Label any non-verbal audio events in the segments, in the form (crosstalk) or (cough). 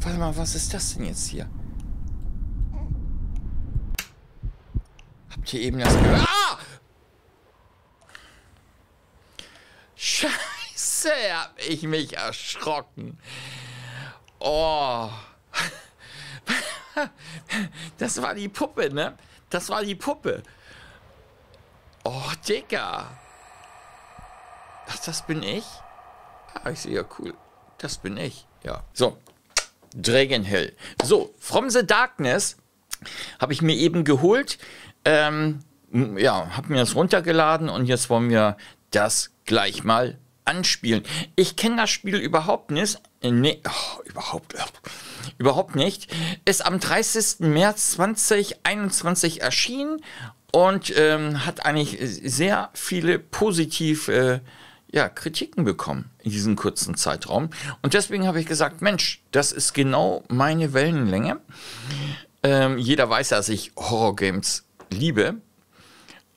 Warte mal, was ist das denn jetzt hier? Habt ihr eben das gehört? Ah! Scheiße, hab ich mich erschrocken. Oh. Das war die Puppe, ne? Das war die Puppe. Oh, Digga. Ach, das bin ich? Ah, ich sehe ja cool. Das bin ich. Ja. So. Dragon Hill. So, From the Darkness habe ich mir eben geholt. Ähm, ja, habe mir das runtergeladen und jetzt wollen wir das gleich mal anspielen. Ich kenne das Spiel überhaupt nicht. Nee, oh, überhaupt, überhaupt nicht. Ist am 30. März 2021 erschienen und ähm, hat eigentlich sehr viele positive äh, ja, Kritiken bekommen in diesem kurzen Zeitraum. Und deswegen habe ich gesagt, Mensch, das ist genau meine Wellenlänge. Ähm, jeder weiß, dass ich Horrorgames liebe.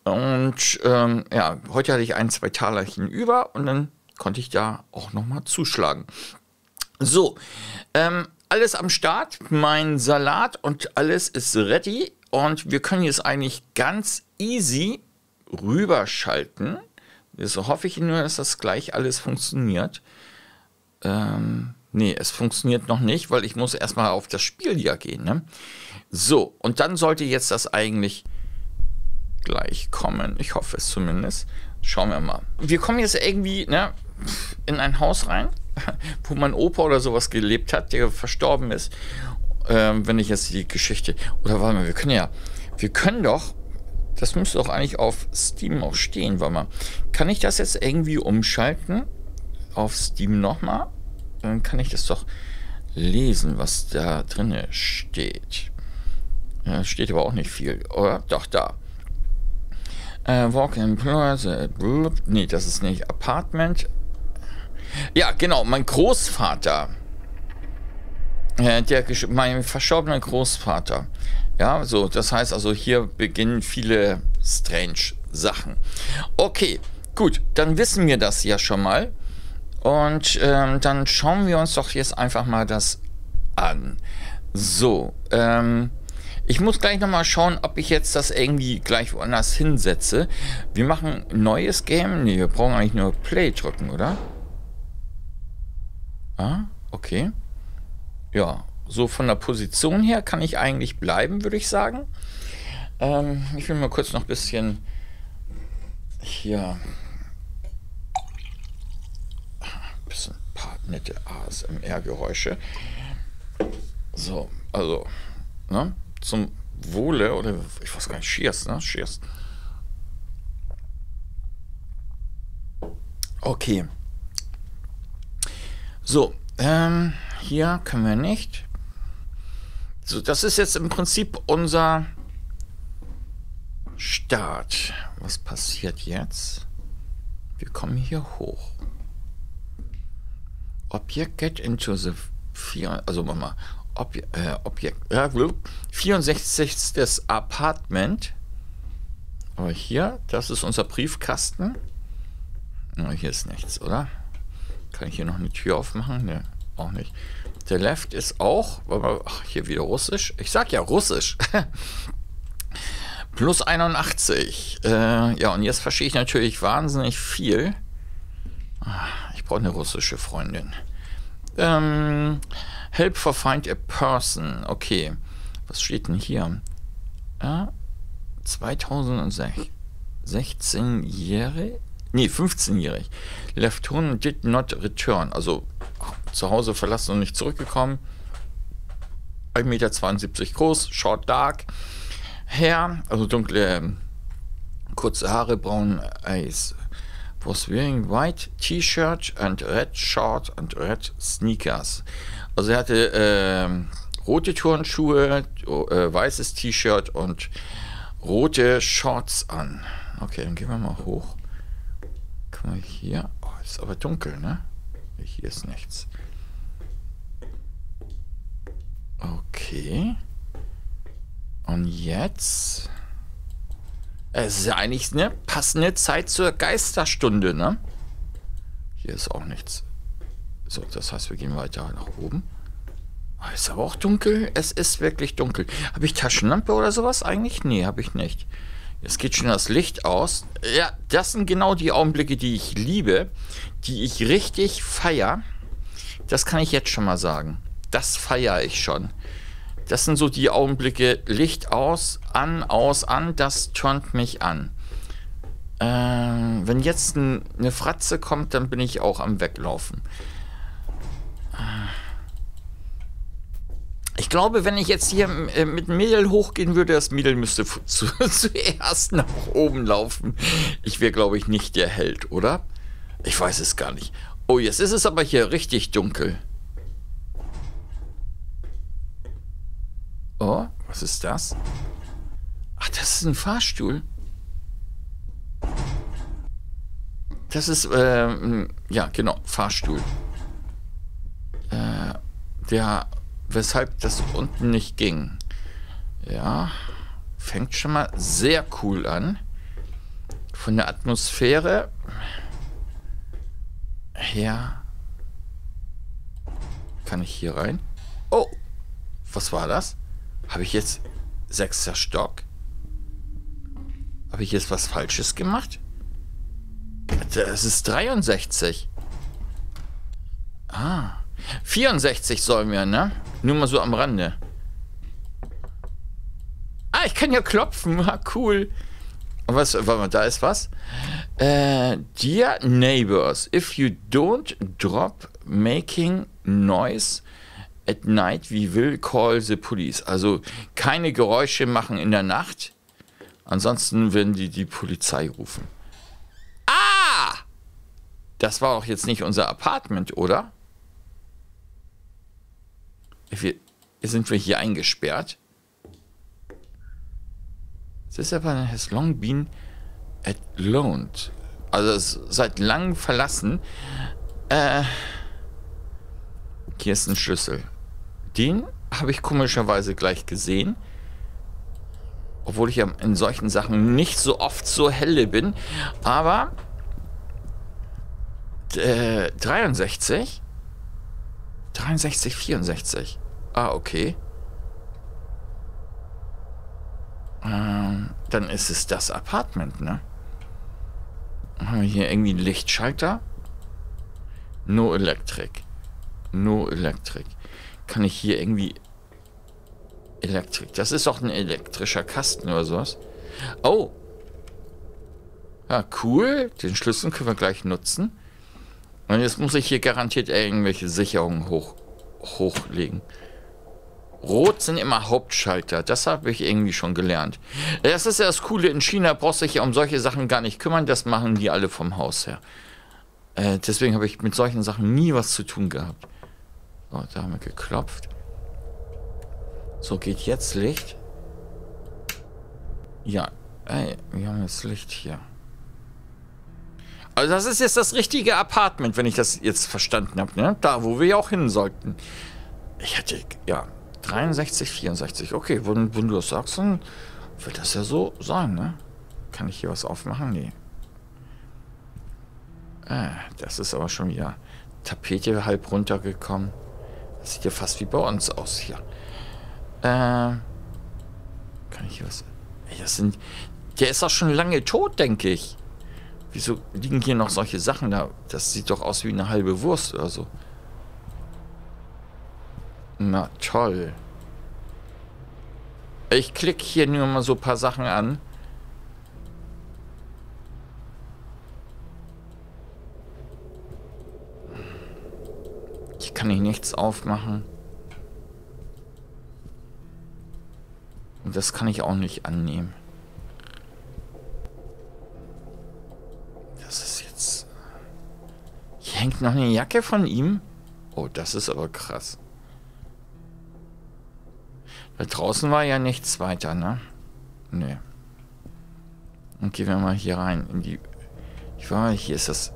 Und ähm, ja, heute hatte ich ein, zwei Talerchen über und dann konnte ich da auch nochmal zuschlagen. So, ähm, alles am Start, mein Salat und alles ist ready. Und wir können jetzt eigentlich ganz easy rüberschalten. So hoffe ich nur, dass das gleich alles funktioniert. Ähm, nee, es funktioniert noch nicht, weil ich muss erstmal auf das Spiel ja gehen. Ne? So, und dann sollte jetzt das eigentlich gleich kommen. Ich hoffe es zumindest. Schauen wir mal. Wir kommen jetzt irgendwie ne, in ein Haus rein, (laughs) wo mein Opa oder sowas gelebt hat, der verstorben ist. Ähm, wenn ich jetzt die Geschichte. Oder warte mal, wir können ja. Wir können doch. Das müsste doch eigentlich auf Steam auch stehen. Warte mal. Kann ich das jetzt irgendwie umschalten? Auf Steam nochmal? Dann kann ich das doch lesen, was da drin steht. Ja, steht aber auch nicht viel. Oder? Doch, da. Äh, walk in Plaza. Nee, das ist nicht. Apartment. Ja, genau. Mein Großvater. Äh, der, mein verstorbener Großvater. Ja, so. Das heißt also, hier beginnen viele strange Sachen. Okay, gut. Dann wissen wir das ja schon mal. Und ähm, dann schauen wir uns doch jetzt einfach mal das an. So, ähm, ich muss gleich nochmal schauen, ob ich jetzt das irgendwie gleich woanders hinsetze. Wir machen ein neues Game. Ne, wir brauchen eigentlich nur Play drücken, oder? Ah, okay. Ja, so von der Position her kann ich eigentlich bleiben, würde ich sagen. Ähm, ich will mal kurz noch ein bisschen hier ein bisschen paar nette ASMR-Geräusche. So, also, ne? zum Wohle oder ich weiß gar nicht, Cheers, ne? Cheers. Okay. So, ähm, hier können wir nicht. So, das ist jetzt im Prinzip unser Start. Was passiert jetzt? Wir kommen hier hoch. Object get into the vier, also mal Ob äh, Objekt, ja, 64. Apartment. Aber hier, das ist unser Briefkasten. Na, hier ist nichts, oder? Kann ich hier noch eine Tür aufmachen? Ne, auch nicht. Der Left ist auch, ach, hier wieder Russisch. Ich sag ja Russisch. (laughs) Plus 81. Äh, ja, und jetzt verstehe ich natürlich wahnsinnig viel. Ah, ich brauche eine russische Freundin. Ähm, Help for find a person. Okay. Was steht denn hier? Ja, 2016-jährig? Nee, 15-jährig. Left home did not return. Also zu Hause verlassen und nicht zurückgekommen. 1,72 Meter groß, short dark. Hair, also dunkle, kurze Haare, braun Eyes. Was wearing white T-shirt and red short and red sneakers. Also er hatte äh, rote Turnschuhe, äh, weißes T-Shirt und rote Shorts an. Okay, dann gehen wir mal hoch. Guck mal hier. Oh, ist aber dunkel, ne? Hier ist nichts. Okay. Und jetzt? Es ist ja eigentlich eine passende Zeit zur Geisterstunde, ne? Hier ist auch nichts. So, das heißt, wir gehen weiter nach oben. Ah, ist aber auch dunkel. Es ist wirklich dunkel. Habe ich Taschenlampe oder sowas eigentlich? Nee, habe ich nicht. Jetzt geht schon das Licht aus. Ja, das sind genau die Augenblicke, die ich liebe, die ich richtig feier. Das kann ich jetzt schon mal sagen. Das feiere ich schon. Das sind so die Augenblicke, Licht aus, an, aus, an, das turnt mich an. Äh, wenn jetzt ein, eine Fratze kommt, dann bin ich auch am Weglaufen. Ich glaube, wenn ich jetzt hier äh, mit Mädel hochgehen würde, das Mädel müsste (laughs) zu, zuerst nach oben laufen. Ich wäre, glaube ich, nicht der Held, oder? Ich weiß es gar nicht. Oh, jetzt ist es aber hier richtig dunkel. Oh, was ist das? Ach, das ist ein Fahrstuhl. Das ist, ähm, ja, genau, Fahrstuhl. Äh, der, weshalb das unten nicht ging. Ja, fängt schon mal sehr cool an. Von der Atmosphäre her. Kann ich hier rein? Oh, was war das? Habe ich jetzt sechster Stock? Habe ich jetzt was Falsches gemacht? Das ist 63. Ah. 64 sollen wir, ne? Nur mal so am Rande. Ah, ich kann ja klopfen. Ah, cool. Was, warte mal, da ist was. Äh, dear neighbors, if you don't drop making noise at night, we will call the police. Also keine Geräusche machen in der Nacht. Ansonsten werden die die Polizei rufen. Ah! Das war auch jetzt nicht unser Apartment, oder? Wir, sind wir hier eingesperrt? This aber has long been alone. Also seit langem verlassen. Äh, hier ist ein Schlüssel. Den habe ich komischerweise gleich gesehen. Obwohl ich ja in solchen Sachen nicht so oft so helle bin. Aber äh, 63? 63, 64. Ah, okay. Ähm, dann ist es das Apartment, ne? Haben wir hier irgendwie einen Lichtschalter? No Electric. No Electric. Kann ich hier irgendwie... Elektrik. Das ist doch ein elektrischer Kasten oder sowas. Oh. Ja, cool. Den Schlüssel können wir gleich nutzen. Und jetzt muss ich hier garantiert irgendwelche Sicherungen hoch, hochlegen. Rot sind immer Hauptschalter. Das habe ich irgendwie schon gelernt. Das ist ja das Coole. In China brauchst du dich ja um solche Sachen gar nicht kümmern. Das machen die alle vom Haus her. Äh, deswegen habe ich mit solchen Sachen nie was zu tun gehabt. So, da haben wir geklopft. So, geht jetzt Licht? Ja, ey, wir haben jetzt Licht hier. Also das ist jetzt das richtige Apartment, wenn ich das jetzt verstanden habe, ne? Da, wo wir ja auch hin sollten. Ich hätte, ja, 63, 64. Okay, wenn, wenn du das sagst, dann wird das ja so sein, ne? Kann ich hier was aufmachen? Nee. Äh, das ist aber schon wieder Tapete halb runtergekommen. Das sieht ja fast wie bei uns aus hier. Äh, kann ich hier was... Ey, das sind... Der ist doch schon lange tot, denke ich. Wieso liegen hier noch solche Sachen da? Das sieht doch aus wie eine halbe Wurst oder so. Na toll. Ich klicke hier nur mal so ein paar Sachen an. Kann ich nichts aufmachen. Und das kann ich auch nicht annehmen. Das ist jetzt... Hier hängt noch eine Jacke von ihm. Oh, das ist aber krass. Da draußen war ja nichts weiter, ne? Nee. Und gehen wir mal hier rein in die... Ich war mal, hier ist das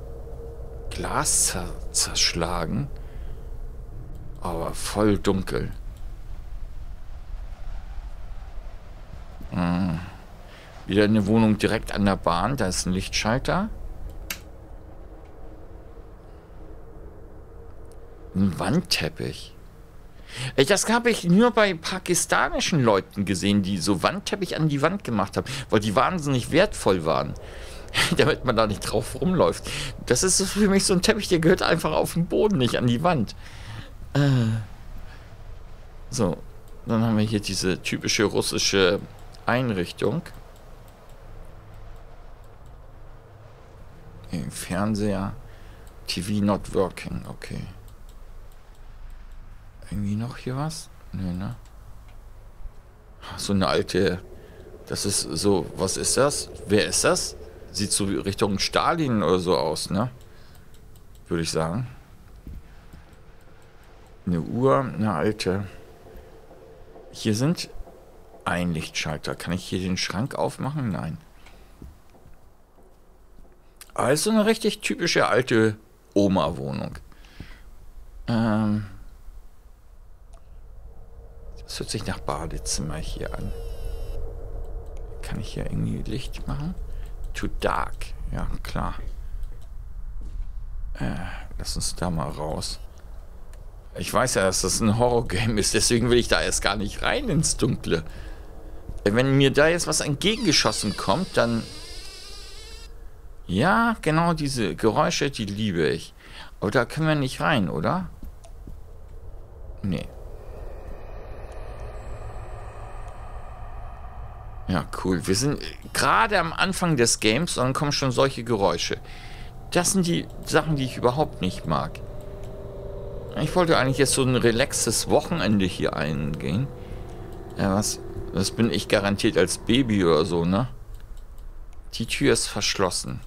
Glas zerschlagen. Aber voll dunkel. Hm. Wieder eine Wohnung direkt an der Bahn. Da ist ein Lichtschalter. Ein Wandteppich. Das habe ich nur bei pakistanischen Leuten gesehen, die so Wandteppich an die Wand gemacht haben, weil die wahnsinnig wertvoll waren. (laughs) Damit man da nicht drauf rumläuft. Das ist für mich so ein Teppich, der gehört einfach auf den Boden, nicht an die Wand. Äh. So, dann haben wir hier diese typische russische Einrichtung. Im Fernseher. TV not working, okay. Irgendwie noch hier was? Nö, ne? So eine alte. Das ist so. Was ist das? Wer ist das? Sieht so Richtung Stalin oder so aus, ne? Würde ich sagen. Eine Uhr, eine alte. Hier sind Einlichtschalter. Kann ich hier den Schrank aufmachen? Nein. Also eine richtig typische alte Oma-Wohnung. Ähm. Das hört sich nach Badezimmer hier an. Kann ich hier irgendwie Licht machen? Too dark. Ja, klar. Äh, lass uns da mal raus. Ich weiß ja, dass das ein Horror-Game ist, deswegen will ich da erst gar nicht rein ins Dunkle. Wenn mir da jetzt was entgegengeschossen kommt, dann... Ja, genau diese Geräusche, die liebe ich. Aber da können wir nicht rein, oder? Nee. Ja, cool. Wir sind gerade am Anfang des Games und dann kommen schon solche Geräusche. Das sind die Sachen, die ich überhaupt nicht mag. Ich wollte eigentlich jetzt so ein relaxes Wochenende hier eingehen. Ja, was? Das bin ich garantiert als Baby oder so, ne? Die Tür ist verschlossen.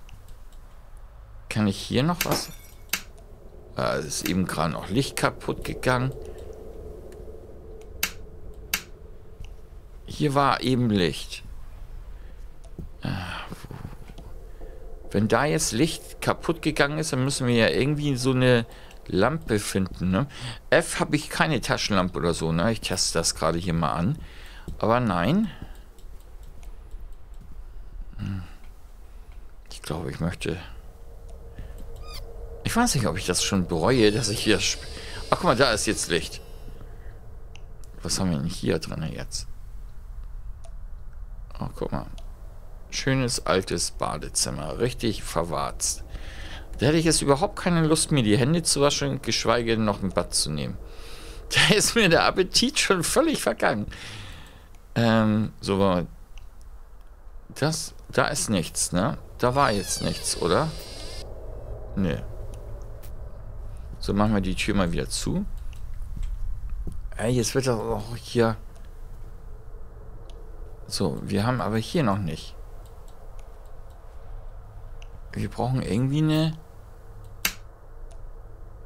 Kann ich hier noch was? Ah, ist eben gerade noch Licht kaputt gegangen. Hier war eben Licht. Ah, Wenn da jetzt Licht kaputt gegangen ist, dann müssen wir ja irgendwie so eine Lampe finden. Ne? F habe ich keine Taschenlampe oder so. Ne? Ich teste das gerade hier mal an. Aber nein. Hm. Ich glaube, ich möchte... Ich weiß nicht, ob ich das schon bereue, dass ich hier... Ach, guck mal, da ist jetzt Licht. Was haben wir denn hier drin jetzt? Oh, guck mal. Schönes altes Badezimmer. Richtig verwarzt. Da hätte ich jetzt überhaupt keine Lust, mir die Hände zu waschen, geschweige denn noch ein Bad zu nehmen. (laughs) Da ist mir der Appetit schon völlig vergangen. Ähm, so, das, da ist nichts, ne? Da war jetzt nichts, oder? Ne. So, machen wir die Tür mal wieder zu. Ey, jetzt wird das auch hier... So, wir haben aber hier noch nicht. Wir brauchen irgendwie eine...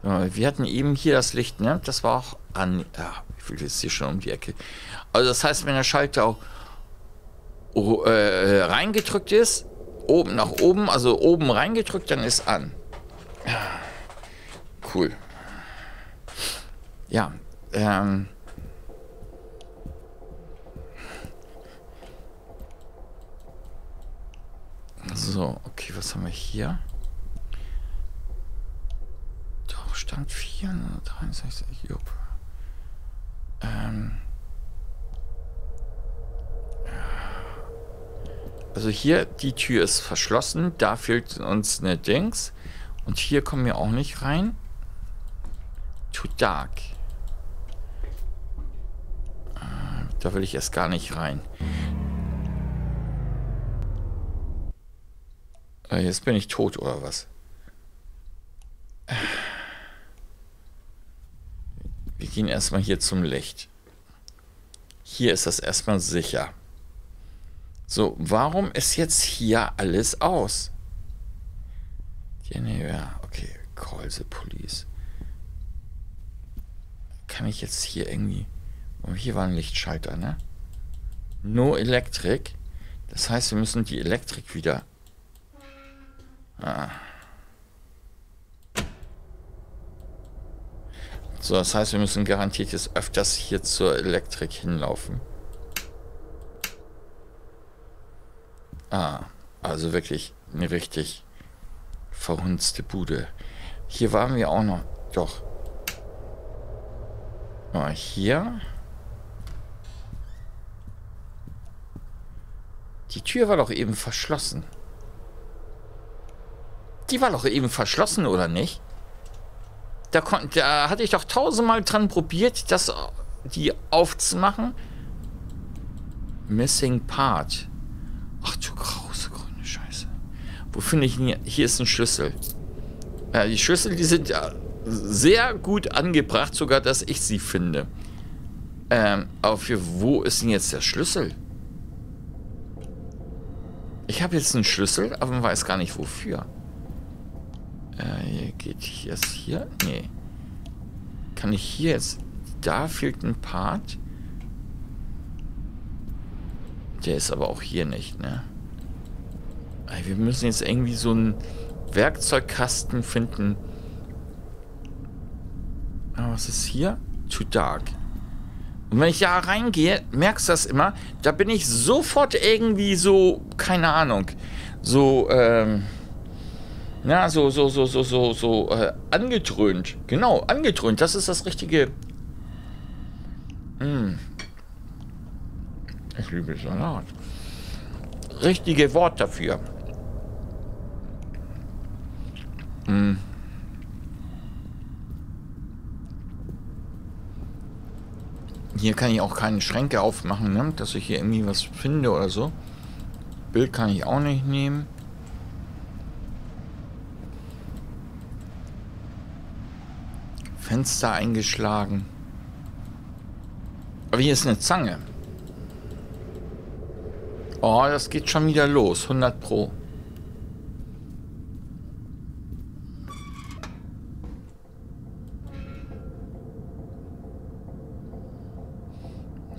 Wir hatten eben hier das Licht, ne? Das war auch an... Ja, ich will jetzt hier schon um die Ecke. Also das heißt, wenn der Schalter äh, reingedrückt ist, oben nach oben, also oben reingedrückt, dann ist an. Cool. Ja, ähm... So, okay, was haben wir hier? Doch, Stand 463, jupp. Ähm. Also hier, die Tür ist verschlossen, da fehlt uns eine Dings. Und hier kommen wir auch nicht rein. Too dark. Äh, da will ich erst gar nicht rein. Äh, jetzt bin ich tot, oder was? Wir gehen erstmal hier zum Licht. Hier ist das erstmal sicher. So, warum ist jetzt hier alles aus? Ja, okay. Call the police. Kann ich jetzt hier irgendwie... Oh, hier war ein Lichtschalter, ne? No Electric. Das heißt, wir müssen die Elektrik wieder Ah. So, das heißt, wir müssen garantiert jetzt öfters hier zur Elektrik hinlaufen. Ah, also wirklich eine richtig verhunzte Bude. Hier waren wir auch noch. Doch. Oh, hier. Die Tür war doch eben verschlossen. Die war doch eben verschlossen, oder nicht? Da, da hatte ich doch tausendmal dran probiert, das, die aufzumachen. Missing Part. Ach du grause grüne Scheiße. Wo finde ich ihn hier? Hier ist ein Schlüssel. Ja, die Schlüssel, die sind ja sehr gut angebracht, sogar, dass ich sie finde. Ähm, aber für wo ist denn jetzt der Schlüssel? Ich habe jetzt einen Schlüssel, aber man weiß gar nicht wofür. Äh, geht jetzt hier? Nee. Kann ich hier jetzt... Da fehlt ein Part. Der ist aber auch hier nicht, ne? Wir müssen jetzt irgendwie so einen Werkzeugkasten finden. Ah, was ist hier? Too dark. Und wenn ich da reingehe, merkst du das immer, da bin ich sofort irgendwie so, keine Ahnung, so, ähm, na, so, so, so, so, so, so, äh, angedröhnt. Genau, angedröhnt, das ist das richtige. Hm. Ich liebe Salat. Richtige Wort dafür. Hm. Hier kann ich auch keine Schränke aufmachen, ne? dass ich hier irgendwie was finde oder so. Bild kann ich auch nicht nehmen. Fenster eingeschlagen. Aber hier ist eine Zange. Oh, das geht schon wieder los. 100 Pro.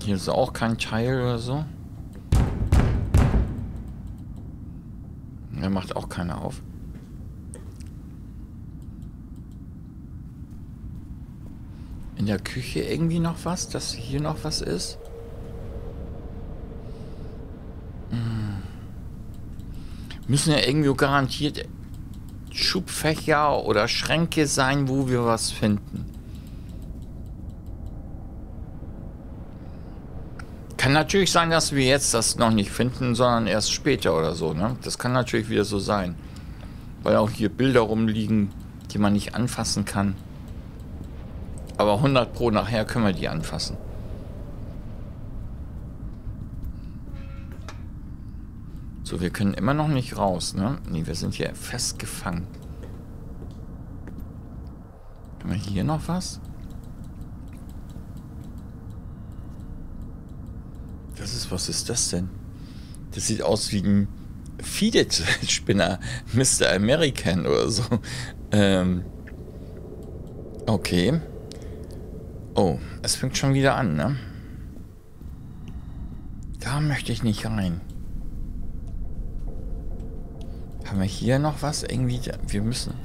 Hier ist auch kein Teil oder so. Er macht auch keiner auf. In der Küche irgendwie noch was, dass hier noch was ist? Hm. Müssen ja irgendwie garantiert Schubfächer oder Schränke sein, wo wir was finden. Kann natürlich sein, dass wir jetzt das noch nicht finden, sondern erst später oder so. Ne? Das kann natürlich wieder so sein. Weil auch hier Bilder rumliegen, die man nicht anfassen kann. Aber 100 Pro nachher können wir die anfassen. So, wir können immer noch nicht raus, ne? Ne, wir sind hier festgefangen. Haben wir hier noch was? Das ist, was ist das denn? Das sieht aus wie ein Fidget-Spinner, (laughs) Mr. American oder so. Ähm, okay. Oh, es fängt schon wieder an, ne? Da möchte ich nicht rein. Haben wir hier noch was? Irgendwie, wir müssen...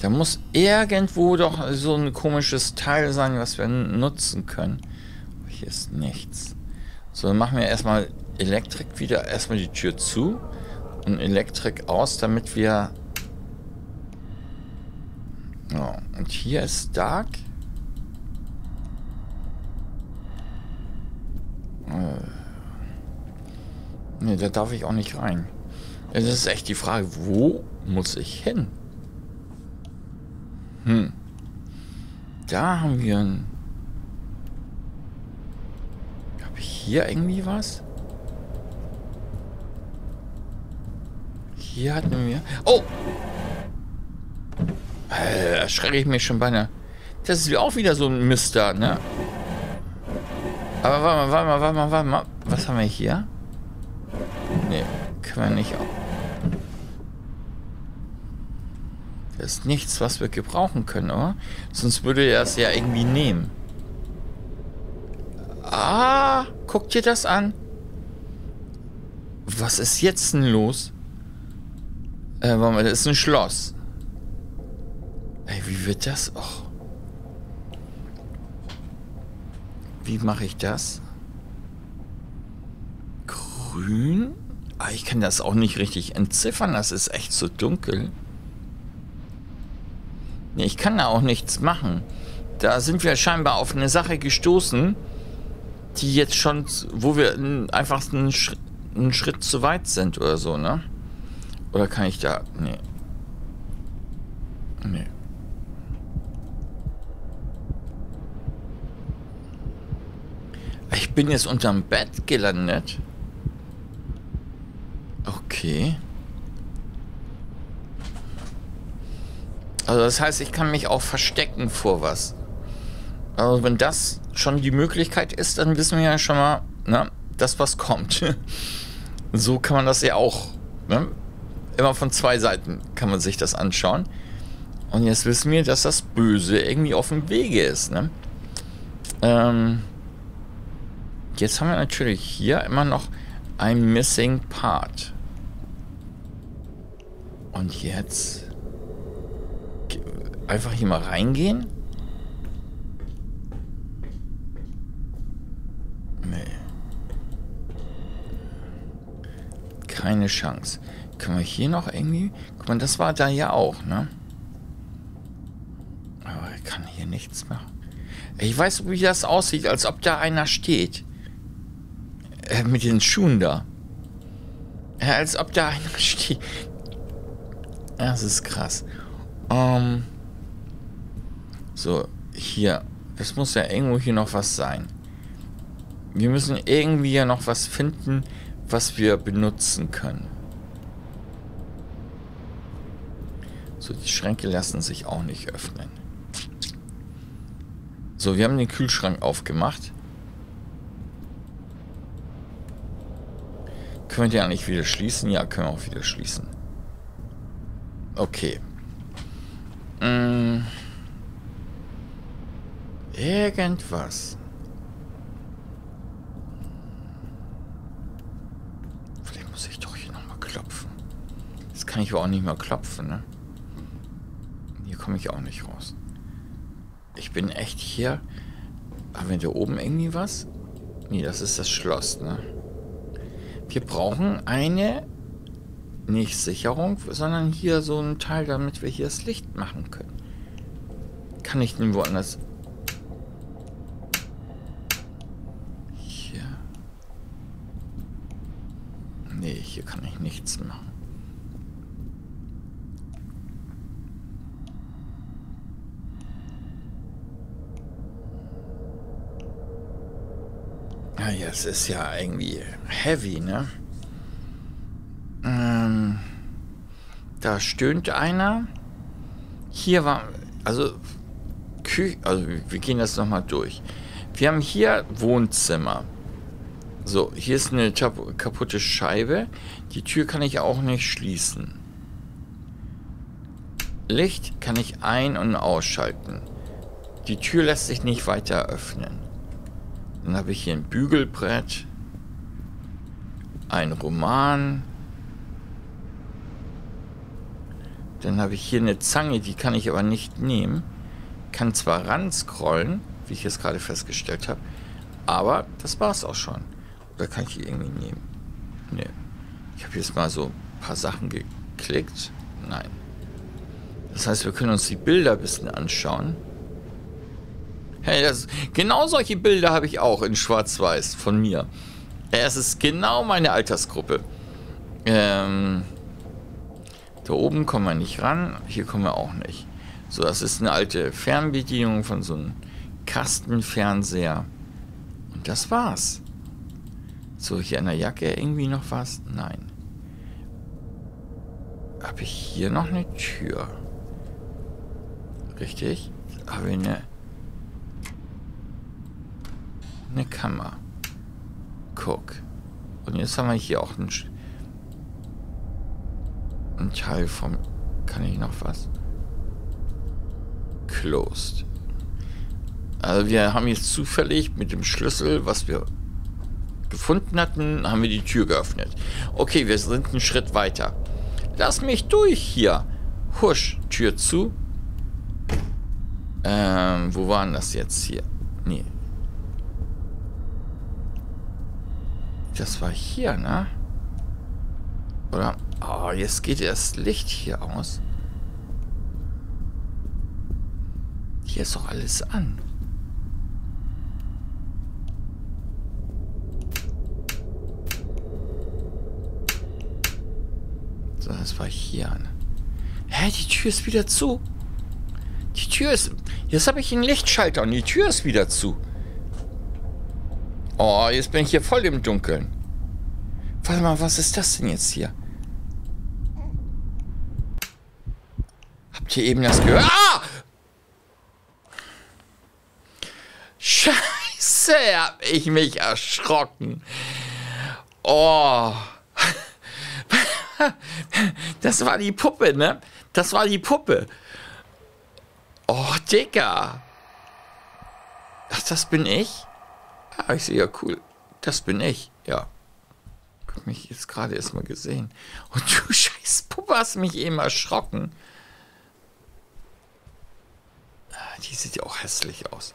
Da muss irgendwo doch so ein komisches Teil sein, was wir nutzen können. Hier ist nichts. So, dann machen wir erstmal Elektrik wieder, erstmal die Tür zu und Elektrik aus, damit wir ja, und hier ist Dark. Äh. Ne, da darf ich auch nicht rein. Das ist echt die Frage, wo muss ich hin? Hm. Da haben wir ein... Habe ich hier irgendwie was? Hier hatten wir... Oh! Äh, erschrecke ich mich schon beinahe. Das ist auch wieder so ein Mister, ne? Aber warte mal, warte mal, warte mal, warte mal. Was haben wir hier? Ne, können wir nicht auch. Das ist nichts, was wir gebrauchen können, oder? Sonst würde er es ja irgendwie nehmen. Ah, guck dir das an. Was ist jetzt denn los? Äh, warte mal, das ist ein Schloss. Ey, wie wird das? Och. Wie mache ich das? Grün? Ah, ich kann das auch nicht richtig entziffern. Das ist echt so dunkel. Nee, ich kann da auch nichts machen. Da sind wir scheinbar auf eine Sache gestoßen, die jetzt schon, wo wir einfach einen, Schritt, einen Schritt zu weit sind oder so, ne? Oder kann ich da... Nee. Nee. Ich bin jetzt unterm Bett gelandet. Okay. Also das heißt, ich kann mich auch verstecken vor was. Also wenn das schon die Möglichkeit ist, dann wissen wir ja schon mal, ne, das was kommt. (laughs) so kann man das ja auch. Ne? Immer von zwei Seiten kann man sich das anschauen. Und jetzt wissen wir, dass das Böse irgendwie auf dem Wege ist. Ne? Ähm, jetzt haben wir natürlich hier immer noch ein Missing Part. Und jetzt einfach hier mal reingehen? Nee. Keine Chance. Können wir hier noch irgendwie... Guck mal, das war da ja auch, ne? Aber ich kann hier nichts machen. Ich weiß, wie das aussieht, als ob da einer steht. Äh, mit den Schuhen da. Äh, als ob da einer (laughs) steht. Das ist krass. Ähm... So, hier. Es muss ja irgendwo hier noch was sein. Wir müssen irgendwie ja noch was finden, was wir benutzen können. So, die Schränke lassen sich auch nicht öffnen. So, wir haben den Kühlschrank aufgemacht. Können wir den eigentlich wieder schließen? Ja, können wir auch wieder schließen. Okay. Mmh. Irgendwas. Vielleicht muss ich doch hier nochmal klopfen. Jetzt kann ich aber auch nicht mehr klopfen, ne? Hier komme ich auch nicht raus. Ich bin echt hier... Haben wir da oben irgendwie was? Nee, das ist das Schloss, ne? Wir brauchen eine... Nicht Sicherung, sondern hier so ein Teil, damit wir hier das Licht machen können. Kann ich denn woanders... hier kann ich nichts machen. Ja, ja, es ist ja irgendwie heavy, ne? Ähm, da stöhnt einer. Hier war, also, Kü also wir gehen das nochmal durch. Wir haben hier Wohnzimmer. So, hier ist eine kaputte Scheibe. Die Tür kann ich auch nicht schließen. Licht kann ich ein- und ausschalten. Die Tür lässt sich nicht weiter öffnen. Dann habe ich hier ein Bügelbrett. Ein Roman. Dann habe ich hier eine Zange, die kann ich aber nicht nehmen. Kann zwar ranscrollen, wie ich es gerade festgestellt habe, aber das war es auch schon. Oder kann ich die irgendwie nehmen? Nee. Ich habe jetzt mal so ein paar Sachen geklickt. Nein. Das heißt, wir können uns die Bilder ein bisschen anschauen. Hey, das, genau solche Bilder habe ich auch in Schwarz-Weiß von mir. Es ist genau meine Altersgruppe. Ähm, da oben kommen wir nicht ran. Hier kommen wir auch nicht. So, das ist eine alte Fernbedienung von so einem Kastenfernseher. Und das war's. So, hier an der Jacke irgendwie noch was? Nein. Habe ich hier noch eine Tür? Richtig? Habe ich eine... Eine Kammer. Guck. Und jetzt haben wir hier auch einen... Ein Teil vom... Kann ich noch was? Closed. Also wir haben jetzt zufällig mit dem Schlüssel, was wir gefunden hatten, haben wir die Tür geöffnet. Okay, wir sind einen Schritt weiter. Lass mich durch hier. Husch, Tür zu. Ähm, wo waren das jetzt hier? Nee. Das war hier, ne? Oder? Oh, jetzt geht das Licht hier aus. Hier ist doch alles an. So, das war hier an. Hä, die Tür ist wieder zu. Die Tür ist... Jetzt habe ich einen Lichtschalter und die Tür ist wieder zu. Oh, jetzt bin ich hier voll im Dunkeln. Warte mal, was ist das denn jetzt hier? Habt ihr eben das gehört? Ah! Scheiße, hab ich mich erschrocken. Oh. Das war die Puppe, ne? Das war die Puppe. Oh, Digga. Ach, das bin ich? Ah, ich sehe ja cool. Das bin ich, ja. Hab mich jetzt gerade erstmal gesehen. Und du (laughs) scheiß Puppe hast mich eben erschrocken. Ah, die sieht ja auch hässlich aus.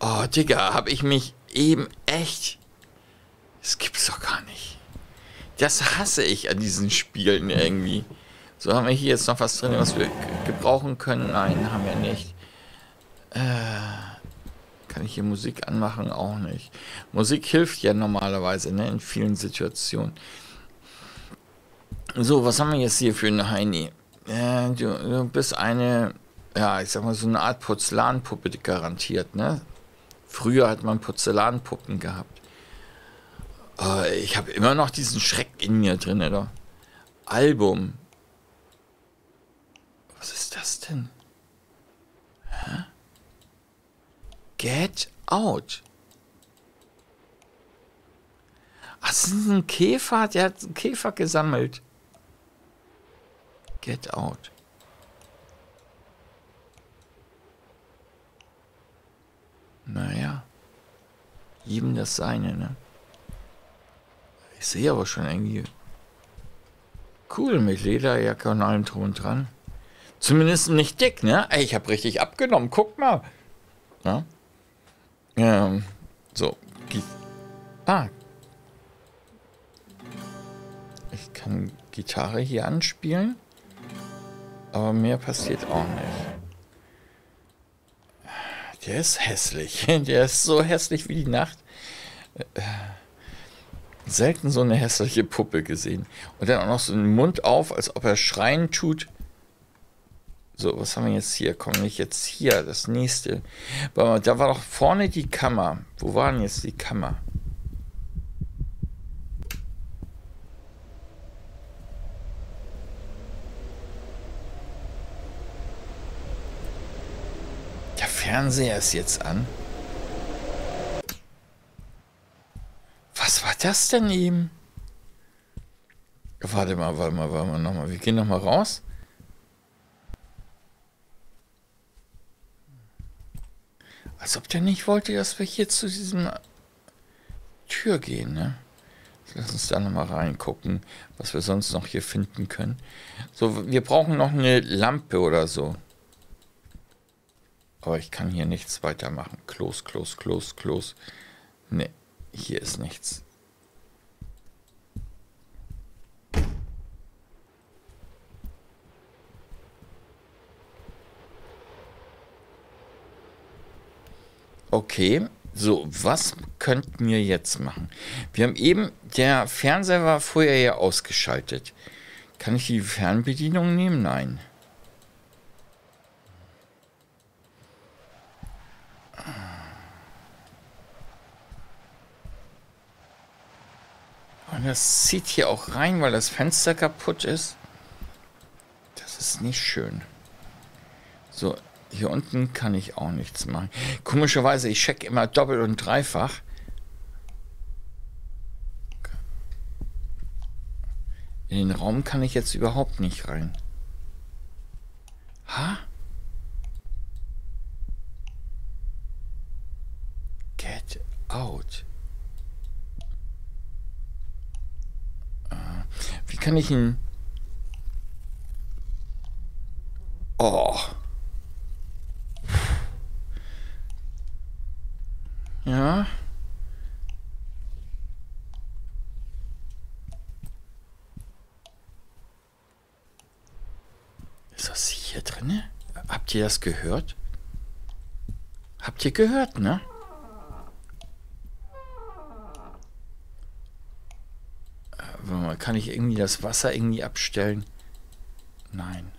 Oh, Digga, hab ich mich eben echt... Das gibt's doch gar nicht. Das hasse ich an diesen Spielen irgendwie. So, haben wir hier jetzt noch was drin, was wir gebrauchen können? Nein, haben wir nicht. Äh, kann ich hier Musik anmachen? Auch nicht. Musik hilft ja normalerweise, ne, in vielen Situationen. So, was haben wir jetzt hier für eine Heini? Äh, du, du bist eine, ja, ich sag mal, so eine Art Porzellanpuppe garantiert, ne? Früher hat man Porzellanpuppen gehabt. Äh, ich habe immer noch diesen Schreck in mir drin, oder? Album. Was ist das denn? Hä? Get out. Ach, das ist ein Käfer, der hat einen Käfer gesammelt. Get out. Naja. Jedem das seine, ne? Ich sehe aber schon irgendwie cool mit Lederjacke und allem drum dran. Zumindest nicht dick, ne? Ey, ich habe richtig abgenommen. Guck mal. Ja? Ähm, so. Ah. Ich kann Gitarre hier anspielen. Aber mehr passiert auch nicht. Der ist hässlich. (laughs) Der ist so hässlich wie die Nacht. Selten so eine hässliche Puppe gesehen. Und dann auch noch so einen Mund auf, als ob er schreien tut. So, was haben wir jetzt hier? Kommen wir jetzt hier, das nächste. Da war doch vorne die Kammer. Wo war denn jetzt die Kammer? Der Fernseher ist jetzt an. Was war das denn eben? Warte mal, warte mal, warte mal nochmal. Wir gehen nochmal raus. Als ob der nicht wollte, dass wir hier zu diesem Tür gehen, ne? Lass uns da nochmal reingucken, was wir sonst noch hier finden können. So, wir brauchen noch eine Lampe oder so. Aber ich kann hier nichts weitermachen. Close, close, close, close. Ne, hier ist nichts. Okay, so, was könnten wir jetzt machen? Wir haben eben, der Fernseher war vorher ja ausgeschaltet. Kann ich die Fernbedienung nehmen? Nein. Und das zieht hier auch rein, weil das Fenster kaputt ist. Das ist nicht schön. So, hier unten kann ich auch nichts machen. Komischerweise, ich check immer doppelt und dreifach. In den Raum kann ich jetzt überhaupt nicht rein. Ha? Get out. Äh, wie kann ich ihn... Oh. Ja. Ist das hier drin? Ihr das gehört? Habt ihr gehört, ne? Äh, kann ich irgendwie das Wasser irgendwie abstellen? Nein.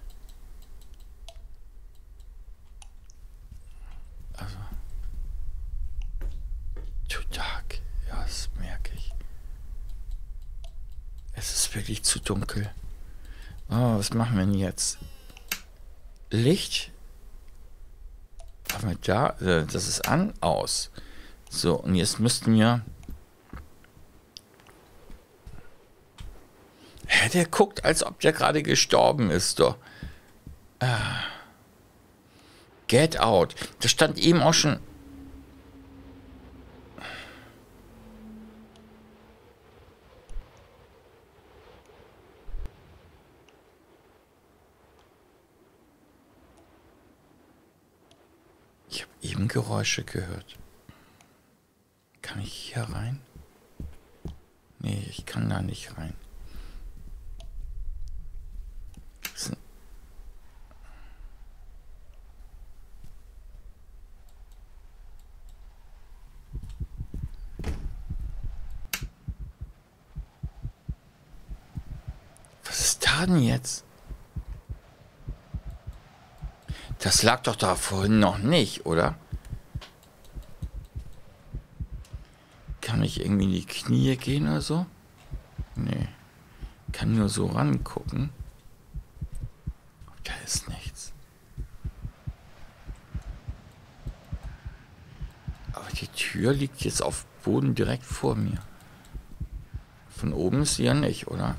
Also. Too dark. Ja, das merke ich. Es ist wirklich zu dunkel. Oh, was machen wir denn jetzt? Licht? Wir da? Äh, das ist an, aus. So, und jetzt müssten wir... Hä, der guckt, als ob der gerade gestorben ist, doch. Ah. Get out. Das stand eben auch schon... Ich habe eben Geräusche gehört. Kann ich hier rein? Nee, ich kann da nicht rein. Was ist da denn jetzt? Das lag doch da vorhin noch nicht, oder? Kann ich irgendwie in die Knie gehen oder so? Nee. Kann nur so rangucken. Da ist nichts. Aber die Tür liegt jetzt auf Boden direkt vor mir. Von oben ist sie ja nicht, oder?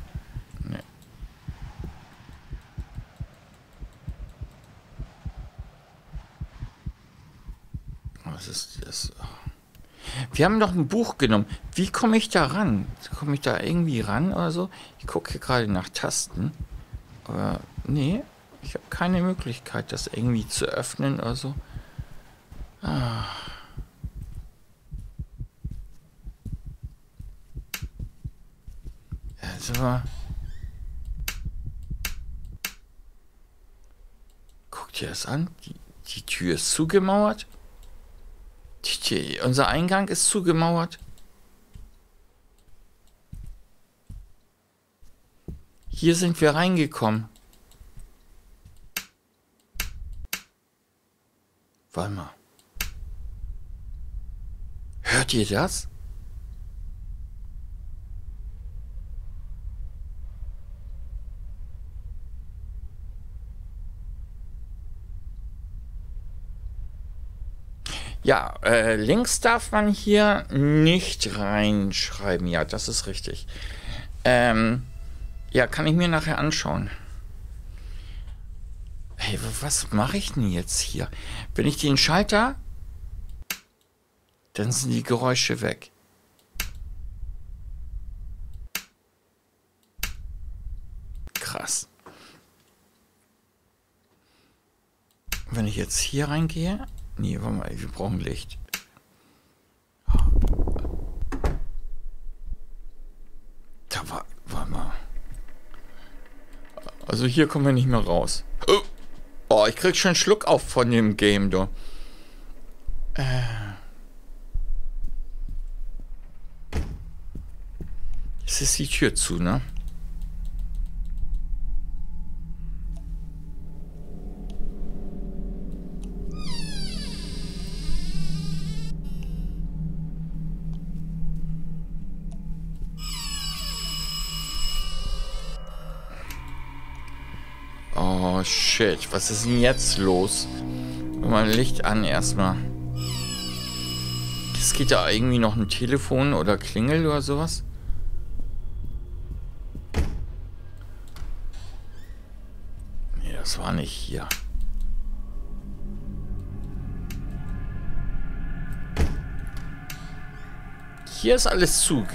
Wir haben doch ein Buch genommen. Wie komme ich da ran? Komme ich da irgendwie ran oder so? Ich gucke hier gerade nach Tasten. Aber nee, ich habe keine Möglichkeit, das irgendwie zu öffnen oder so. Ah. Also. Guckt ihr das an? Die, die Tür ist zugemauert. Unser Eingang ist zugemauert. Hier sind wir reingekommen. Warte mal. Hört ihr das? Ja, äh, Links darf man hier nicht reinschreiben. Ja, das ist richtig. Ähm, ja, kann ich mir nachher anschauen. Hey, was mache ich denn jetzt hier? Wenn ich den Schalter, dann sind die Geräusche weg. Krass. Wenn ich jetzt hier reingehe, Nee, warte mal, wir brauchen Licht. Da war, warte mal. Also hier kommen wir nicht mehr raus. Oh, ich krieg schon Schluck auf von dem Game, du. Äh. Jetzt ist die Tür zu, ne? Shit. Was ist denn jetzt los? Mal Licht an erstmal. Es geht da irgendwie noch ein Telefon oder Klingel oder sowas. Nee, das war nicht hier. Hier ist alles zu.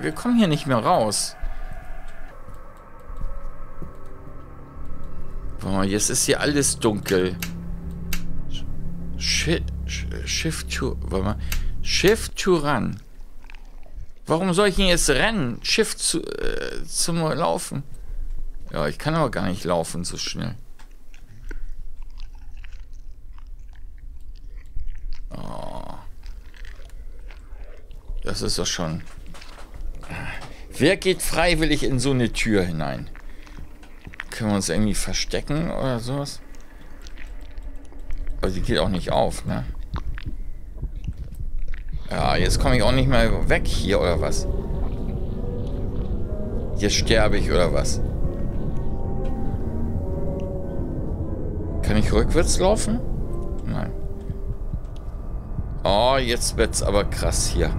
Wir kommen hier nicht mehr raus. jetzt ist hier alles dunkel. Shit. Shift to... Warte mal. Shift to run. Warum soll ich denn jetzt rennen? Shift zu, äh, zum Laufen. Ja, ich kann aber gar nicht laufen so schnell. Oh. Das ist doch schon... Wer geht freiwillig in so eine Tür hinein? Können wir uns irgendwie verstecken oder sowas? Aber sie geht auch nicht auf, ne? Ja, jetzt komme ich auch nicht mehr weg hier, oder was? Jetzt sterbe ich, oder was? Kann ich rückwärts laufen? Nein. Oh, jetzt wird's aber krass hier.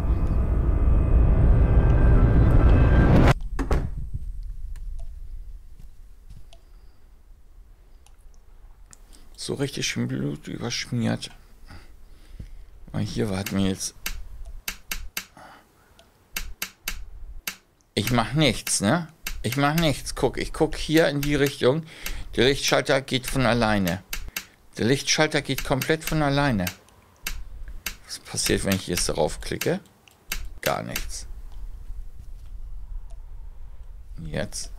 So richtig schön Blut überschmiert. Mal hier warten wir jetzt. Ich mach nichts, ne? Ich mach nichts. Guck, ich guck hier in die Richtung. Der Lichtschalter geht von alleine. Der Lichtschalter geht komplett von alleine. Was passiert, wenn ich jetzt darauf klicke? Gar nichts. Jetzt.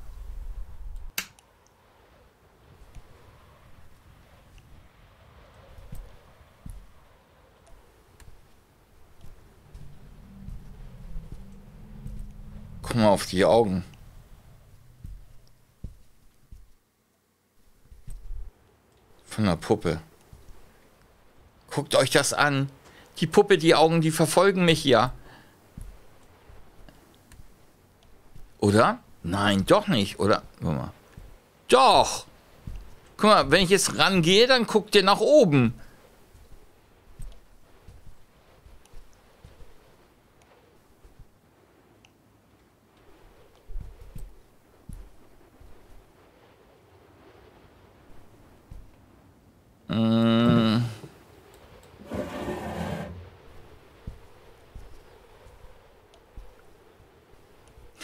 Guck mal auf die Augen. Von der Puppe. Guckt euch das an. Die Puppe, die Augen, die verfolgen mich ja. Oder? Nein, doch nicht, oder? Guck mal. Doch! Guck mal, wenn ich jetzt rangehe, dann guckt ihr nach oben.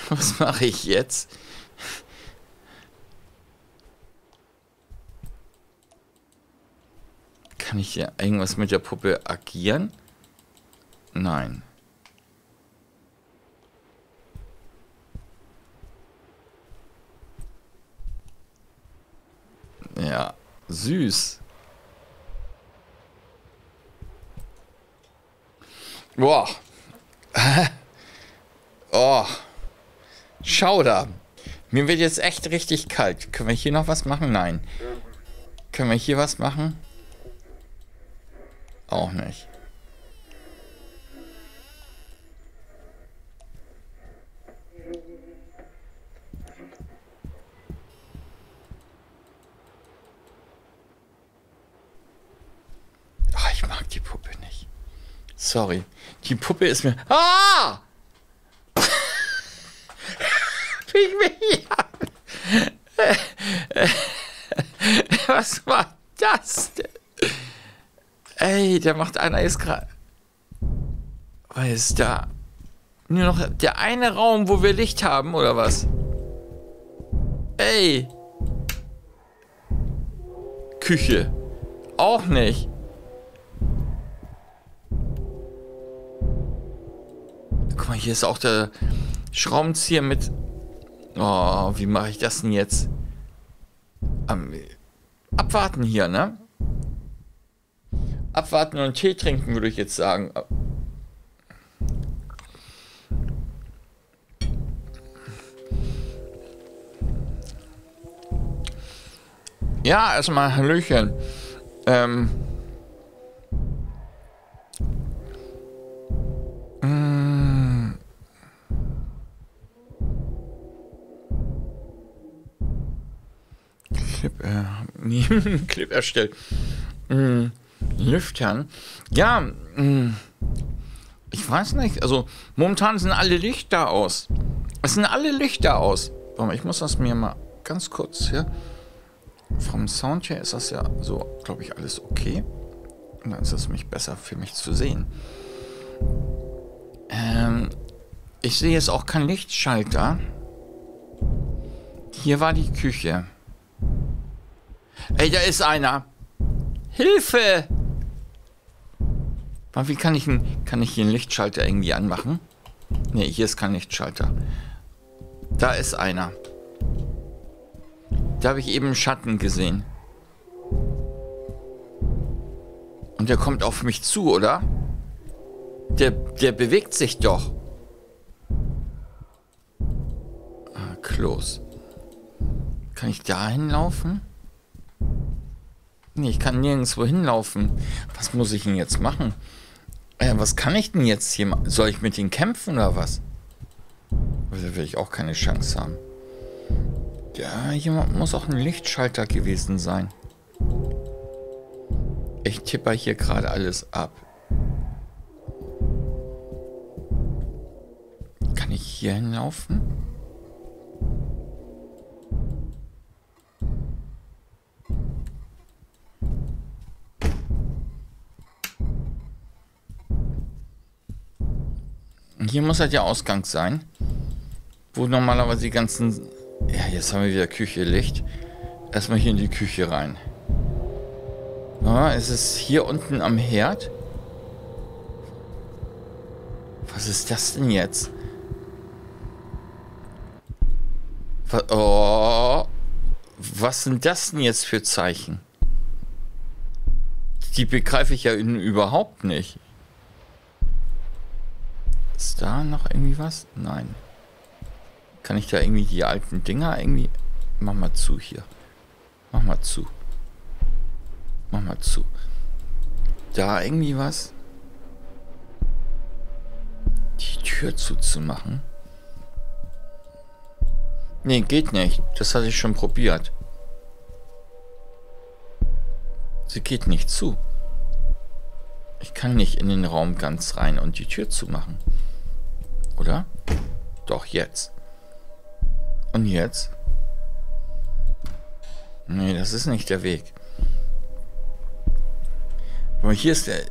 Was mache ich jetzt? Kann ich hier irgendwas mit der Puppe agieren? Nein. Ja, süß. Boah. (laughs) oh. Schauder. Mir wird jetzt echt richtig kalt. Können wir hier noch was machen? Nein. Können wir hier was machen? Auch nicht. Ich mag die Puppe nicht. Sorry. Die Puppe ist mir... Ah! ich mich Was war das denn? Ey, der macht einer jetzt gerade. Was ist da? Nur noch der eine Raum, wo wir Licht haben, oder was? Ey. Küche. Auch nicht. Guck mal, hier ist auch der Schraubenzieher mit Oh, wie mache ich das denn jetzt? Um, abwarten hier, ne? Abwarten und Tee trinken, würde ich jetzt sagen. Ja, erstmal Hallöchen. Ähm, nee, (laughs) Clip erstellt. Mm, Lüftern. Ja, mm, ich weiß nicht. Also, momentan sind alle Lichter aus. Es sind alle Lichter aus. Ich muss das mir mal ganz kurz hier. Vom Sound her ist das ja so, glaube ich, alles okay. Und dann ist es mich besser für mich zu sehen. Ähm, ich sehe jetzt auch keinen Lichtschalter. Hier war die Küche. Ey, da ist einer. Hilfe! Wie kann ich, kann ich hier einen Lichtschalter irgendwie anmachen? Ne, hier ist kein Lichtschalter. Da ist einer. Da habe ich eben einen Schatten gesehen. Und der kommt auf mich zu, oder? Der, der bewegt sich doch. Ah, Klos. Kann ich da hinlaufen? Nee, ich kann nirgendwo hinlaufen. Was muss ich denn jetzt machen? Äh, was kann ich denn jetzt hier machen? Soll ich mit ihnen kämpfen oder was? Da will ich auch keine Chance haben. Ja, hier muss auch ein Lichtschalter gewesen sein. Ich tippe hier gerade alles ab. Kann ich hier hinlaufen? Hier muss halt der Ausgang sein. Wo normalerweise die ganzen... Ja, jetzt haben wir wieder Küche Licht. Erstmal hier in die Küche rein. Ja, ist es hier unten am Herd? Was ist das denn jetzt? Was, oh, was sind das denn jetzt für Zeichen? Die begreife ich ja überhaupt nicht. Ist da noch irgendwie was? Nein. Kann ich da irgendwie die alten Dinger irgendwie... Mach mal zu hier. Mach mal zu. Mach mal zu. Da irgendwie was? Die Tür zuzumachen? Nee, geht nicht. Das hatte ich schon probiert. Sie geht nicht zu. Ich kann nicht in den Raum ganz rein und die Tür zumachen. Oder? Doch, jetzt. Und jetzt? Nee, das ist nicht der Weg. Aber hier ist der...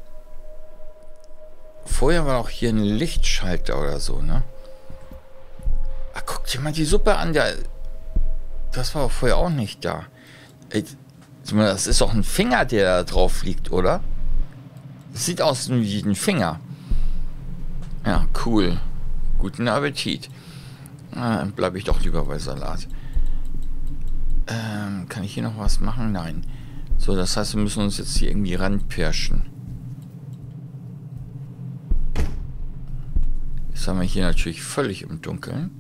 Vorher war auch hier ein Lichtschalter oder so, ne? Ach, guck dir mal die Suppe an, der... Das war vorher auch nicht da. Ey, das ist doch ein Finger, der da drauf liegt, oder? Das sieht aus wie ein Finger. Ja, cool. Guten Appetit. Ah, Bleibe ich doch lieber bei Salat. Ähm, kann ich hier noch was machen? Nein. So, das heißt, wir müssen uns jetzt hier irgendwie ranpirschen. Jetzt haben wir hier natürlich völlig im Dunkeln.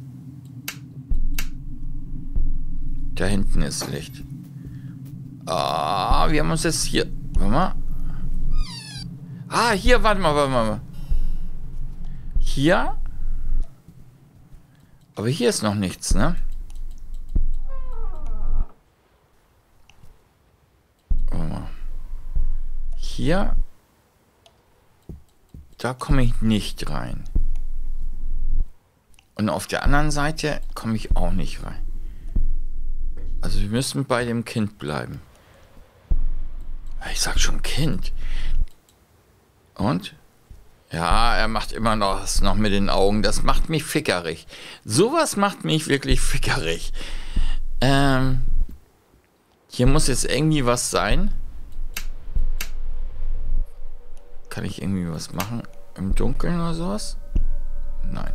Da hinten ist Licht. Ah, wir haben uns jetzt hier... Warte mal. Ah, hier, warte mal, warte mal. Hier aber hier ist noch nichts, ne? Hier. Da komme ich nicht rein. Und auf der anderen Seite komme ich auch nicht rein. Also wir müssen bei dem Kind bleiben. Ich sag schon Kind. Und? Ja, er macht immer noch was noch mit den Augen. Das macht mich fickerig. Sowas macht mich wirklich (laughs) fickerig. Ähm, hier muss jetzt irgendwie was sein. Kann ich irgendwie was machen? Im Dunkeln oder sowas? Nein.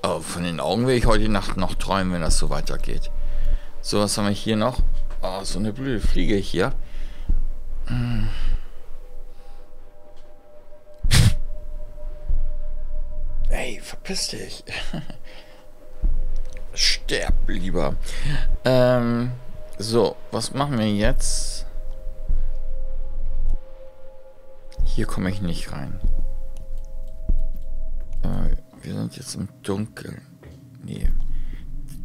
Aber von den Augen will ich heute Nacht noch träumen, wenn das so weitergeht. So, was haben wir hier noch? Oh, so eine blöde Fliege hier. Hm. Ey, verpiss dich. (laughs) Sterb lieber. Ähm, so, was machen wir jetzt? Hier komme ich nicht rein. Äh, wir sind jetzt im Dunkeln. Nee.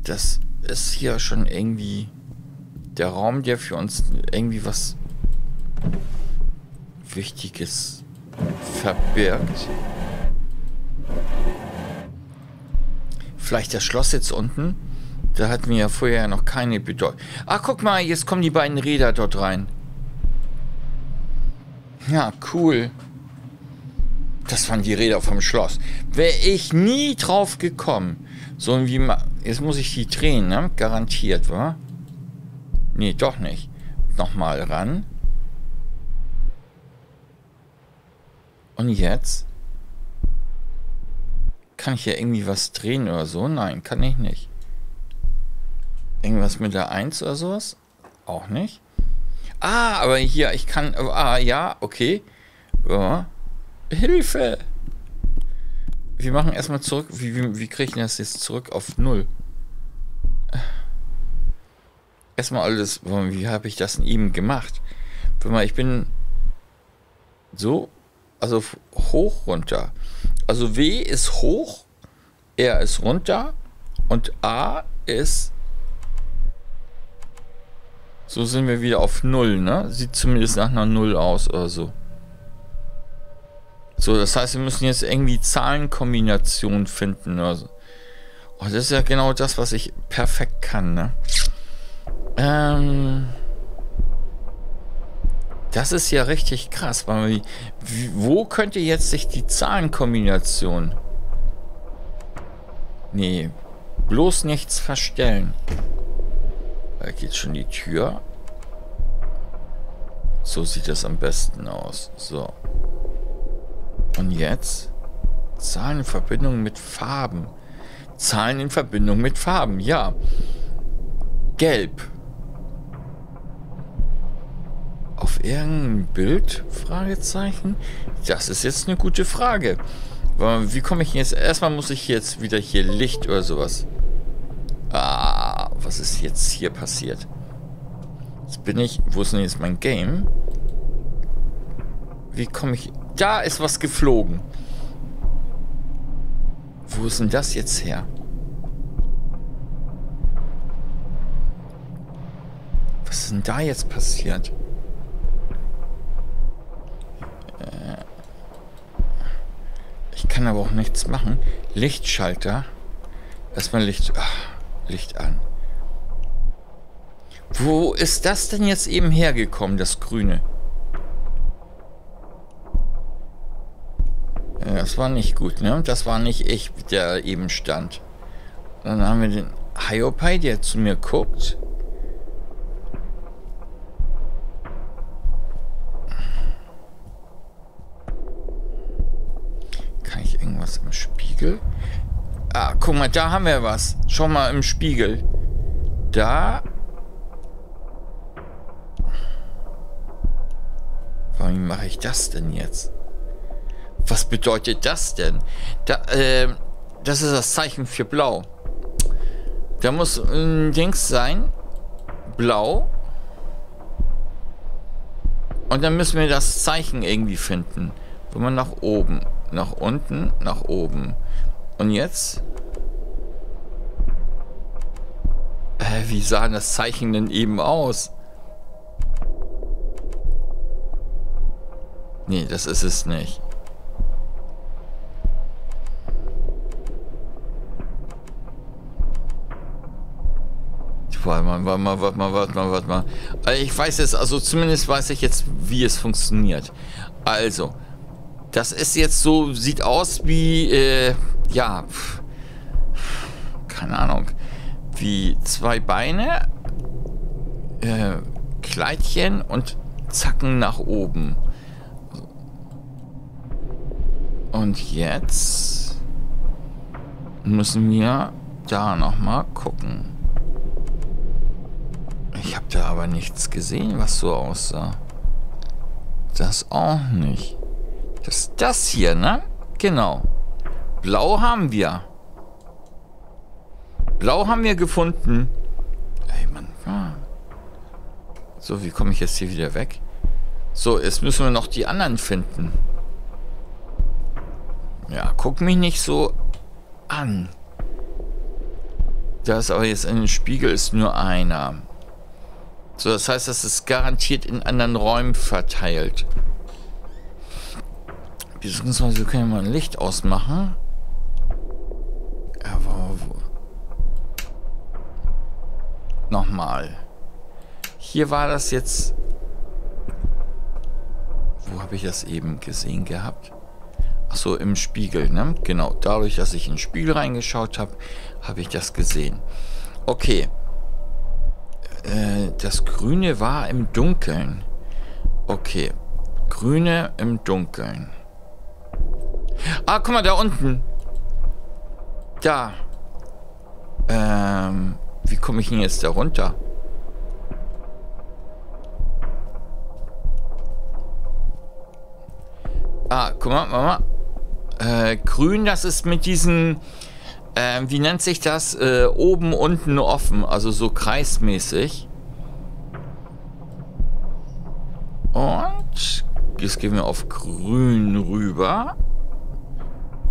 Das ist hier schon irgendwie der Raum, der für uns irgendwie was Wichtiges verbirgt. Vielleicht das Schloss jetzt unten. Da hatten wir ja vorher noch keine Bedeutung. Ach, guck mal, jetzt kommen die beiden Räder dort rein. Ja, cool. Das waren die Räder vom Schloss. Wäre ich nie drauf gekommen. So wie... Jetzt muss ich die drehen, ne? Garantiert, wa? Nee, doch nicht. Nochmal ran. Und jetzt? Kann ich hier irgendwie was drehen oder so? Nein, kann ich nicht. Irgendwas mit der 1 oder sowas? Auch nicht. Ah, aber hier, ich kann... Ah, ja, okay. Ja. Hilfe! Wir machen erstmal zurück. Wie, wie, wie kriege ich das jetzt zurück auf Null? Erstmal alles... Wie habe ich das eben gemacht? Ich bin... So. Also hoch, runter. Also W ist hoch, R ist runter und A ist so sind wir wieder auf Null, ne? Sieht zumindest nach einer Null aus oder so. So, das heißt, wir müssen jetzt irgendwie Zahlenkombinationen finden oder so. Oh, das ist ja genau das, was ich perfekt kann, ne? Ähm... Das ist ja richtig krass. Wie, wo könnte jetzt sich die Zahlenkombination... Nee, bloß nichts verstellen. Da geht schon die Tür. So sieht das am besten aus. So. Und jetzt? Zahlen in Verbindung mit Farben. Zahlen in Verbindung mit Farben, ja. Gelb. Auf irgendein Bild? Fragezeichen. Das ist jetzt eine gute Frage. Wie komme ich jetzt? Erstmal muss ich jetzt wieder hier Licht oder sowas. Ah, was ist jetzt hier passiert? Jetzt bin ich... Wo ist denn jetzt mein Game? Wie komme ich... Da ist was geflogen. Wo ist denn das jetzt her? Was ist denn da jetzt passiert? Äh, ich kann aber auch nichts machen. Lichtschalter. Erstmal Licht... Ach. Licht an. Wo ist das denn jetzt eben hergekommen, das Grüne? Ja, das war nicht gut, ne? Das war nicht ich, der eben stand. Dann haben wir den Hiopai, der zu mir guckt. Ich irgendwas im Spiegel? Ah, guck mal, da haben wir was. Schau mal im Spiegel. Da. Warum mache ich das denn jetzt? Was bedeutet das denn? Da, äh, das ist das Zeichen für blau. Da muss ein Dings sein. Blau. Und dann müssen wir das Zeichen irgendwie finden. Wenn man nach oben, nach unten, nach oben. Und jetzt? Äh, wie sah das Zeichen denn eben aus? Nee, das ist es nicht. Warte mal, warte mal, warte mal, warte mal, warte mal. Äh, ich weiß es, also zumindest weiß ich jetzt, wie es funktioniert. Also, das ist jetzt so, sieht aus wie, äh, ja, keine Ahnung, wie zwei Beine, äh, Kleidchen und Zacken nach oben. Und jetzt müssen wir da nochmal gucken. Ich habe da aber nichts gesehen, was so aussah. Das auch nicht. Das ist das hier, ne? Genau. Blau haben wir. Blau haben wir gefunden. Ey, Mann. So, wie komme ich jetzt hier wieder weg? So, jetzt müssen wir noch die anderen finden. Ja, guck mich nicht so an. Das aber jetzt in den Spiegel ist nur einer. So, das heißt, das ist garantiert in anderen Räumen verteilt. Beziehungsweise wir können ja mal ein Licht ausmachen. Aber wo? Nochmal. Hier war das jetzt... Wo habe ich das eben gesehen gehabt? Achso, im Spiegel, ne? Genau, dadurch, dass ich in den Spiegel reingeschaut habe, habe ich das gesehen. Okay. Äh, das Grüne war im Dunkeln. Okay. Grüne im Dunkeln. Ah, guck mal, da unten. Da. Ähm, wie komme ich denn jetzt da runter? Ah, guck mal, Mama. Äh, grün, das ist mit diesen, äh, wie nennt sich das? Äh, oben, unten offen, also so kreismäßig. Und jetzt gehen wir auf grün rüber.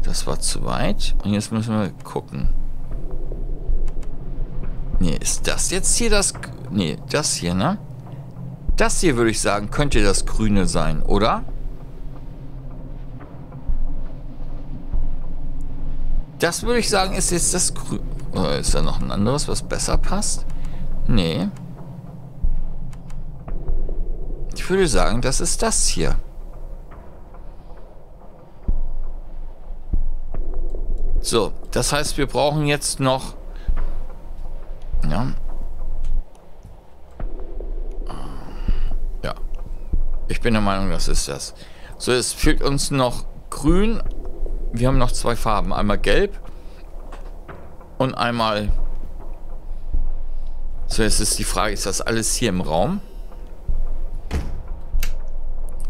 Das war zu weit. Und jetzt müssen wir gucken. Nee, ist das jetzt hier das... Nee, das hier, ne? Das hier, würde ich sagen, könnte das Grüne sein, oder? Das würde ich sagen, ist jetzt das Grüne. Oder ist da noch ein anderes, was besser passt? Nee. Ich würde sagen, das ist das hier. So, das heißt, wir brauchen jetzt noch... Ja. Ja. Ich bin der Meinung, das ist das. So, es fehlt uns noch grün. Wir haben noch zwei Farben. Einmal gelb und einmal... So, jetzt ist die Frage, ist das alles hier im Raum?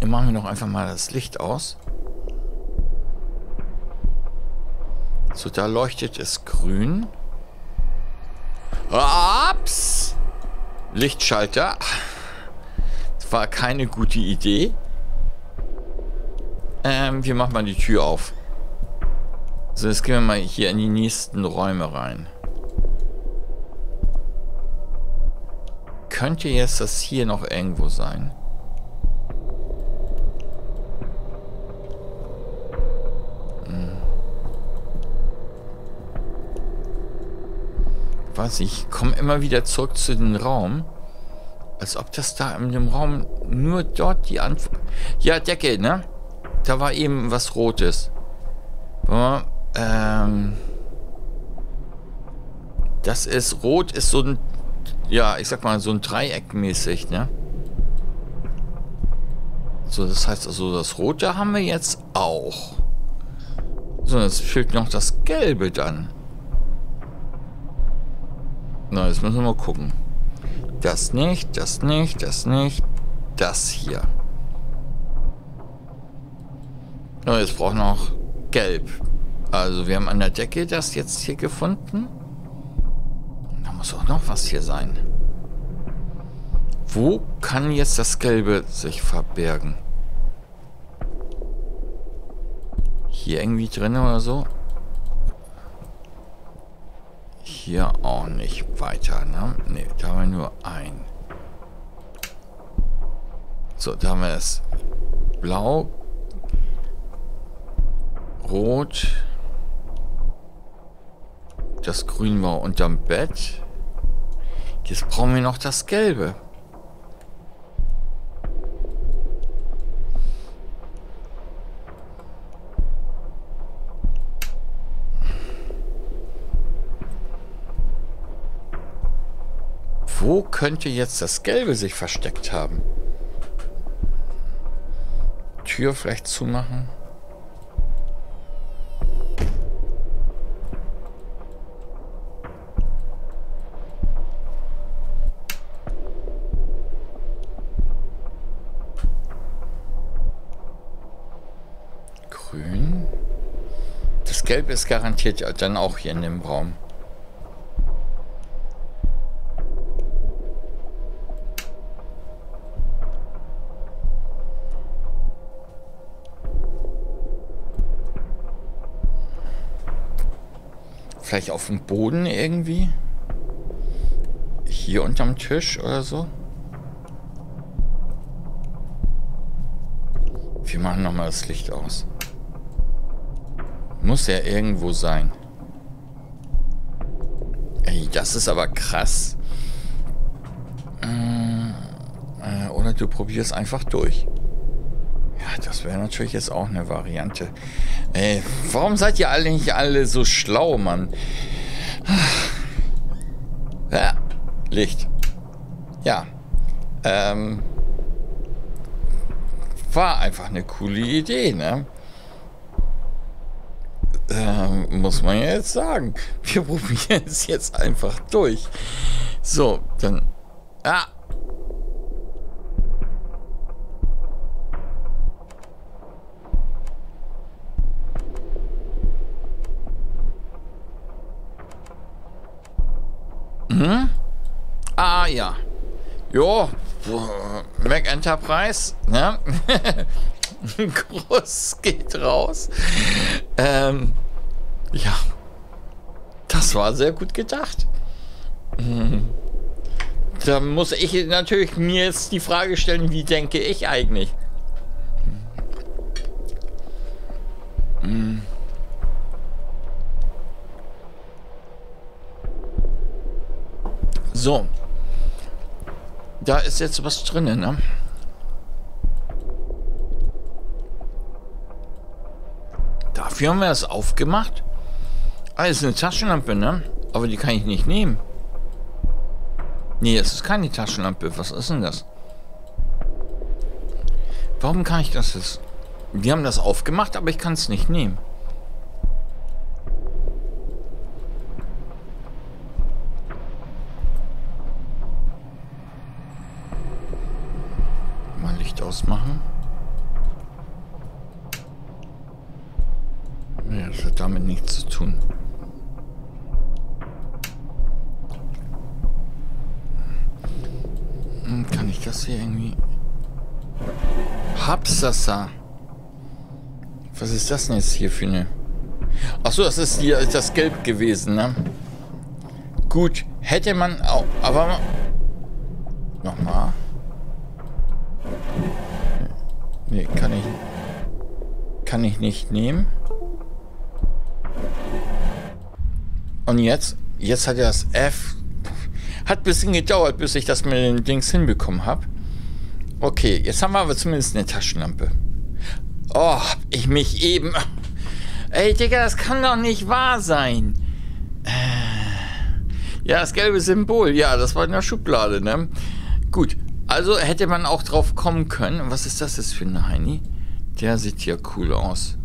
Hier machen wir noch einfach mal das Licht aus. So, da leuchtet es grün. Ups! Lichtschalter. Das war keine gute Idee. Ähm, wir machen mal die Tür auf. So, jetzt gehen wir mal hier in die nächsten Räume rein. Könnte jetzt das hier noch irgendwo sein? Weiß ich komme immer wieder zurück zu dem Raum. Als ob das da in dem Raum nur dort die Antwort... Ja, Decke, ne? Da war eben was Rotes. Ähm... Das ist... Rot ist so ein... Ja, ich sag mal, so ein Dreieck mäßig, ne? So, das heißt also, das Rote haben wir jetzt auch. So, jetzt fehlt noch das Gelbe dann. Na, jetzt müssen wir mal gucken. Das nicht, das nicht, das nicht. Das hier. Na, jetzt braucht noch Gelb. Also wir haben an der Decke das jetzt hier gefunden. Da muss auch noch was hier sein. Wo kann jetzt das Gelbe sich verbergen? Hier irgendwie drin oder so? Hier auch nicht weiter, ne? Ne, da haben wir nur ein. So, da haben wir das Blau, Rot, das Grün war unterm Bett. Jetzt brauchen wir noch das Gelbe. Wo könnte jetzt das Gelbe sich versteckt haben? Tür vielleicht zumachen? Grün. Das Gelb ist garantiert dann auch hier in dem Raum. Vielleicht auf dem Boden irgendwie? Hier unterm Tisch oder so? Wir machen nochmal das Licht aus. Muss ja irgendwo sein. Ey, das ist aber krass. Äh, oder du probierst einfach durch. Ja, das wäre natürlich jetzt auch eine Variante. Ey, warum seid ihr alle nicht alle so schlau, Mann? Ja, Licht. Ja. Ähm. War einfach eine coole Idee, ne? Ähm, muss man ja jetzt sagen. Wir (laughs) probieren es jetzt einfach durch. So, dann. Ah, Hm? Ah, ja. Jo, Mac Enterprise, ne? (laughs) Groß geht raus. Ähm, ja. Das war sehr gut gedacht. Hm. Da muss ich natürlich mir jetzt die Frage stellen, wie denke ich eigentlich? Hm. So. Da ist jetzt was drin, ne? Dafür haben wir es aufgemacht. Ah, ist eine Taschenlampe, ne? Aber die kann ich nicht nehmen. Nee, es ist keine Taschenlampe. Was ist denn das? Warum kann ich das jetzt? Wir haben das aufgemacht, aber ich kann es nicht nehmen. Mal Licht ausmachen. Ja, das hat damit nichts zu tun. Hm, kann ich das hier irgendwie... Hapsasa. Was ist das denn jetzt hier für eine... Achso, das ist hier das Gelb gewesen, ne? Gut, hätte man auch... Aber... Nochmal. Nee, kann ich... Kann ich nicht nehmen. Und jetzt? Jetzt hat er das F hat ein bisschen gedauert, bis ich das mit den Dings hinbekommen habe. Okay, jetzt haben wir aber zumindest eine Taschenlampe. Oh, hab ich mich eben... Ey, Digga, das kann doch nicht wahr sein. Äh, ja, das gelbe Symbol. Ja, das war in der Schublade, ne? Gut, also hätte man auch drauf kommen können. Was ist das jetzt für ein Heini? Der sieht ja cool aus.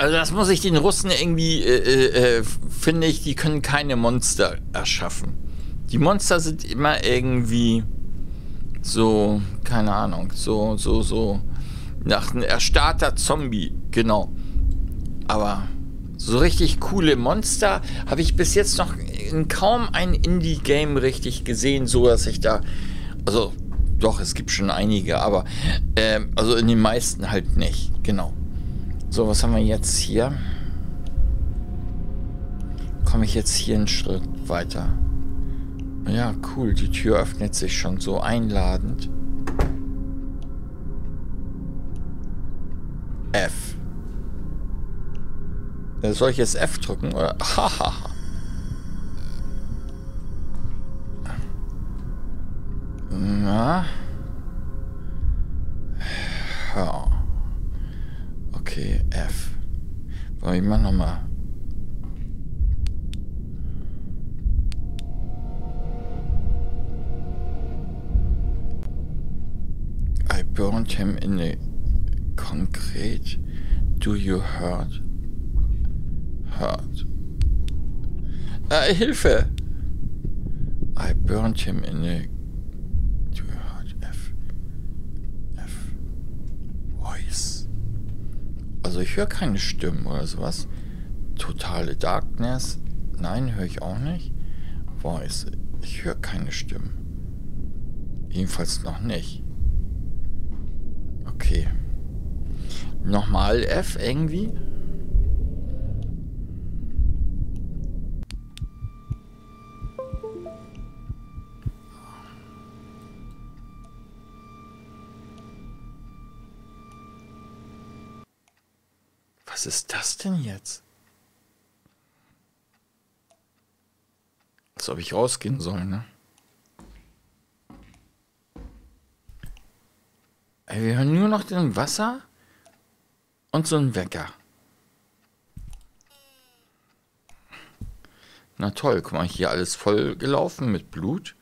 Also das muss ich den Russen irgendwie, äh, äh, äh, finde ich, die können keine Monster erschaffen. Die Monster sind immer irgendwie so, keine Ahnung, so, so, so, nach einem erstarrter Zombie, genau. Aber so richtig coole Monster habe ich bis jetzt noch in kaum ein Indie-Game richtig gesehen, so dass ich da, also doch, es gibt schon einige, aber äh, also in den meisten halt nicht, genau. So, was haben wir jetzt hier? Komme ich jetzt hier einen Schritt weiter? Ja, cool. Die Tür öffnet sich schon so einladend. F. Äh, soll ich jetzt F drücken, oder? (laughs) Haha. Na? Ja. F. Aber ich mach nochmal. I burned him in the concrete. Do you hurt? Hurt. Äh, Hilfe! I burned him in the Also ich höre keine Stimmen oder sowas. Totale Darkness. Nein, höre ich auch nicht. Voice. Ich höre keine Stimmen. Jedenfalls noch nicht. Okay. Nochmal F irgendwie. Was ist das denn jetzt? Als ob ich rausgehen soll, ne? Ey, wir hören nur noch den Wasser und so ein Wecker. Na toll, guck mal, hier alles voll gelaufen mit Blut.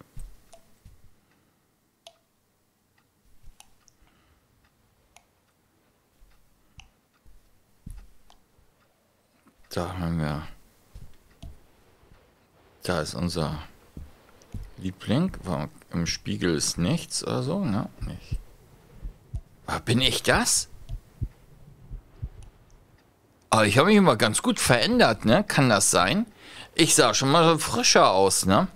Da haben wir. Da ist unser Liebling. Im Spiegel ist nichts oder so, ne? Nicht. Aber bin ich das? Aber ich habe mich immer ganz gut verändert, ne? Kann das sein? Ich sah schon mal frischer aus, ne?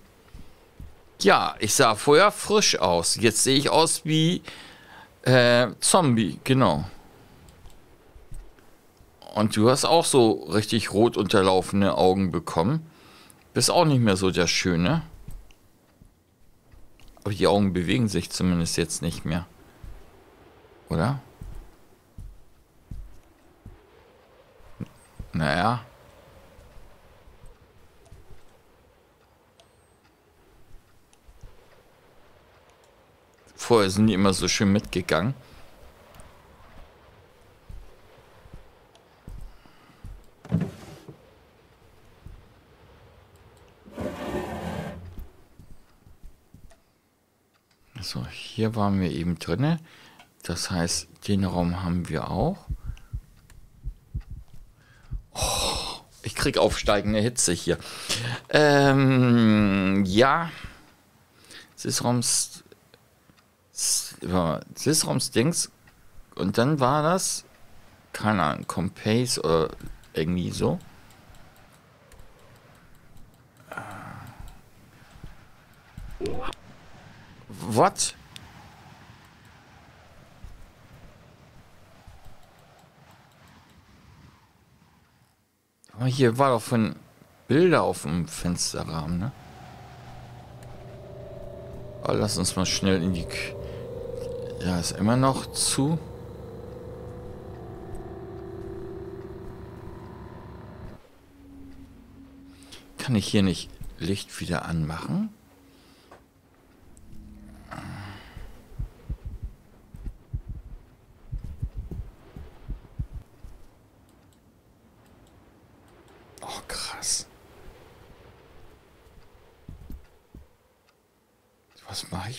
Ja, ich sah vorher frisch aus. Jetzt sehe ich aus wie äh, Zombie, genau. Und du hast auch so richtig rot unterlaufene Augen bekommen. Bist auch nicht mehr so der Schöne. Aber die Augen bewegen sich zumindest jetzt nicht mehr. Oder? Naja. Vorher sind die immer so schön mitgegangen. So, hier waren wir eben drinne. Das heißt, den Raum haben wir auch. Oh, ich krieg aufsteigende Hitze hier. Ähm, ja. Sisraums Sisraums Dings. Und dann war das, keine Ahnung, Compace oder irgendwie so. What? Aber hier war doch von Bilder auf dem Fensterrahmen, ne? Aber lass uns mal schnell in die... K ja, ist immer noch zu. Kann ich hier nicht Licht wieder anmachen?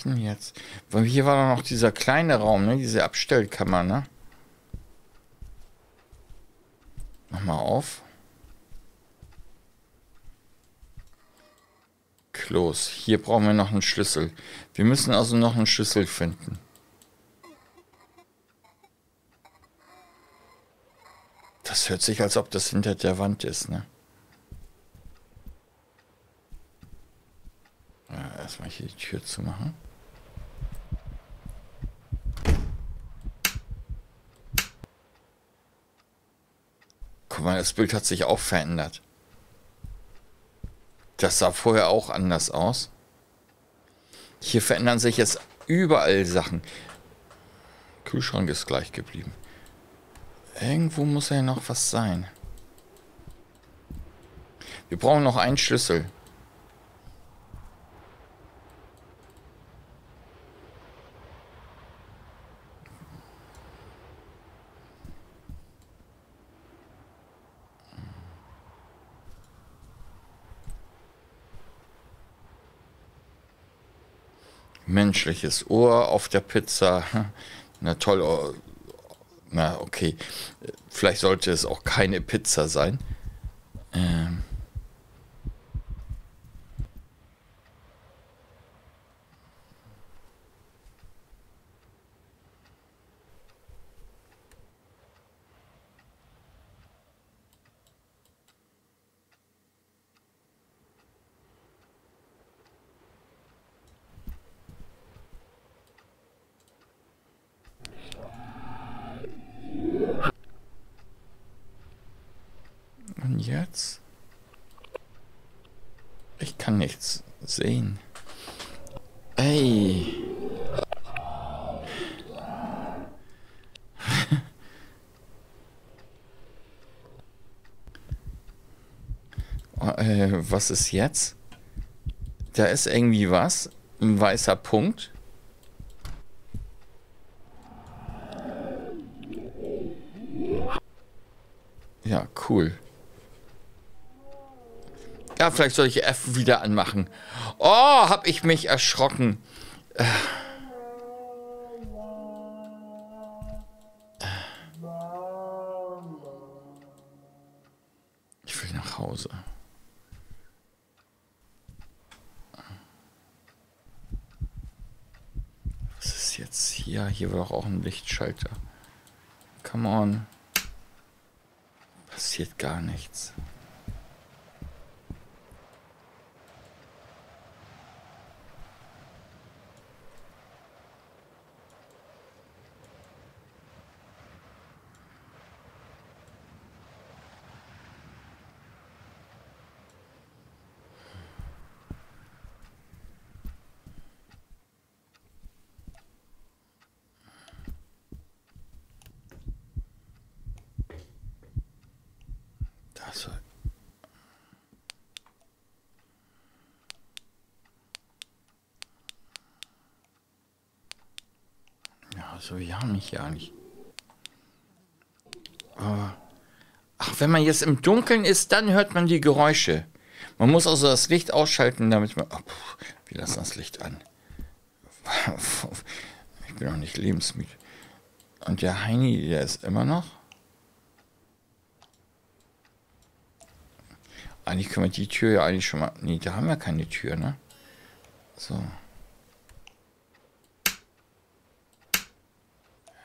denn jetzt? Weil hier war doch noch dieser kleine Raum, ne? Diese Abstellkammer, ne? Mach mal auf. Klos. Hier brauchen wir noch einen Schlüssel. Wir müssen also noch einen Schlüssel finden. Das hört sich, als ob das hinter der Wand ist, ne? Ja, erstmal hier die Tür zu machen. Guck mal, das Bild hat sich auch verändert. Das sah vorher auch anders aus. Hier verändern sich jetzt überall Sachen. Kühlschrank ist gleich geblieben. Irgendwo muss ja noch was sein. Wir brauchen noch einen Schlüssel. Menschliches Ohr auf der Pizza. (laughs) Na toll, oh, na okay, vielleicht sollte es auch keine Pizza sein. Ähm jetzt? Ich kann nichts sehen. Ey. äh, was ist jetzt? Da ist irgendwie was. Ein weißer Punkt. Ja, cool. Ja, vielleicht soll ich F wieder anmachen. Oh, hab ich mich erschrocken. Ich will nach Hause. Was ist jetzt hier? War auch ein Lichtschalter. Come on. Passiert gar nichts. Also. Mich ja nicht. Aber, ach, wenn man jetzt im Dunkeln ist, dann hört man die Geräusche. Man muss also das Licht ausschalten, damit man. Oh, puh, wir lassen das Licht an. (laughs) Ich bin auch nicht lebensmüde. Und der Heini, der ist immer noch. Eigentlich können wir die Tür ja eigentlich schon mal. Nee, da haben wir keine Tür, ne? So.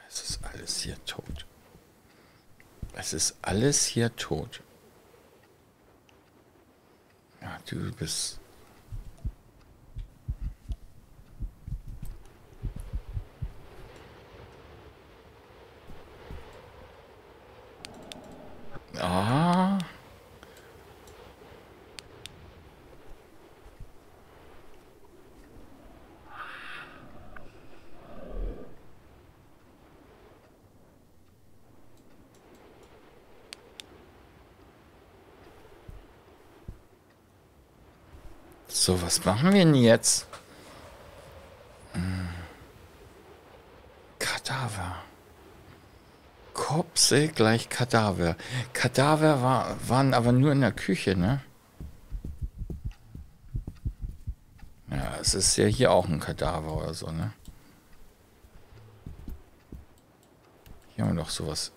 Es ist hier tot. Es ist alles hier tot. Ja, du bist. Ah. So, machen wir denn jetzt? Hm. Kadaver. Kopse gleich Kadaver. Kadaver war, waren aber nur in der Küche, ne? Ja, es ist ja hier auch ein Kadaver oder so, ne? Hier haben wir doch sowas.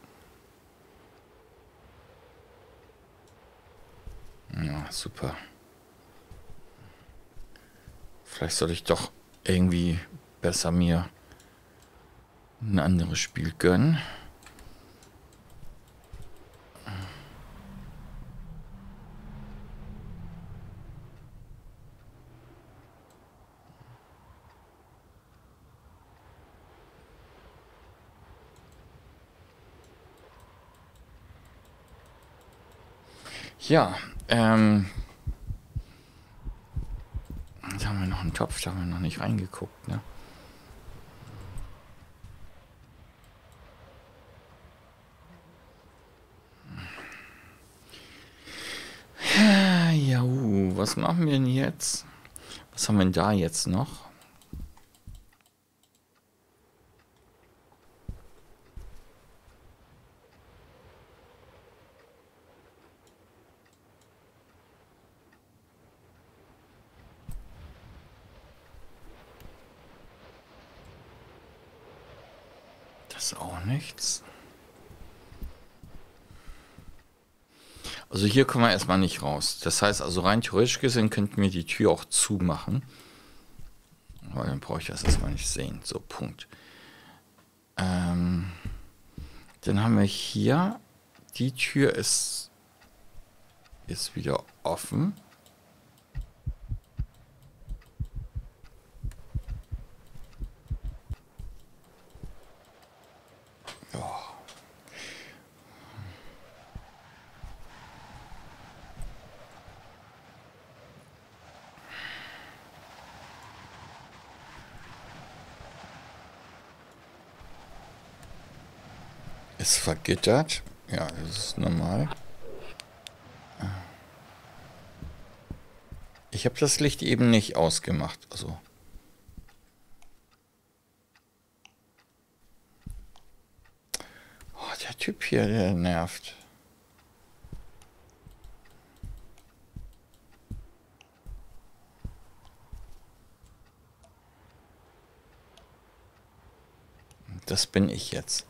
Ja, super. Vielleicht soll ich doch irgendwie besser mir ein anderes Spiel gönnen. Ja, ähm, da da haben wir noch nicht reingeguckt, ne? Ja, was machen wir denn jetzt? Was haben wir denn da jetzt noch? Das ist auch nichts. Also hier kommen wir erstmal nicht raus. Das heißt also rein theoretisch gesehen könnten wir die Tür auch zumachen. Aber dann brauche ich das erstmal nicht sehen. So, Punkt. Ähm, dann haben wir hier, die Tür ist, ist wieder offen. Ist vergittert. Ja, das ist normal. Ich habe das Licht eben nicht ausgemacht. Also. Oh, der Typ hier, der nervt. Das bin ich jetzt.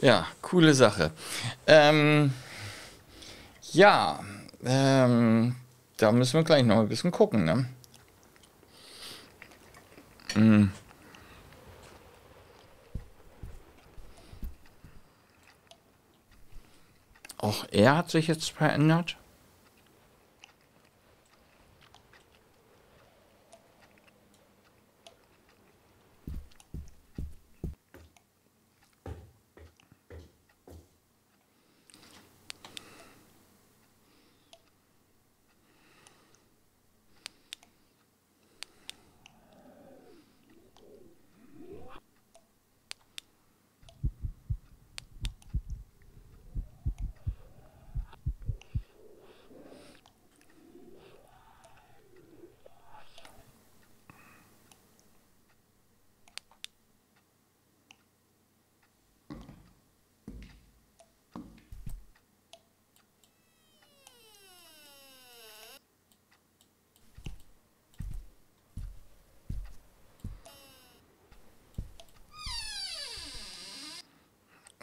Ja, coole Sache. Ähm, ja, ähm, da müssen wir gleich noch ein bisschen gucken, ne? Mm. Auch er hat sich jetzt verändert.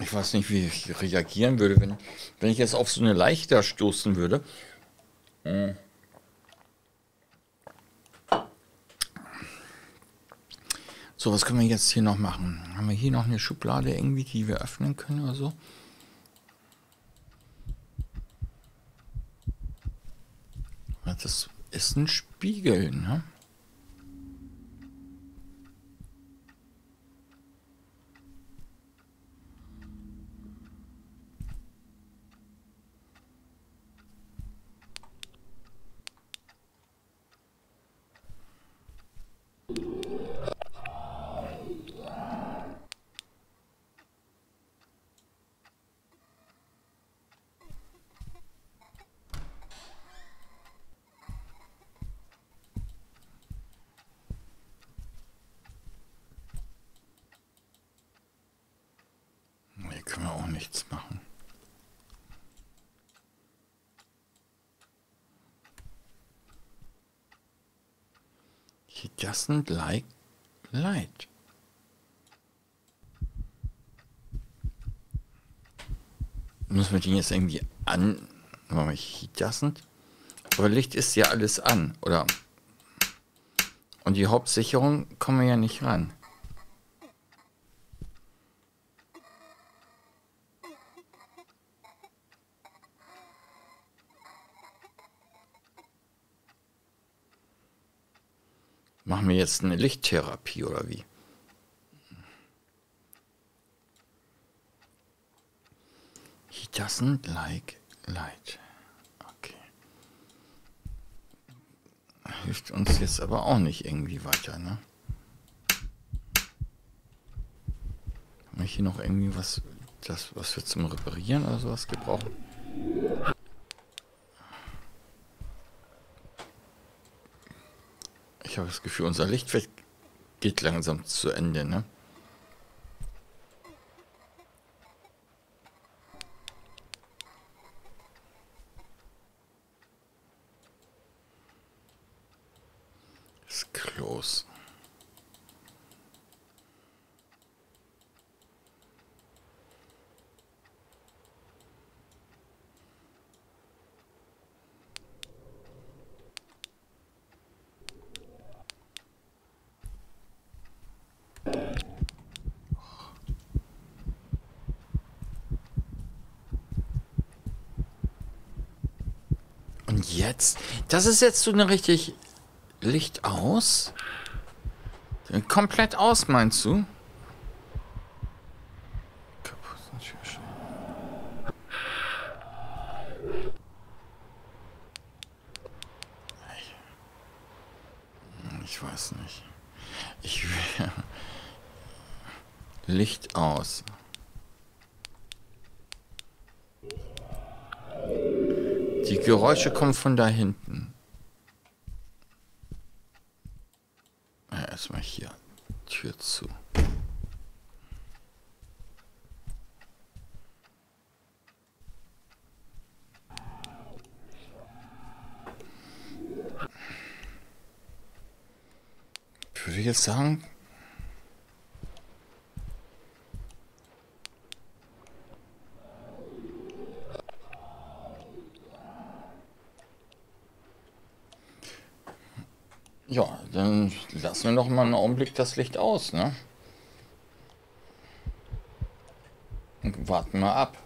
Ich weiß nicht, wie ich reagieren würde, wenn, wenn ich jetzt auf so eine Leichter stoßen würde. So, was können wir jetzt hier noch machen? Haben wir hier noch eine Schublade irgendwie, die wir öffnen können oder so? Das ist ein Spiegel, ne? Hier können wir auch nichts machen. He doesn't like light. Den jetzt irgendwie an... Mal, He. Aber Licht ist ja alles an, oder? Und die Hauptsicherung kommen wir ja nicht ran. Machen wir jetzt eine Lichttherapie oder wie? Doesn't like light. Okay. Hilft uns jetzt aber auch nicht irgendwie weiter, ne? Haben wir hier noch irgendwie was, das, was wir zum Reparieren oder sowas gebrauchen? Ich habe das Gefühl, unser Lichtfeld geht langsam zu Ende, ne? Ist close. Und jetzt? Das ist jetzt so eine richtig Licht aus? Komplett aus, meinst du? Kaputten Türchen. Ich weiß nicht. Ich will... Licht aus. Die Geräusche kommen von da hinten. Ja, erstmal hier. Tür zu. Ich würde jetzt sagen, Ja, dann noch mal einen Augenblick das Licht aus, ne? Und warten mal ab.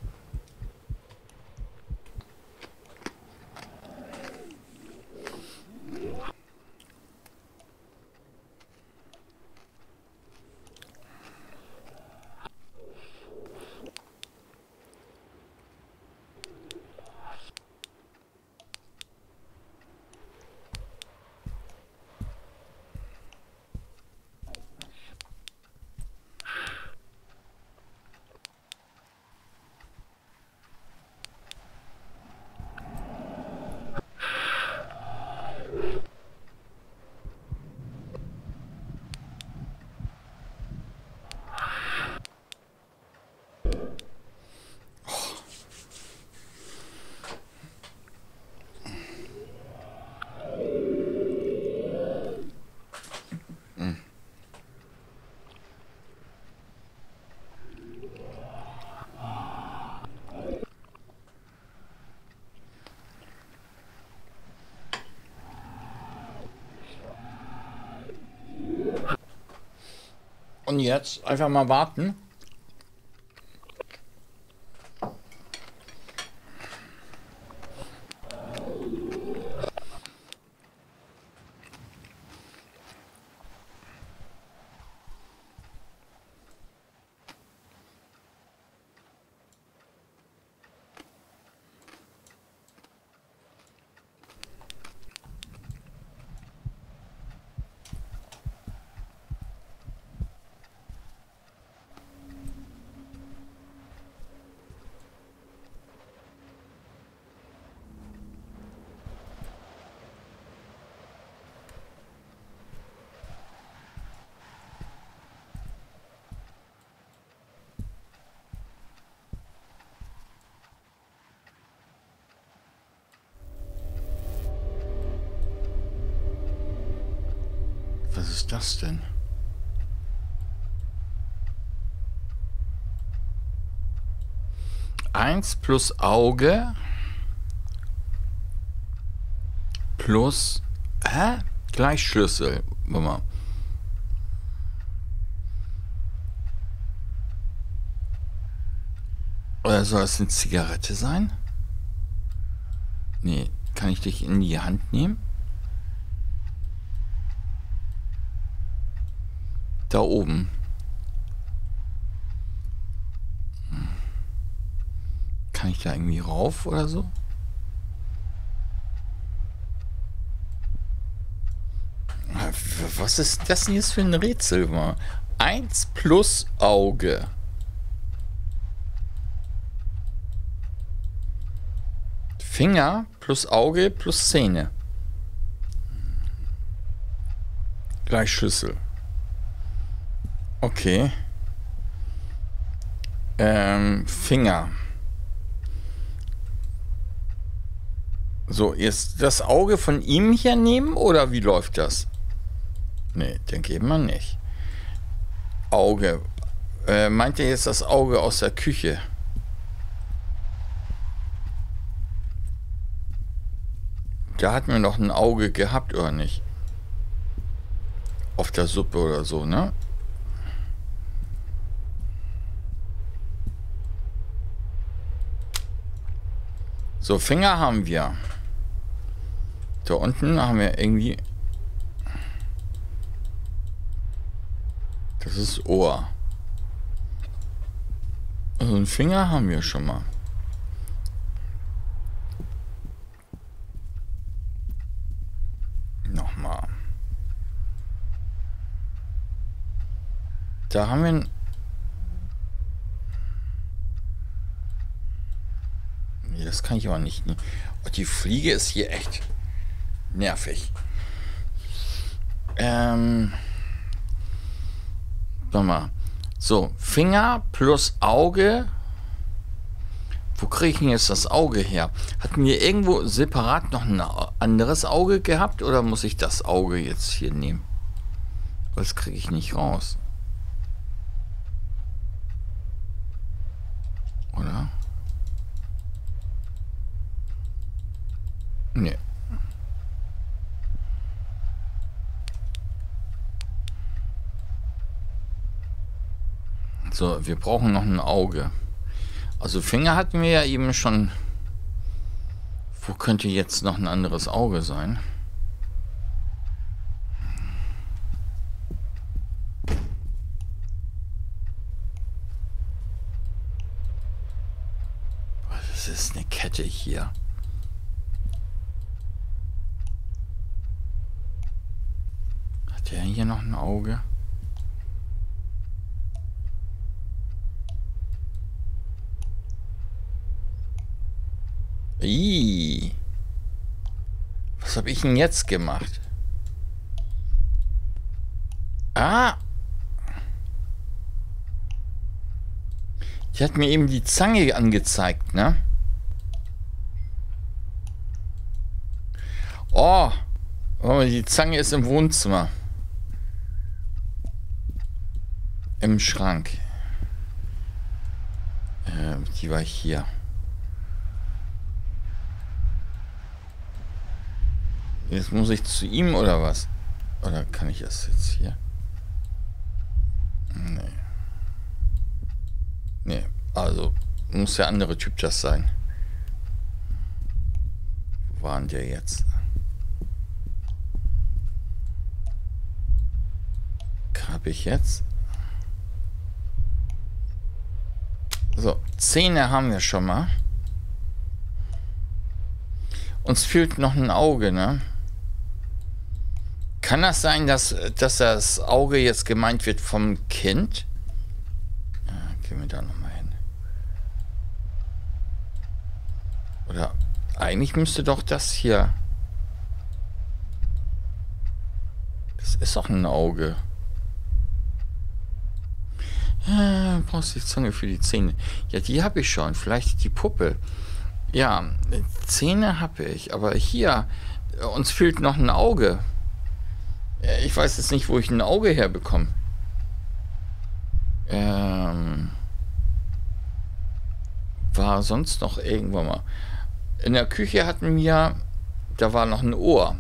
Und jetzt einfach mal warten. Was ist das denn? Eins plus Auge plus hä? Gleich Schlüssel. Warte mal. Oder soll es eine Zigarette sein? Nee, kann ich dich in die Hand nehmen? Da oben. Kann ich da irgendwie rauf oder so? Was ist das denn jetzt für ein Rätsel? Eins plus Auge. Finger plus Auge plus Zähne. Gleich Schlüssel. Okay. Ähm, Finger. So, jetzt das Auge von ihm hier nehmen oder wie läuft das? Nee, den geben wir nicht. Auge. Äh, meint ihr jetzt das Auge aus der Küche? Da hatten wir noch ein Auge gehabt, oder nicht? Auf der Suppe oder so, ne? So, Finger haben wir. Da unten haben wir irgendwie... Das ist Ohr. Also einen Finger haben wir schon mal. Nochmal. Da haben wir einen Nee, das kann ich aber nicht. Oh, die Fliege ist hier echt nervig. Ähm. Nochmal. So, Finger plus Auge. Wo kriege ich denn jetzt das Auge her? Hatten wir irgendwo separat noch ein anderes Auge gehabt oder muss ich das Auge jetzt hier nehmen? Das kriege ich nicht raus. Oder? Nee. So, wir brauchen noch ein Auge. Also Finger hatten wir ja eben schon. Wo könnte jetzt noch ein anderes Auge sein? Was ist eine Kette hier? Hier noch ein Auge? Ih. Was habe ich denn jetzt gemacht? Ah. Die hat mir eben die Zange angezeigt, ne? Oh. oh die Zange ist im Wohnzimmer. Im Schrank. Äh, die war hier. Jetzt muss ich zu ihm oder was? Oder kann ich das jetzt hier? Nee. Nee, also muss der andere Typ das sein. Wo waren der jetzt? Habe ich jetzt? So, Zähne haben wir schon mal. Uns fehlt noch ein Auge, ne? Kann das sein, dass, dass das Auge jetzt gemeint wird vom Kind? Ja, gehen wir da nochmal hin. Oder eigentlich müsste doch das hier... Das ist doch ein Auge. Ja, brauchst die Zunge für die Zähne. Ja, die habe ich schon. Vielleicht die Puppe. Ja, Zähne habe ich. Aber hier, uns fehlt noch ein Auge. Ich weiß jetzt nicht, wo ich ein Auge herbekomme. Ähm, war sonst noch irgendwann mal. In der Küche hatten wir, da war noch ein Ohr.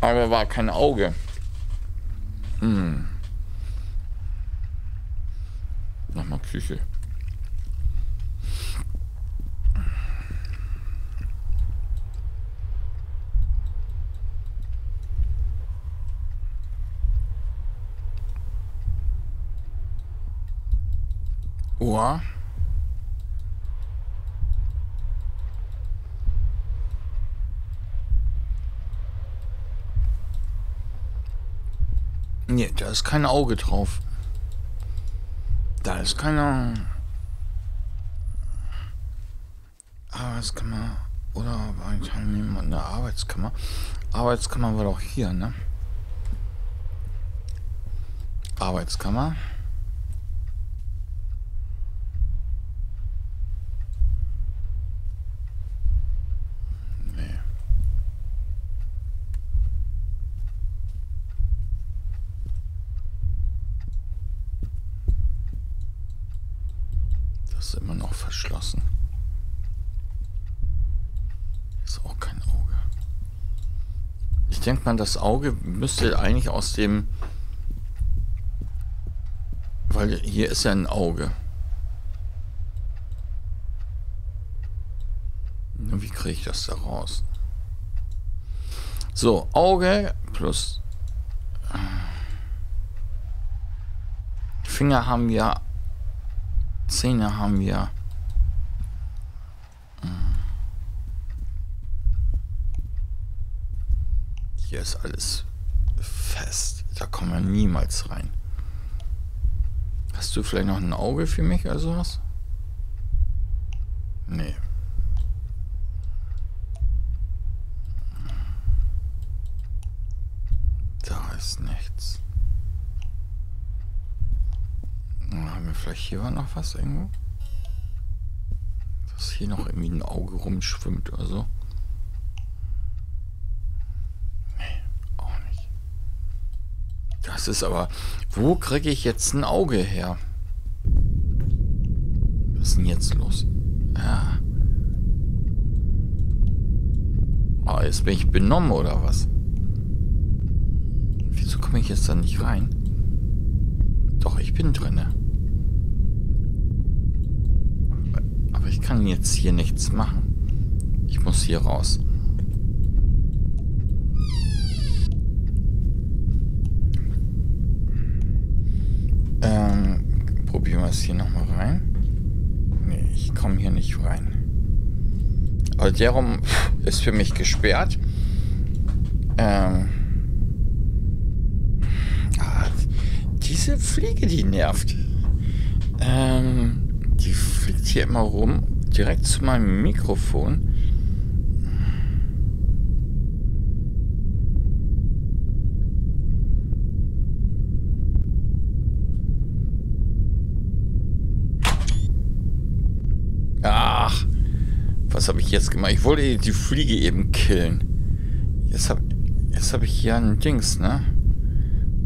Aber war kein Auge. Hm. Nochmal Küche. Ohr. Nee, da ist kein Auge drauf. Da ist keine Arbeitskammer oder eine Arbeitskammer. Arbeitskammer war doch hier, ne? Arbeitskammer. Verschlossen. Ist auch kein Auge. Ich denke mal, das Auge müsste eigentlich aus dem... Weil hier ist ja ein Auge. Wie kriege ich das da raus? So, Auge plus Finger haben wir, Zähne haben wir. Hier ist alles fest. Da kommen wir niemals rein. Hast du vielleicht noch ein Auge für mich oder sowas? Nee. Da ist nichts. Haben wir vielleicht hier noch was irgendwo? Dass hier noch irgendwie ein Auge rumschwimmt oder so. Das ist aber... Wo kriege ich jetzt ein Auge her? Was ist denn jetzt los? Ja. Oh, jetzt bin ich benommen oder was? Wieso komme ich jetzt da nicht rein? ich bin drinne. Aber ich kann jetzt hier nichts machen. Ich muss hier raus. Ähm, probieren wir es hier nochmal rein. Nee, ich komme hier nicht rein. Also der Raum ist für mich gesperrt. Ähm. Ah, diese Fliege, die nervt. Ähm, die fliegt hier immer rum, direkt zu meinem Mikrofon. Ach, was habe jetzt gemacht? Ich wollte die Fliege eben killen. Jetzt habe jetzt hab ich hier ein Dings, ne?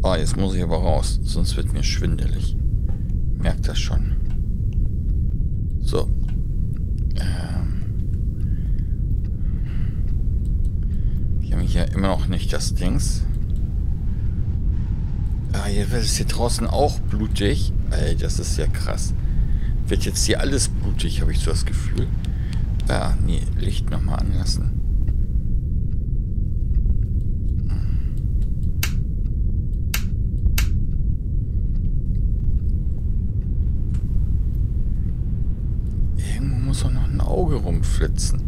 Oh, jetzt muss ich aber raus, sonst wird mir schwindelig. Merkt das schon. So. Ähm. Wir haben hier immer noch nicht das Dings. Ah, hier wird es hier draußen auch blutig. Ey, das ist ja krass. Wird jetzt hier alles blutig, habe ich so das Gefühl. Ah, nee, Licht nochmal anlassen. Irgendwo muss doch noch ein Auge rumflitzen.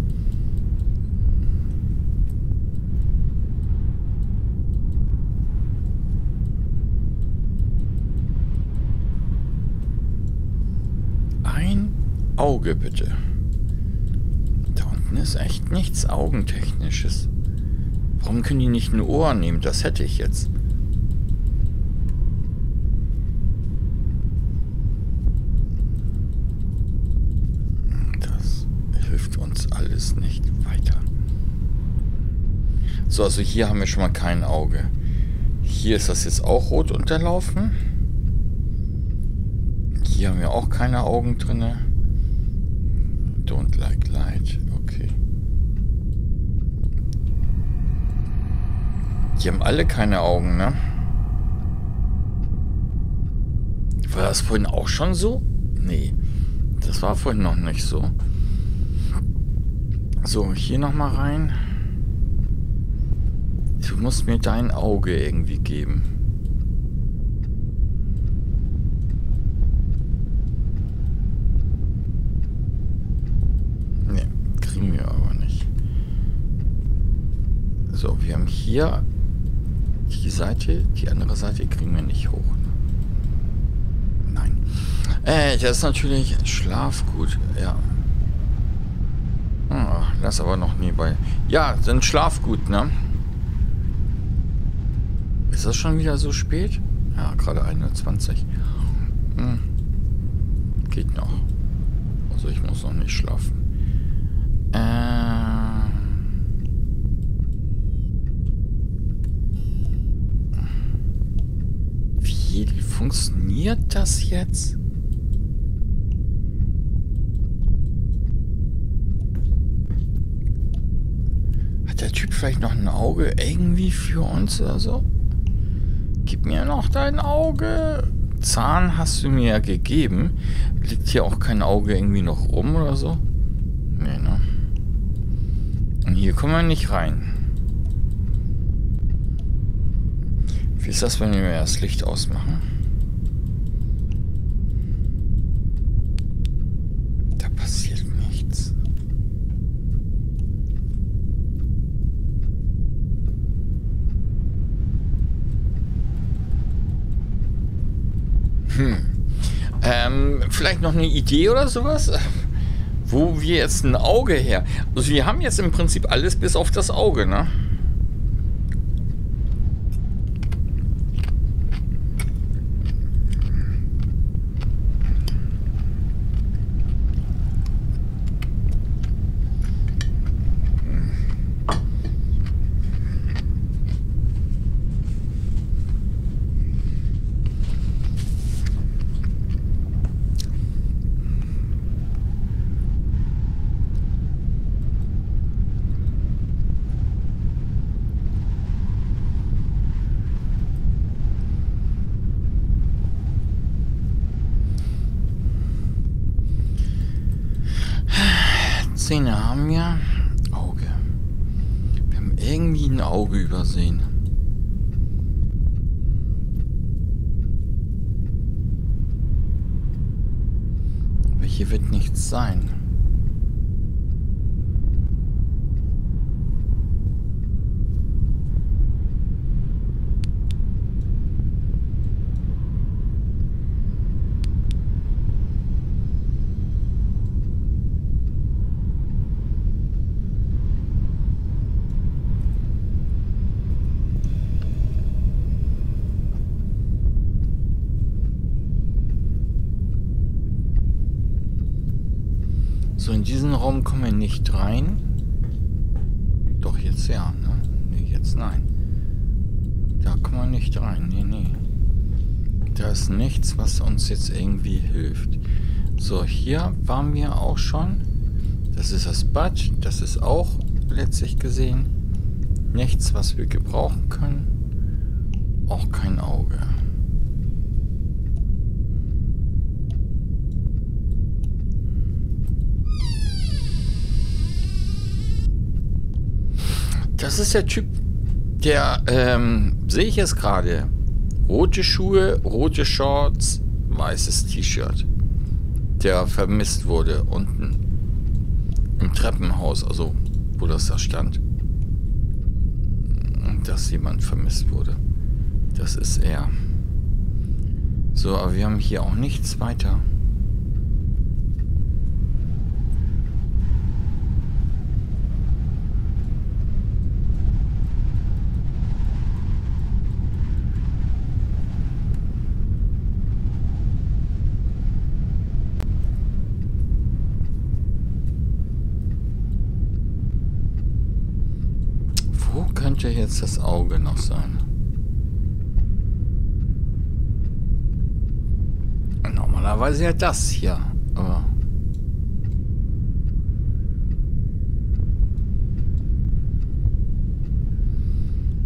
Ein Auge bitte. Da unten ist echt nichts Augentechnisches. Warum können die nicht ein Ohr nehmen? Das hätte ich jetzt. Das hilft uns alles nicht weiter. So, also hier haben wir schon mal kein Auge. Hier ist das jetzt auch rot unterlaufen. Hier haben wir auch keine Augen drin. Don't like light. Okay. Die haben alle keine Augen, ne? War das vorhin auch schon so? Nee. Das war vorhin noch nicht so. So, hier nochmal rein. Du musst mir dein Auge irgendwie geben. Nee, kriegen wir aber nicht. So, wir haben hier die Seite, die andere Seite kriegen wir nicht hoch. Nein. Äh, das ist natürlich Schlafgut, ja. Ah, lass aber noch nie bei. Ja, sind Schlafgut, ne? Ist das schon wieder so spät? Ja, gerade 21. Hm. Geht noch. Also ich muss noch nicht schlafen. Ähm. Wie funktioniert das jetzt? Hat der Typ vielleicht noch ein Auge irgendwie für uns oder so? Gib mir noch dein Auge. Zahn hast du mir ja gegeben. Liegt hier auch kein Auge irgendwie noch rum oder so? Nee, ne? Und hier kommen wir nicht rein. Wie ist das, wenn wir das Licht ausmachen? Da passiert nichts. Hm. Vielleicht noch eine Idee oder sowas? Wo wir jetzt ein Auge her... Also wir haben jetzt im Prinzip alles bis auf das Auge, ne? Kommen wir nicht rein. Doch, jetzt ja, ne? Nee, jetzt nein. Da kommen wir nicht rein. Nee, nee. Da ist nichts, was uns jetzt irgendwie hilft. So, hier waren wir auch schon. Das ist das Bad. Das ist auch letztlich gesehen nichts, was wir gebrauchen können. Auch kein Auge. Das ist der Typ, der, ähm, sehe ich jetzt gerade. Rote Schuhe, rote Shorts, weißes T-Shirt. Der vermisst wurde unten im Treppenhaus, also wo das da stand. Dass jemand vermisst wurde. Das ist er. So, aber wir haben hier auch nichts weiter. Wo könnte jetzt das Auge noch sein? Normalerweise ja das hier, aber...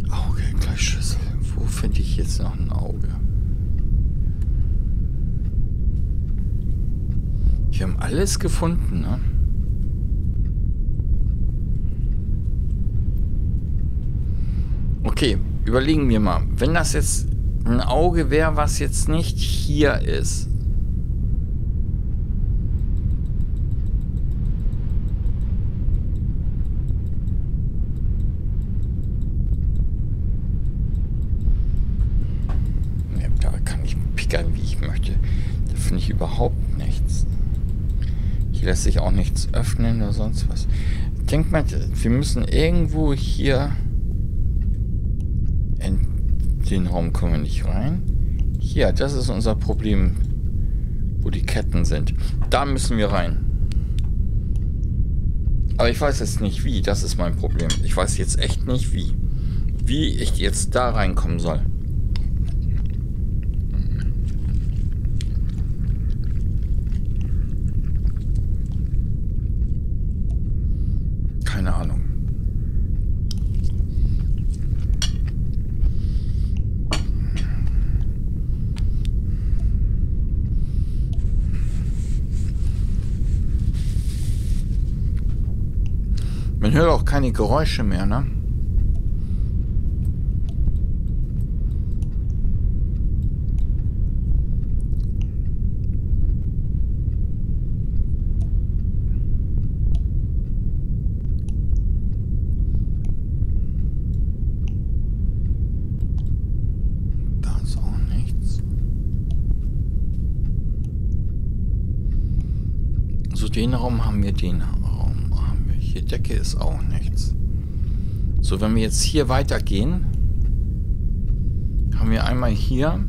Auge gleich Schlüssel. Wo finde ich jetzt noch ein Auge? Wir haben alles gefunden, ne? Okay, überlegen wir mal. Wenn das jetzt ein Auge wäre, was jetzt nicht hier ist. Ja, da kann ich pickern, wie ich möchte. Da finde ich überhaupt nichts. Hier lässt sich auch nichts öffnen oder sonst was. Denkt mal, wir müssen irgendwo hier den Raum kommen wir nicht rein. Hier, das ist unser Problem, wo die Ketten sind. Da müssen wir rein. Aber ich weiß jetzt nicht wie, das ist mein Problem. Ich weiß jetzt echt nicht wie. Wie ich jetzt da reinkommen soll. Keine Ahnung. Man hört auch keine Geräusche mehr, ne? Da ist auch nichts. So, den Raum haben wir, den Raum haben wir. Hier Decke ist auch nichts. So, wenn wir jetzt hier weitergehen, haben wir einmal hier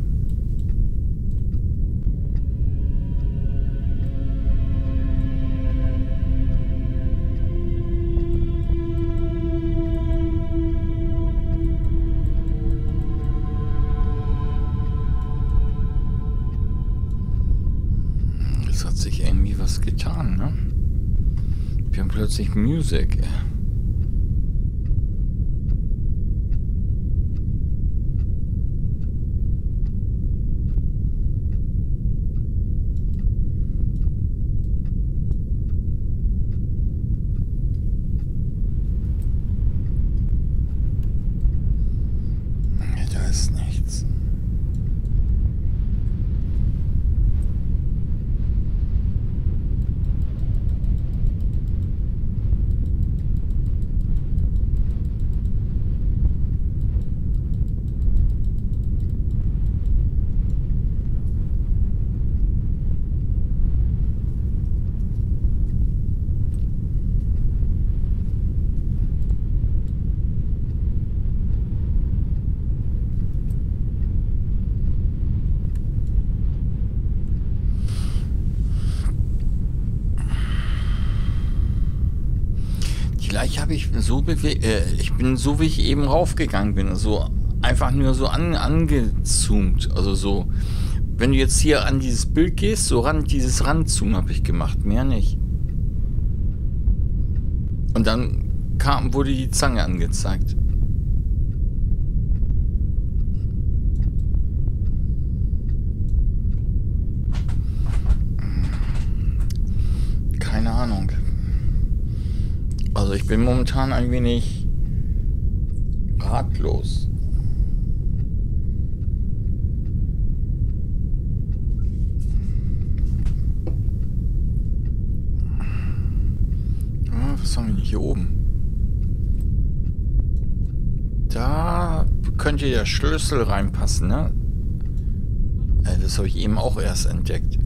Es hat sich irgendwie was getan, ne? Wir haben plötzlich Musik. Vielleicht habe ich so äh, ich bin so, wie ich eben raufgegangen bin, so einfach nur so an, angezoomt. Also so, wenn du jetzt hier an dieses Bild gehst, so ran, dieses Ranzoomen habe ich gemacht, mehr nicht. Und dann kam, wurde die Zange angezeigt. Keine Ahnung. Also ich bin momentan ein wenig ratlos. Ah, was haben wir denn hier oben? Da könnte der Schlüssel reinpassen, ne? Äh, das habe ich eben auch erst entdeckt.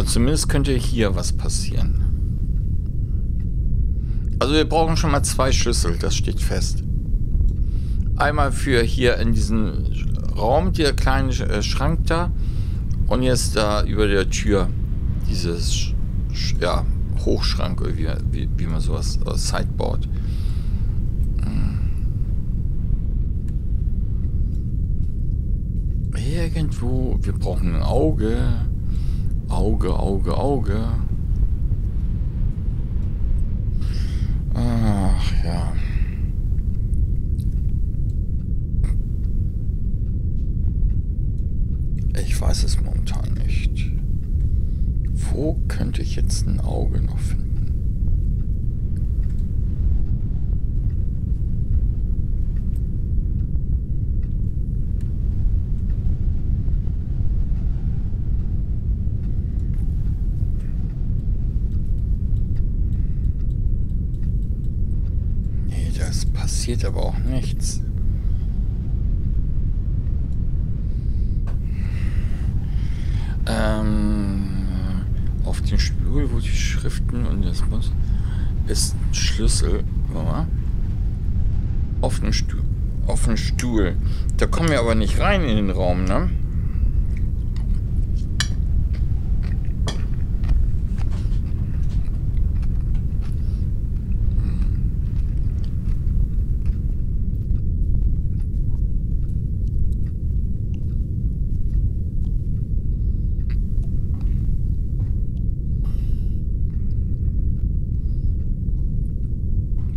Also zumindest könnte hier was passieren. Also wir brauchen schon mal zwei Schlüssel, das steht fest. Einmal für hier in diesem Raum, der kleine äh, Schrank da. Und jetzt da über der Tür dieses ja, Hochschrank, wie, wie, wie man sowas äh, Sideboard. Hm. Irgendwo, wir brauchen ein Auge. Auge, Auge, Auge. Ach ja. Ich weiß es momentan nicht. Wo könnte ich jetzt ein Auge noch finden? Passiert aber auch nichts. Ähm, auf den Stuhl, wo die Schriften und das muss, ist ein Schlüssel. Mal. Auf den Stuhl. Auf den Stuhl. Da kommen wir aber nicht rein in den Raum, ne?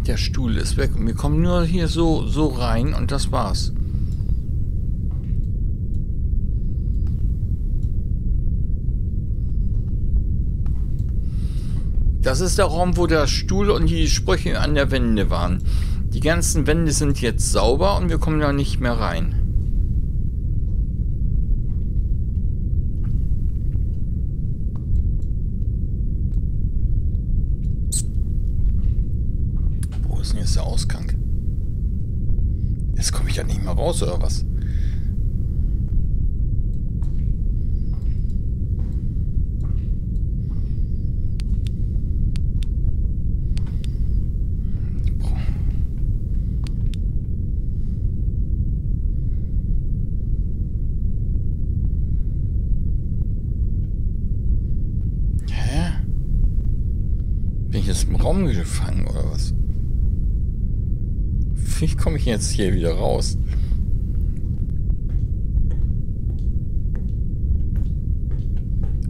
Der Weg und wir kommen nur hier so, so rein und das war's. Das ist der Raum, wo der Stuhl und die Sprüche an der Wände waren. Die ganzen Wände sind jetzt sauber und wir kommen da nicht mehr rein. ist der Ausgang. Jetzt komme ich ja nicht mehr raus, oder was? Hä? Bin ich jetzt im Raum gefangen oder was? Wie komme ich jetzt hier wieder raus?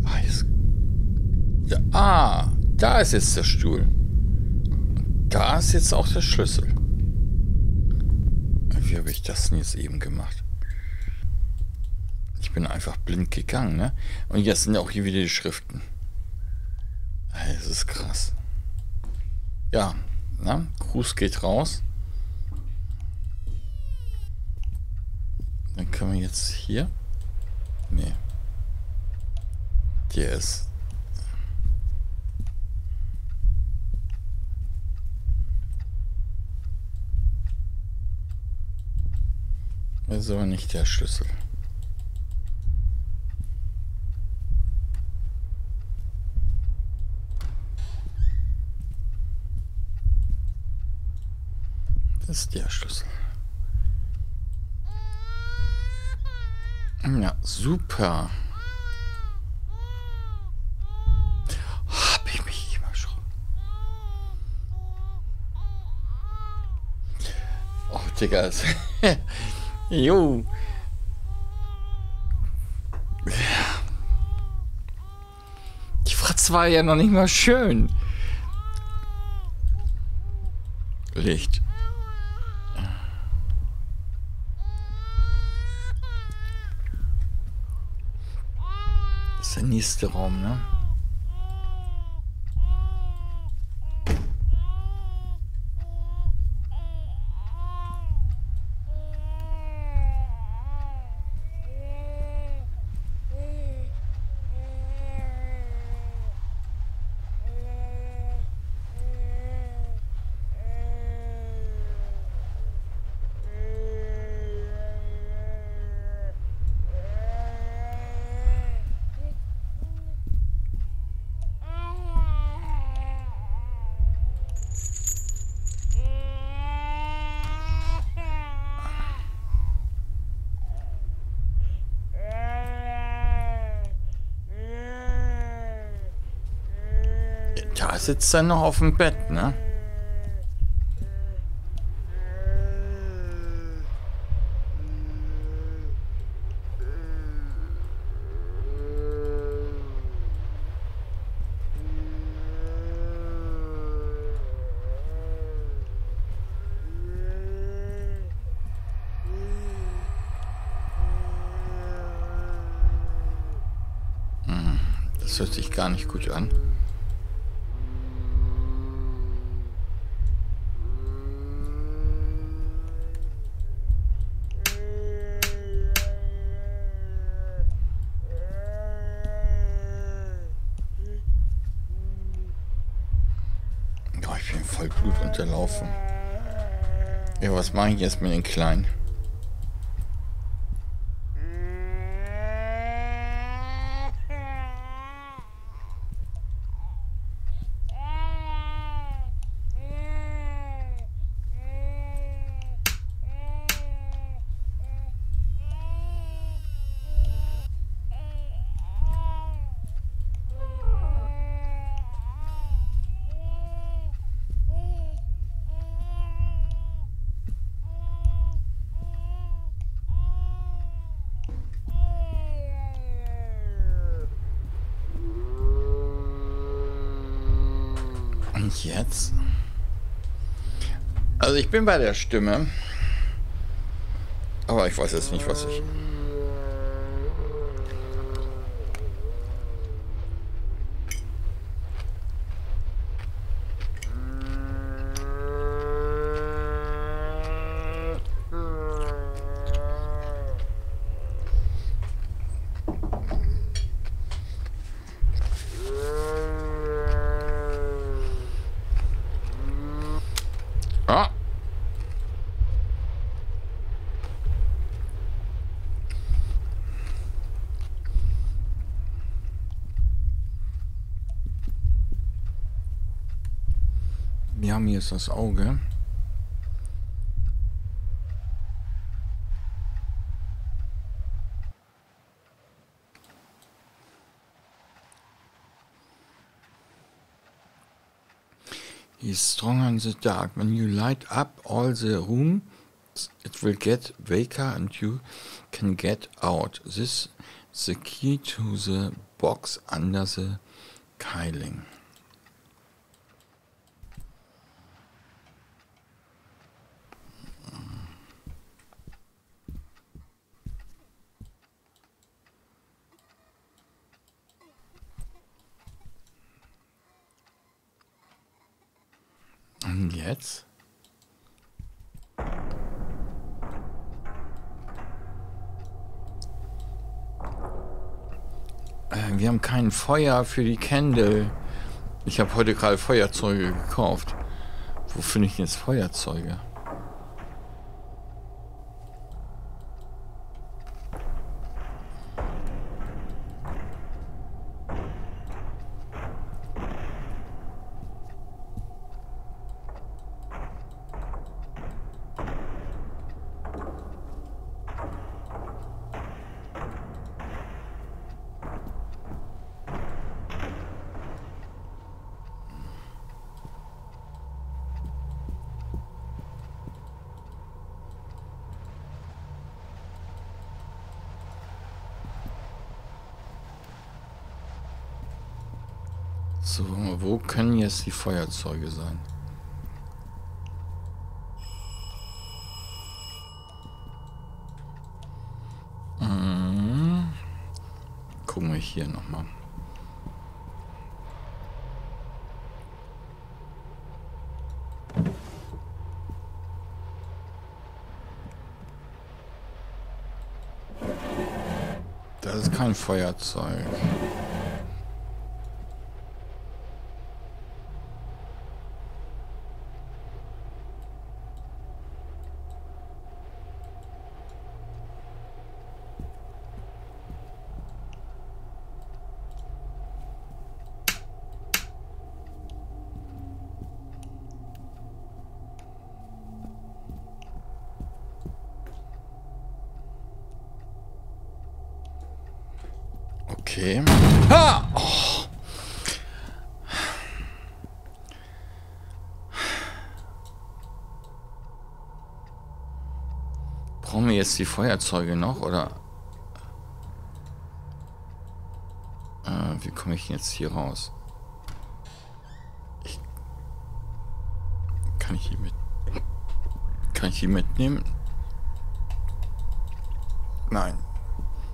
Ah, jetzt, ja, ah, da ist jetzt der Stuhl. Da ist jetzt auch der Schlüssel. Wie habe ich das denn jetzt eben gemacht? Ich bin einfach blind gegangen, ne? Und jetzt sind auch hier wieder die Schriften. Das ist krass. Ja, na, Gruß geht raus. Dann können wir jetzt hier. Nee. Der ist. Das ist aber nicht der Schlüssel. Das ist der Schlüssel. Ja, super. Hab ich mich immer schon. Oh, Digga, ist (laughs) jo. Die Fratze war ja noch nicht mal schön. Licht. Das ist der nächste Raum, ne? Sitzt er noch auf dem Bett, ne? Hm, Das hört sich gar nicht gut an. Oh, ich bin voll Blut Ja, was mache ich jetzt mit den Kleinen? Bin bei der Stimme. Aber ich weiß jetzt nicht, was ich... ist das Auge. He's stronger in the dark. When you light up all the room, it will get weaker and you can get out. This is the key to the box under the tiling. Kein Feuer für die Candle. Ich habe heute gerade Feuerzeuge gekauft. Wo finde ich jetzt Feuerzeuge? Jetzt die Feuerzeuge sein? Mhm. Gucken wir hier nochmal. Das ist kein Feuerzeug. Okay. Ha! Oh. Brauchen wir jetzt die Feuerzeuge noch, oder? Äh, wie komme ich jetzt hier raus? Ich kann ich die mit... Kann ich die mitnehmen? Nein.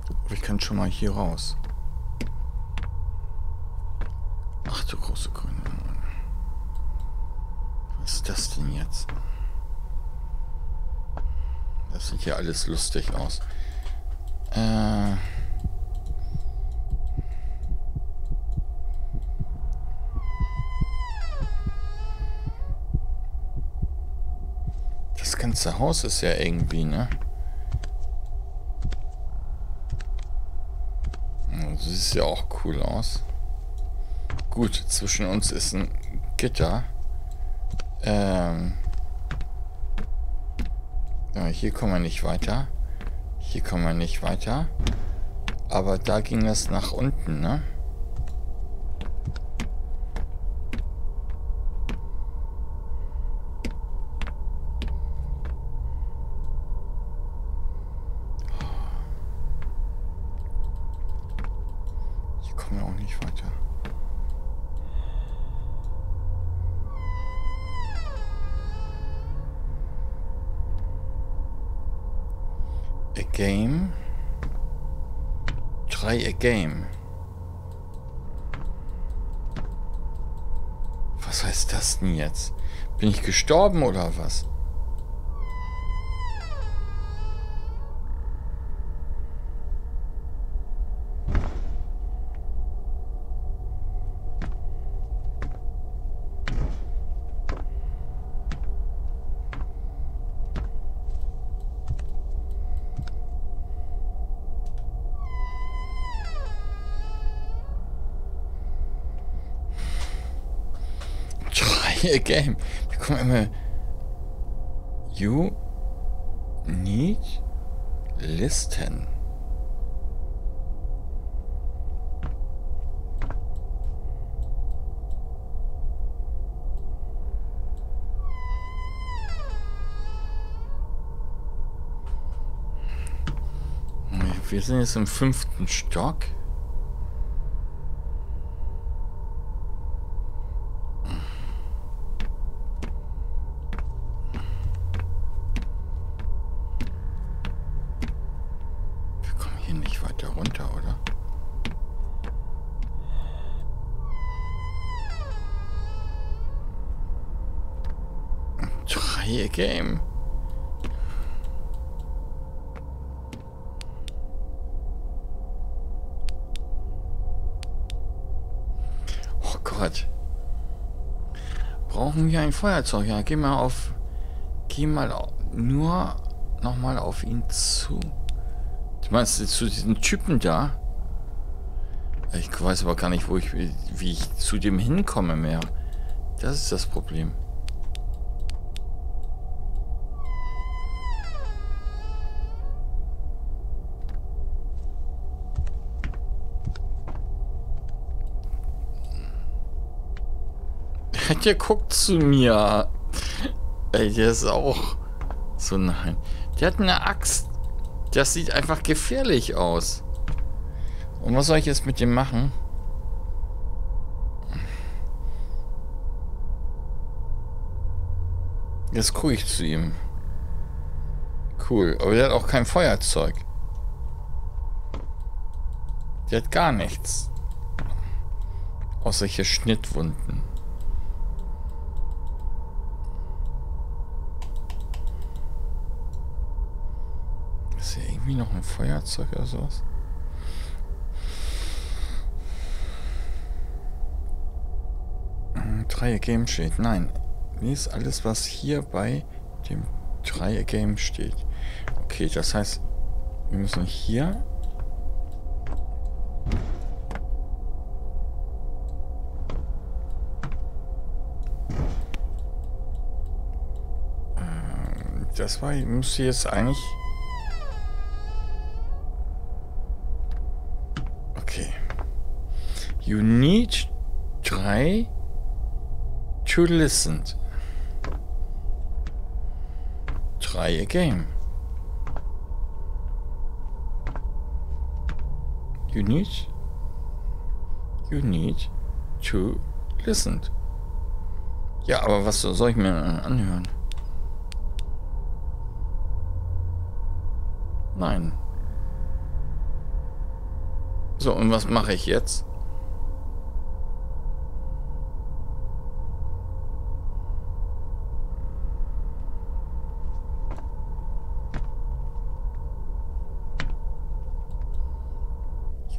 Aber ich kann schon mal hier raus. Ach du große Grüne. Was ist das denn jetzt? Das sieht hier alles lustig aus. Äh... Das ganze Haus ist ja irgendwie, ne? Das sieht ja auch cool aus. Gut, zwischen uns ist ein Gitter. Ähm hier kommen wir nicht weiter. Hier kommen wir nicht weiter. Aber da ging es nach unten, ne? Hier kommen wir auch nicht weiter. A game. Try a game. Was heißt das denn jetzt? Bin ich gestorben oder was? Try a game. Wir kommen immer. You need listen. Wir sind jetzt im fünften Stock. Wir kommen hier nicht weiter runter, oder? Try a game. Oh Gott. Brauchen wir ein Feuerzeug? Ja, geh mal auf. Geh mal nur nochmal auf ihn zu. Du meinst zu diesem Typen da? Ich weiß aber gar nicht, wo ich, wie ich zu dem hinkomme mehr. Das ist das Problem. hier guckt zu mir. Ey, der ist auch so nein. Der hat eine Axt. Das sieht einfach gefährlich aus. Und was soll ich jetzt mit dem machen? Jetzt gucke ich zu ihm. Cool. Aber der hat auch kein Feuerzeug. Der hat gar nichts. Außer hier Schnittwunden. Noch ein Feuerzeug oder sowas? Dreieck Game steht. Nein. Lies alles, was hier bei dem Dreieck Game steht. Okay, das heißt, wir müssen hier ähm, das war, müsste jetzt eigentlich... Okay. You need drei to listen. Try a game. You need you need to listen. Ja, aber was soll ich mir anhören? Nein. So, und was mache ich jetzt?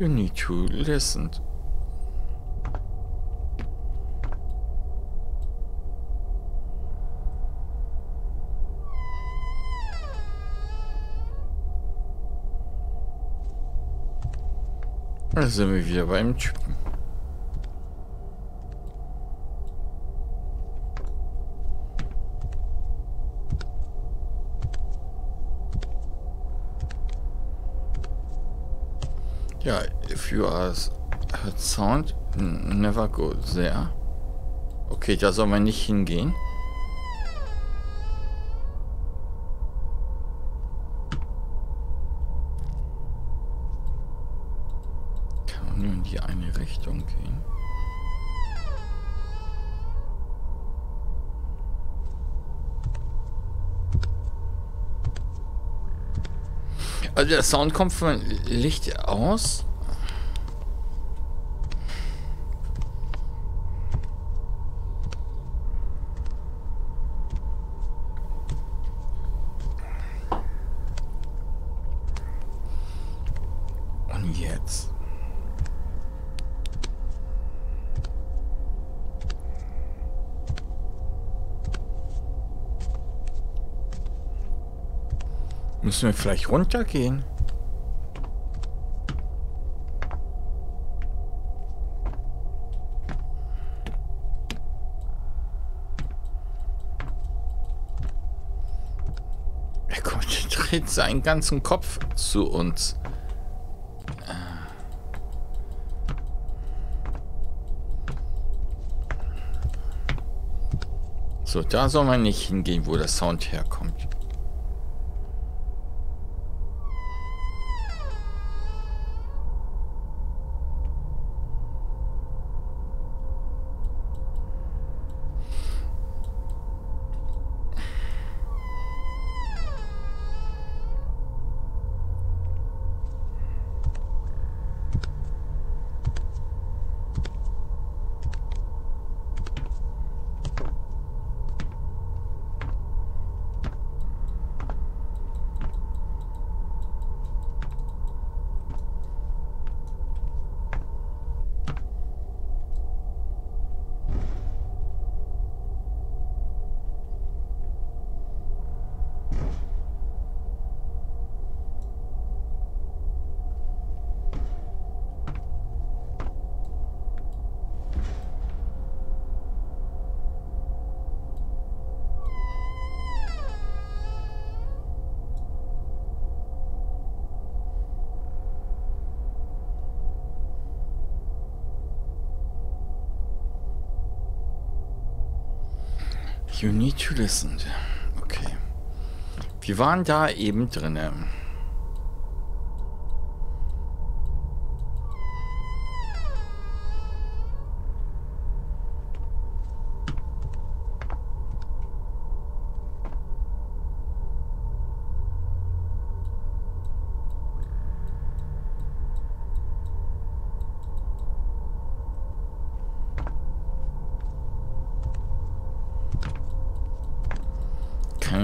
You need to listen. Da sind wir wieder. Are heard sound, never go there. Okay, da soll man nicht hingehen. Kann man nur in die eine Richtung gehen. Also der Sound kommt von Licht aus. Und jetzt. Müssen wir vielleicht runtergehen? Er konzentriert seinen ganzen Kopf zu uns. So, da soll man nicht hingehen, wo der Sound herkommt. You need to listen. Okay. Wir waren da eben drinnen.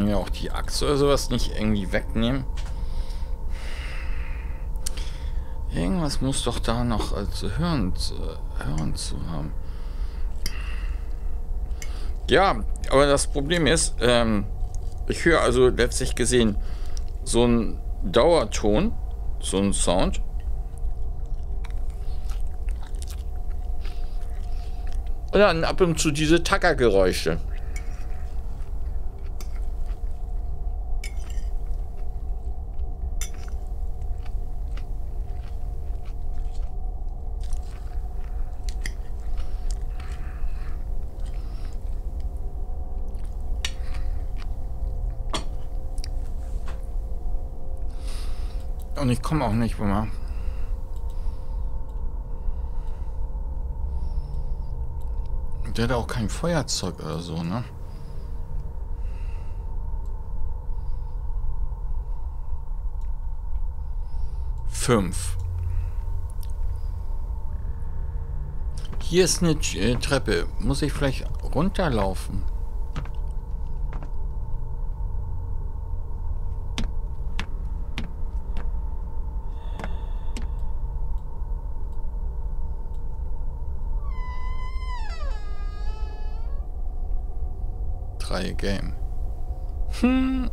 Mir auch die Axt oder sowas nicht irgendwie wegnehmen? Irgendwas muss doch da noch als hören, hören zu haben. Ja, aber das Problem ist, ähm, ich höre also letztlich gesehen so einen Dauerton, so einen Sound. Und dann ab und zu diese Tackergeräusche. Und ich komme auch nicht mehr. Der hat auch kein Feuerzeug oder so, ne? Fünf. Hier ist eine äh, Treppe. Muss ich vielleicht runterlaufen? Freie Game. Hm.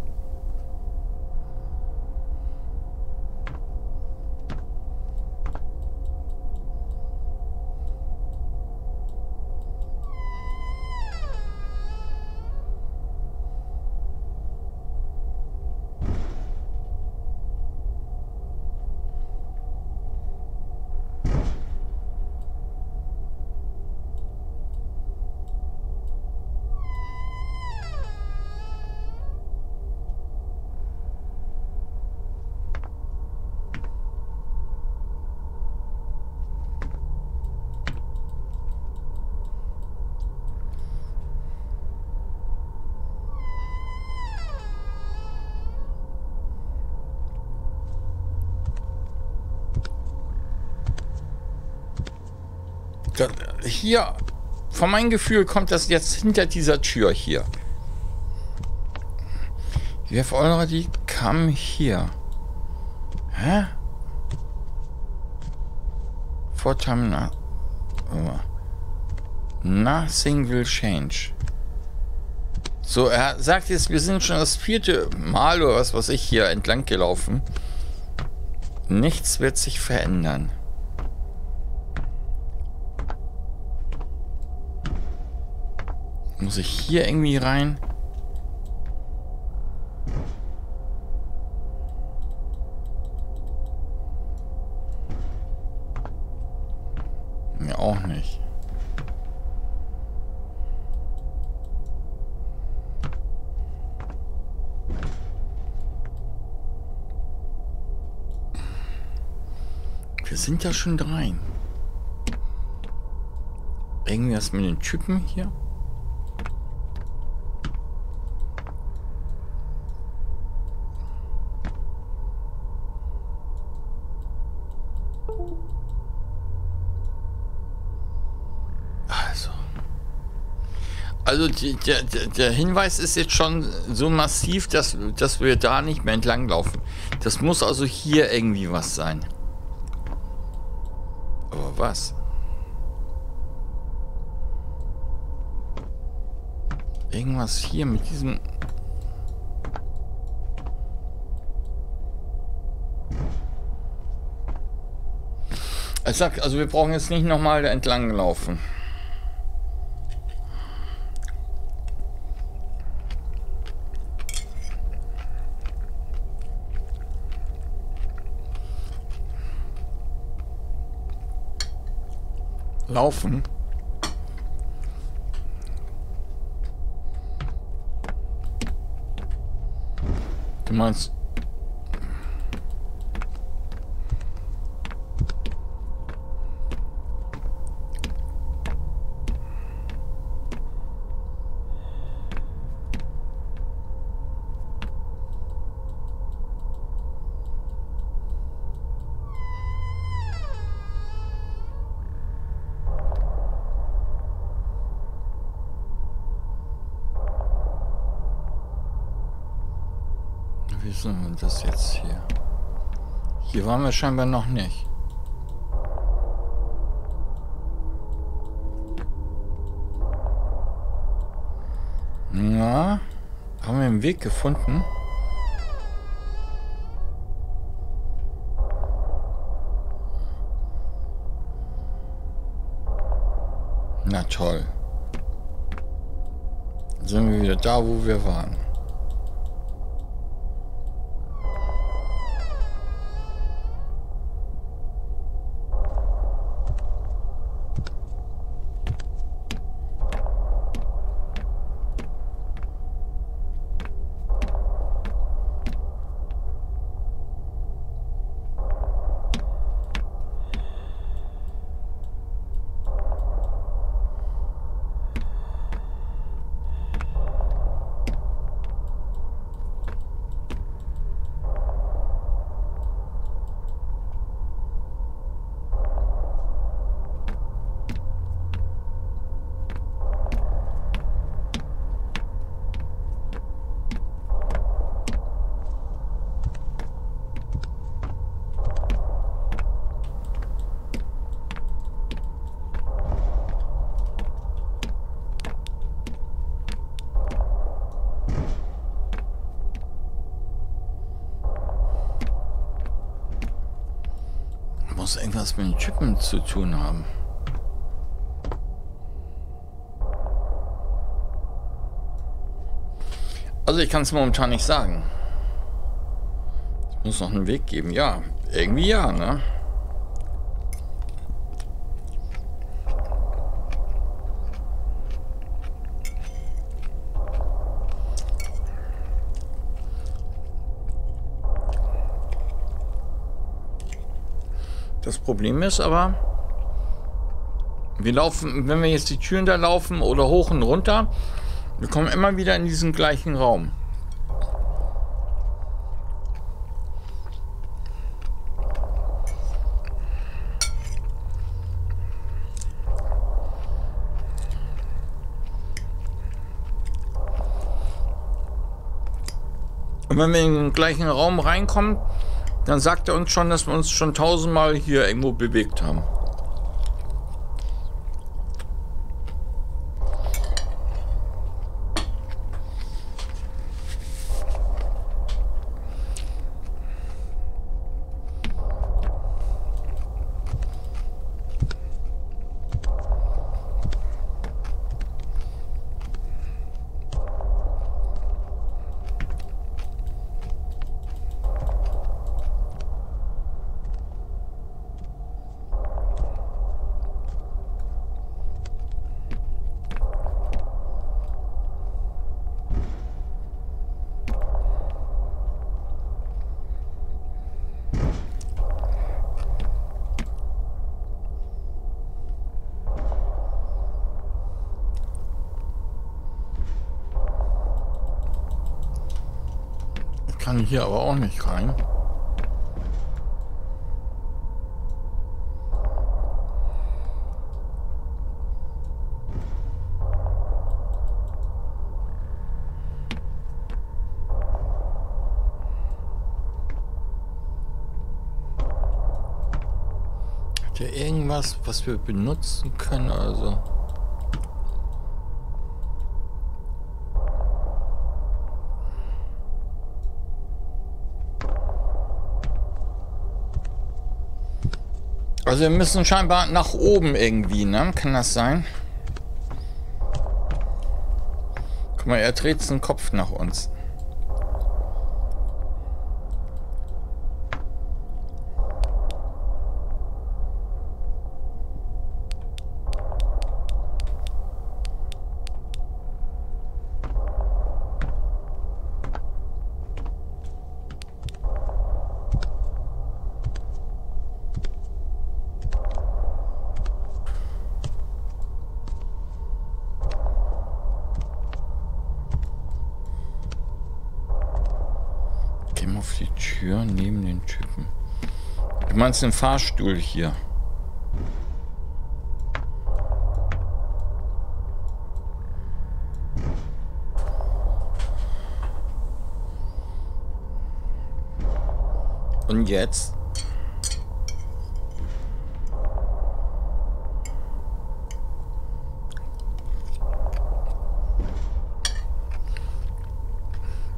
Hier, von meinem Gefühl kommt das jetzt hinter dieser Tür hier. You have already come here. Hä? For time oh. Nothing will change. So, er sagt jetzt, wir sind schon das vierte Mal oder was, was ich hier entlang gelaufen. Nichts wird sich verändern. Muss ich hier irgendwie rein? Mir auch nicht. Wir sind ja schon drei. Irgendwas mit den Typen hier? Also die, der, der Hinweis ist jetzt schon so massiv, dass, dass wir da nicht mehr entlang laufen. Das muss also hier irgendwie was sein. Aber was? Irgendwas hier mit diesem... Ich sag, also wir brauchen jetzt nicht nochmal entlang laufen. Laufen. Du meinst ist denn das jetzt hier? Hier waren wir scheinbar noch nicht. Na, haben wir einen Weg gefunden? Na toll. Sind wir wieder da, wo wir waren. Mit den Typen zu tun haben. Also ich kann es momentan nicht sagen. Es muss noch einen Weg geben. Ja, irgendwie ja, ne? Problem ist aber, wir laufen, wenn wir jetzt die Türen da laufen oder hoch und runter, wir kommen immer wieder in diesen gleichen Raum. Und wenn wir in den gleichen Raum reinkommen, dann sagt er uns schon, dass wir uns schon tausendmal hier irgendwo bewegt haben. kann hier aber auch nicht rein. Hat ja irgendwas, was wir benutzen können, also. Also wir müssen scheinbar nach oben irgendwie, ne? Kann das sein? Guck mal, er dreht den Kopf nach uns. Tür neben den Typen. Du meinst den Fahrstuhl hier? Und jetzt?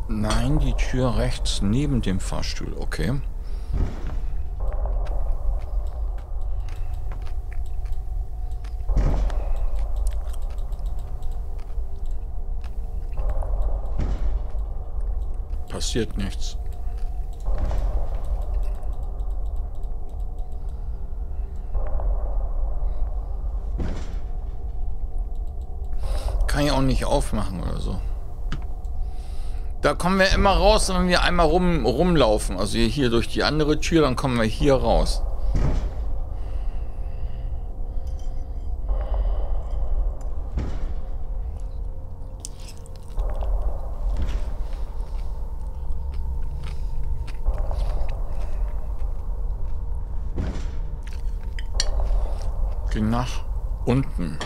Nein, die Tür rechts neben dem Fahrstuhl. Okay. Passiert nichts. Kann ich auch nicht aufmachen oder so. Da kommen wir immer raus, wenn wir einmal rum, rumlaufen. Also hier durch die andere Tür, dann kommen wir hier raus. Geh nach unten.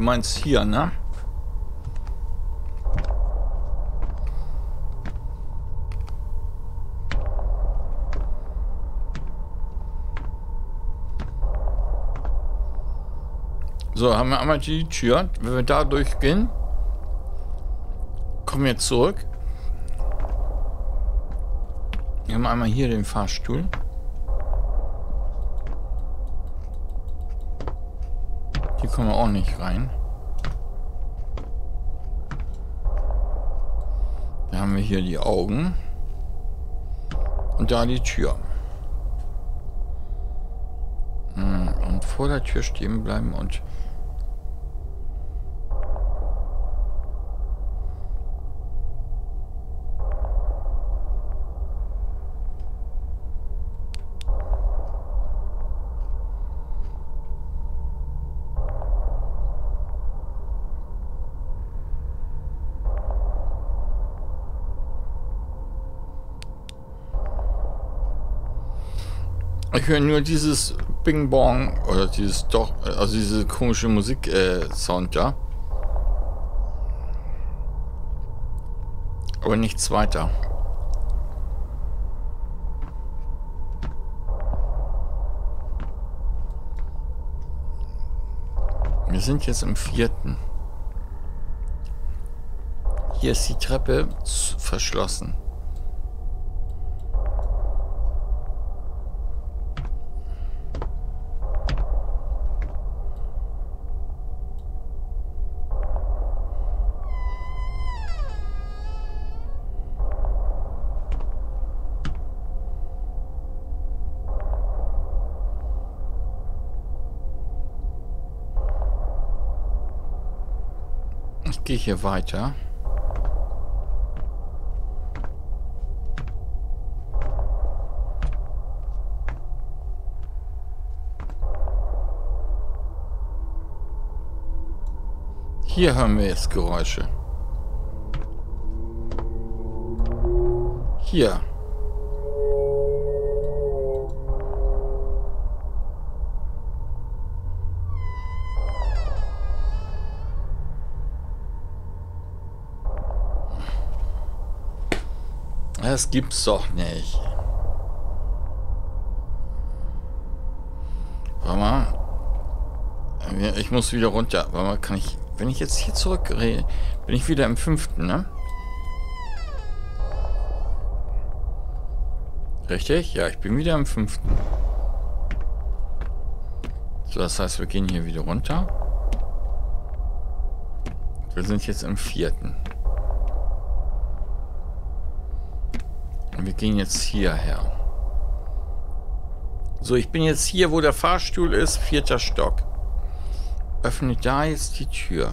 Du meinst hier, ne? So, haben wir einmal die Tür. Wenn wir da durchgehen, kommen wir zurück. Wir haben einmal hier den Fahrstuhl. Hier kommen wir auch nicht rein. Da haben wir hier die Augen. Und da die Tür. Hm, und vor der Tür stehen bleiben und... Ich höre nur dieses Bing Bong oder dieses doch, also diese komische Musik äh, da. Aber nichts weiter. Wir sind jetzt im vierten. Hier ist die Treppe verschlossen. Hier weiter. Hier hören wir jetzt Geräusche. Hier. Das gibt's doch nicht. Warte mal. Ich muss wieder runter. Warte mal, kann ich... Wenn ich jetzt hier zurückrede, bin ich wieder im fünften, ne? Richtig? Ja, ich bin wieder im fünften. So, das heißt, wir gehen hier wieder runter. Wir sind jetzt im vierten. Und wir gehen jetzt hierher. So, ich bin jetzt hier, wo der Fahrstuhl ist, vierter Stock. Öffne da jetzt die Tür.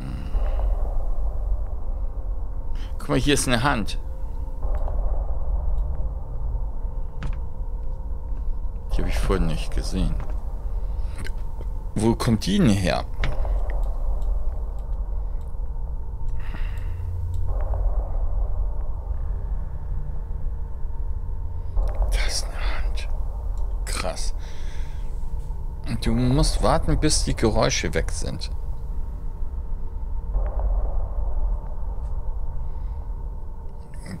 Hm. Guck mal, hier ist eine Hand. Die habe ich vorhin nicht gesehen. Wo kommt die denn her? Das ist eine Hand. Krass. Du musst warten, bis die Geräusche weg sind.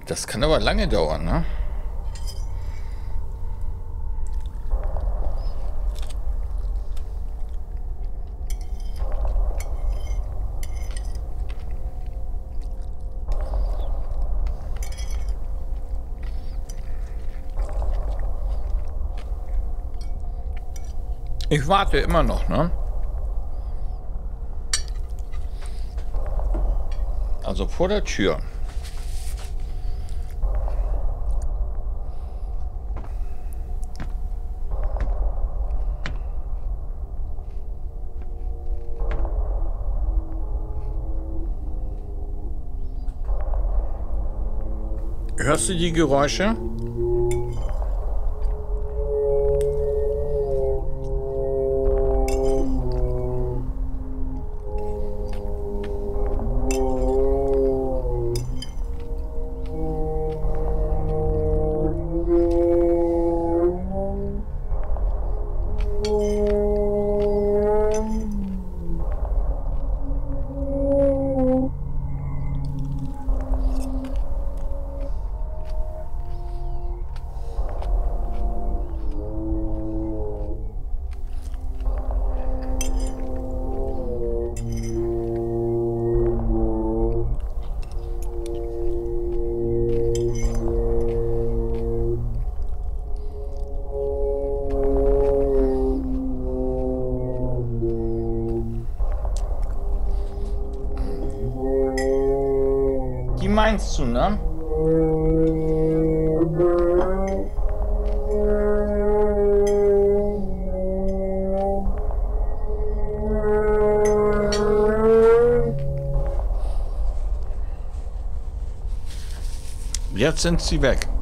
Das kann aber lange dauern, ne? Ich warte immer noch, ne? Also vor der Tür. Hörst du die Geräusche? Jetzt sind sie weg.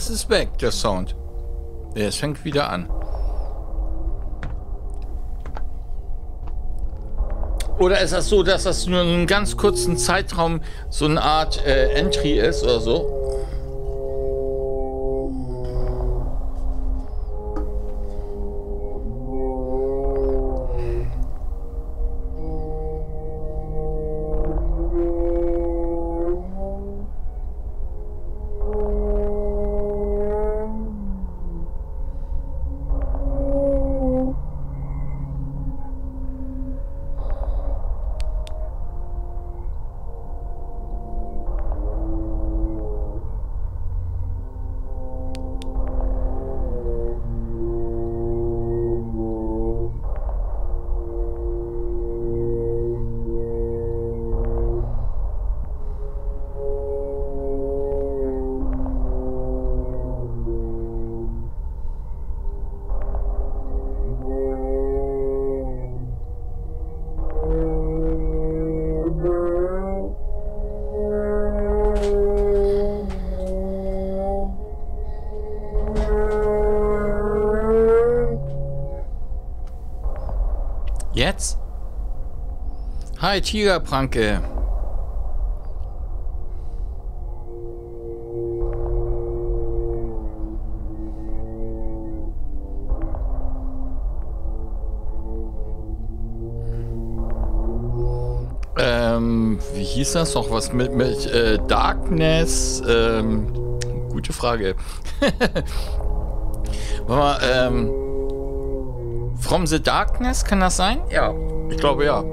Jetzt ist weg, der Sound. Es fängt wieder an. Oder ist das so, dass das nur einen ganz kurzen Zeitraum so eine Art äh, Entry ist oder so? Hi, Tigerpranke. Ähm, wie hieß das noch? Was mit, mit äh, Darkness? Ähm, gute Frage. (laughs) Warte mal, ähm, From the Darkness, kann das sein? Ja, ich glaube ja.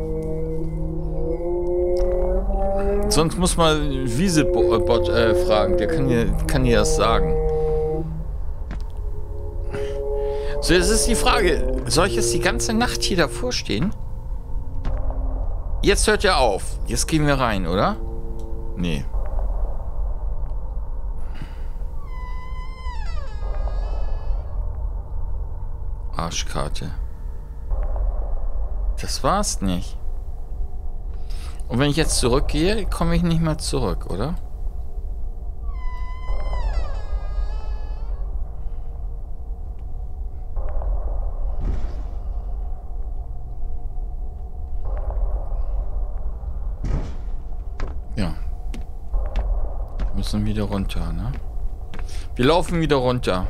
Sonst muss man Wiesebot äh, fragen, der kann dir, kann dir das sagen. So, jetzt ist die Frage, soll ich jetzt die ganze Nacht hier davor stehen? Jetzt hört er auf. Jetzt gehen wir rein, oder? Nee. Arschkarte. Das war's nicht. Und wenn ich jetzt zurückgehe, komme ich nicht mehr zurück, oder? Ja. Wir müssen wieder runter, ne? Wir laufen wieder runter.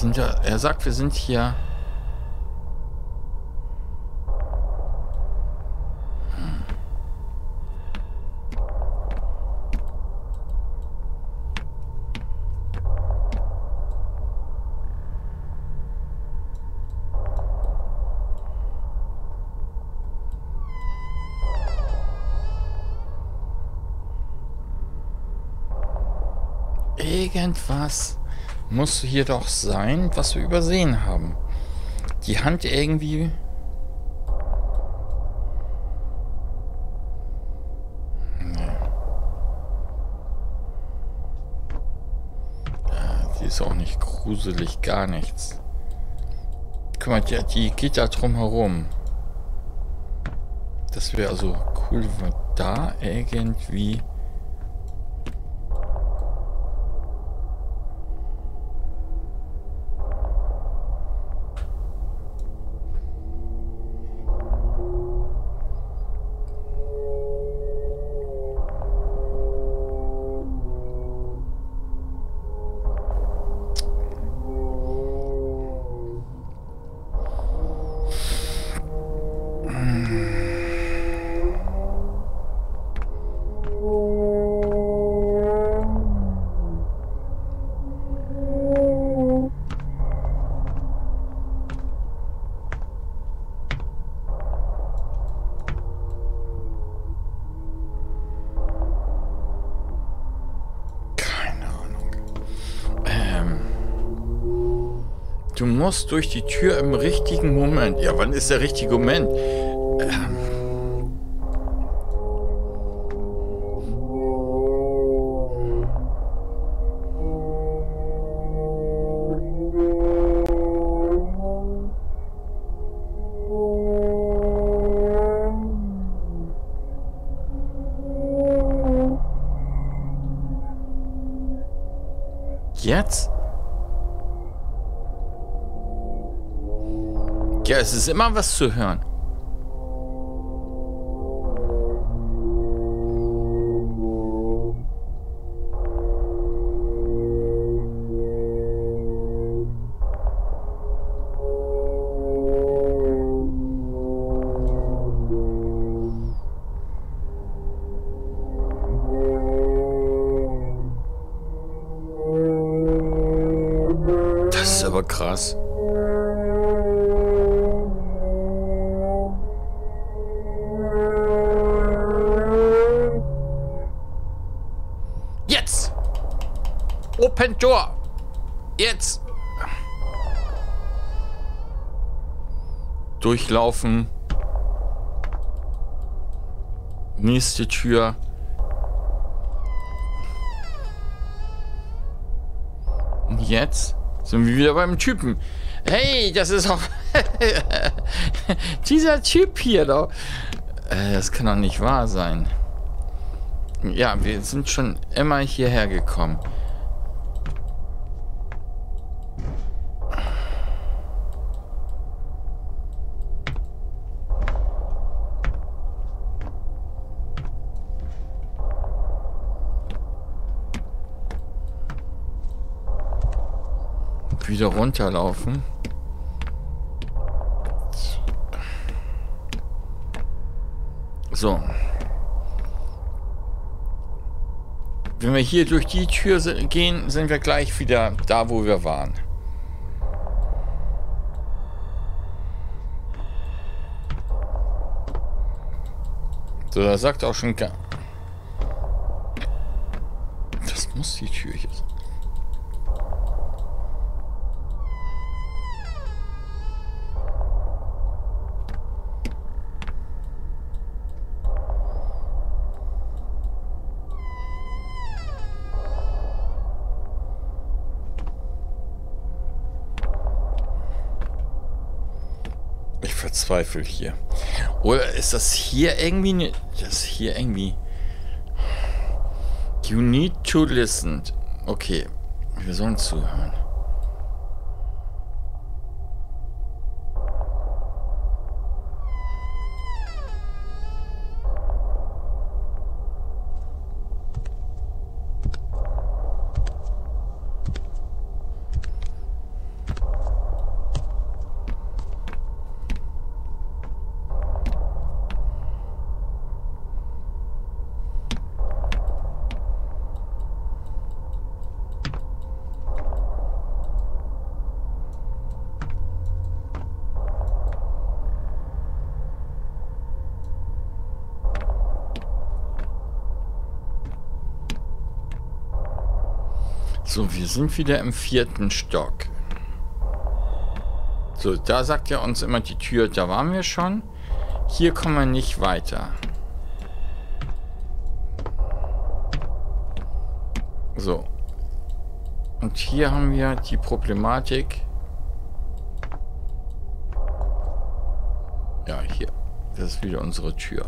sind ja, er sagt, wir sind hier. Irgendwas muss hier doch sein, was wir übersehen haben. Die Hand irgendwie... Nee. die ist auch nicht gruselig, gar nichts. Guck mal, die, die geht da drum herum. Das wäre also cool, wenn wir da irgendwie... Musst durch die Tür im richtigen Moment. Ja, wann ist der richtige Moment? Ähm. Es ist immer was zu hören. Open. Jetzt. Durchlaufen. Nächste Tür. Und jetzt sind wir wieder beim Typen. Hey, das ist auch (laughs) dieser Typ hier doch. Äh, das kann doch nicht wahr sein. Ja, wir sind schon immer hierher gekommen. wieder runterlaufen. So. Wenn wir hier durch die Tür gehen, sind wir gleich wieder da, wo wir waren. So, da sagt auch schon... Das muss die Tür hier sein. Verzweifle hier. Oder ist das hier irgendwie ne, Das hier irgendwie. You need to listen. Okay. Wir sollen zuhören. So, wir sind wieder im vierten Stock. So, da sagt ja uns immer die Tür, da waren wir schon. Hier kommen wir nicht weiter. So. Und hier haben wir die Problematik. Ja, hier. Das ist wieder unsere Tür.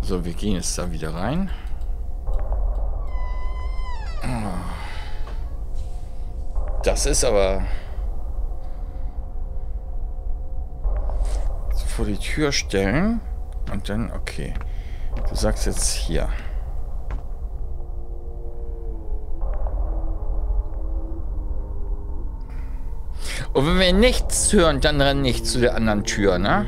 So, wir gehen jetzt da wieder rein. Das ist aber... Vor die Tür stellen. Und dann, okay. Du sagst jetzt hier. Und wenn wir nichts hören, dann rennen nicht zu der anderen Tür, ne?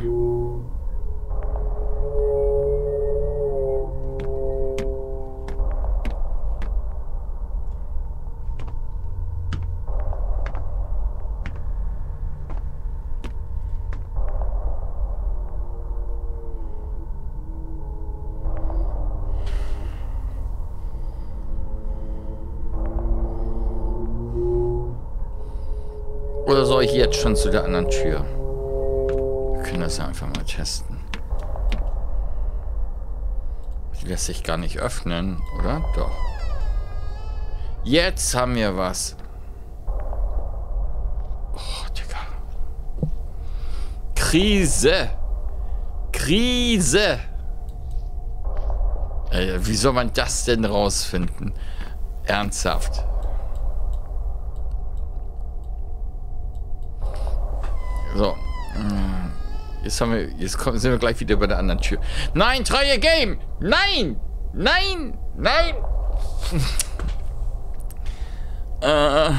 Ich jetzt schon zu der anderen Tür? Wir können das ja einfach mal testen. Die lässt sich gar nicht öffnen, oder? Doch. Jetzt haben wir was. Oh, Digga. Krise. Krise. Ey, wie soll man das denn rausfinden? Ernsthaft. So. Jetzt haben wir. Jetzt kommen, sind wir gleich wieder bei der anderen Tür. Nein, treue Game! Nein! Nein! Nein! (laughs) äh.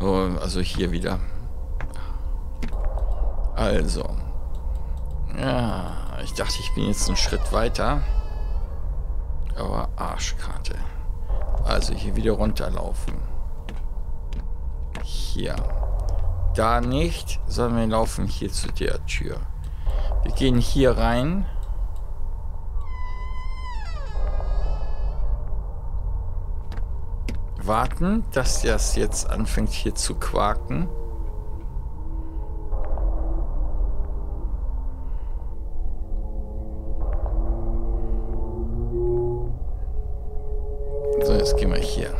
Oh, also hier wieder. Also. Ja, ich dachte, ich bin jetzt einen Schritt weiter. Aber Arschkarte. Also hier wieder runterlaufen. Hier. Da nicht, sondern wir laufen hier zu der Tür. Wir gehen hier rein. Warten, dass das jetzt anfängt hier zu quaken. So, jetzt gehen wir hier.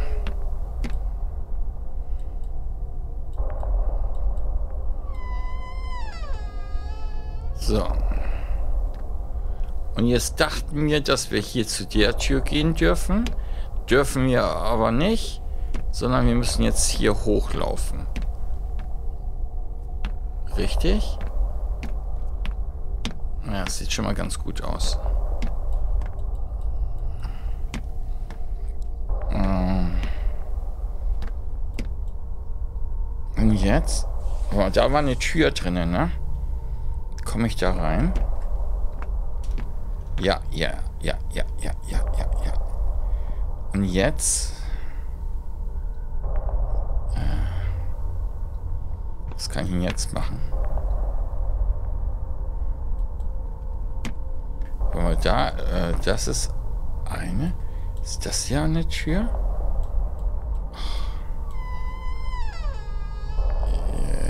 So. Und jetzt dachten wir, dass wir hier zu der Tür gehen dürfen. Dürfen wir aber nicht, sondern wir müssen jetzt hier hochlaufen. Richtig? Ja, das sieht schon mal ganz gut aus. Ähm. Und jetzt? Oh, da war eine Tür drinnen, ne? Komme ich da rein? Ja, ja, ja, ja, ja, ja, ja, ja. Und jetzt? Äh, was kann ich denn jetzt machen? Aber da, äh, das ist eine. Ist das ja eine Tür?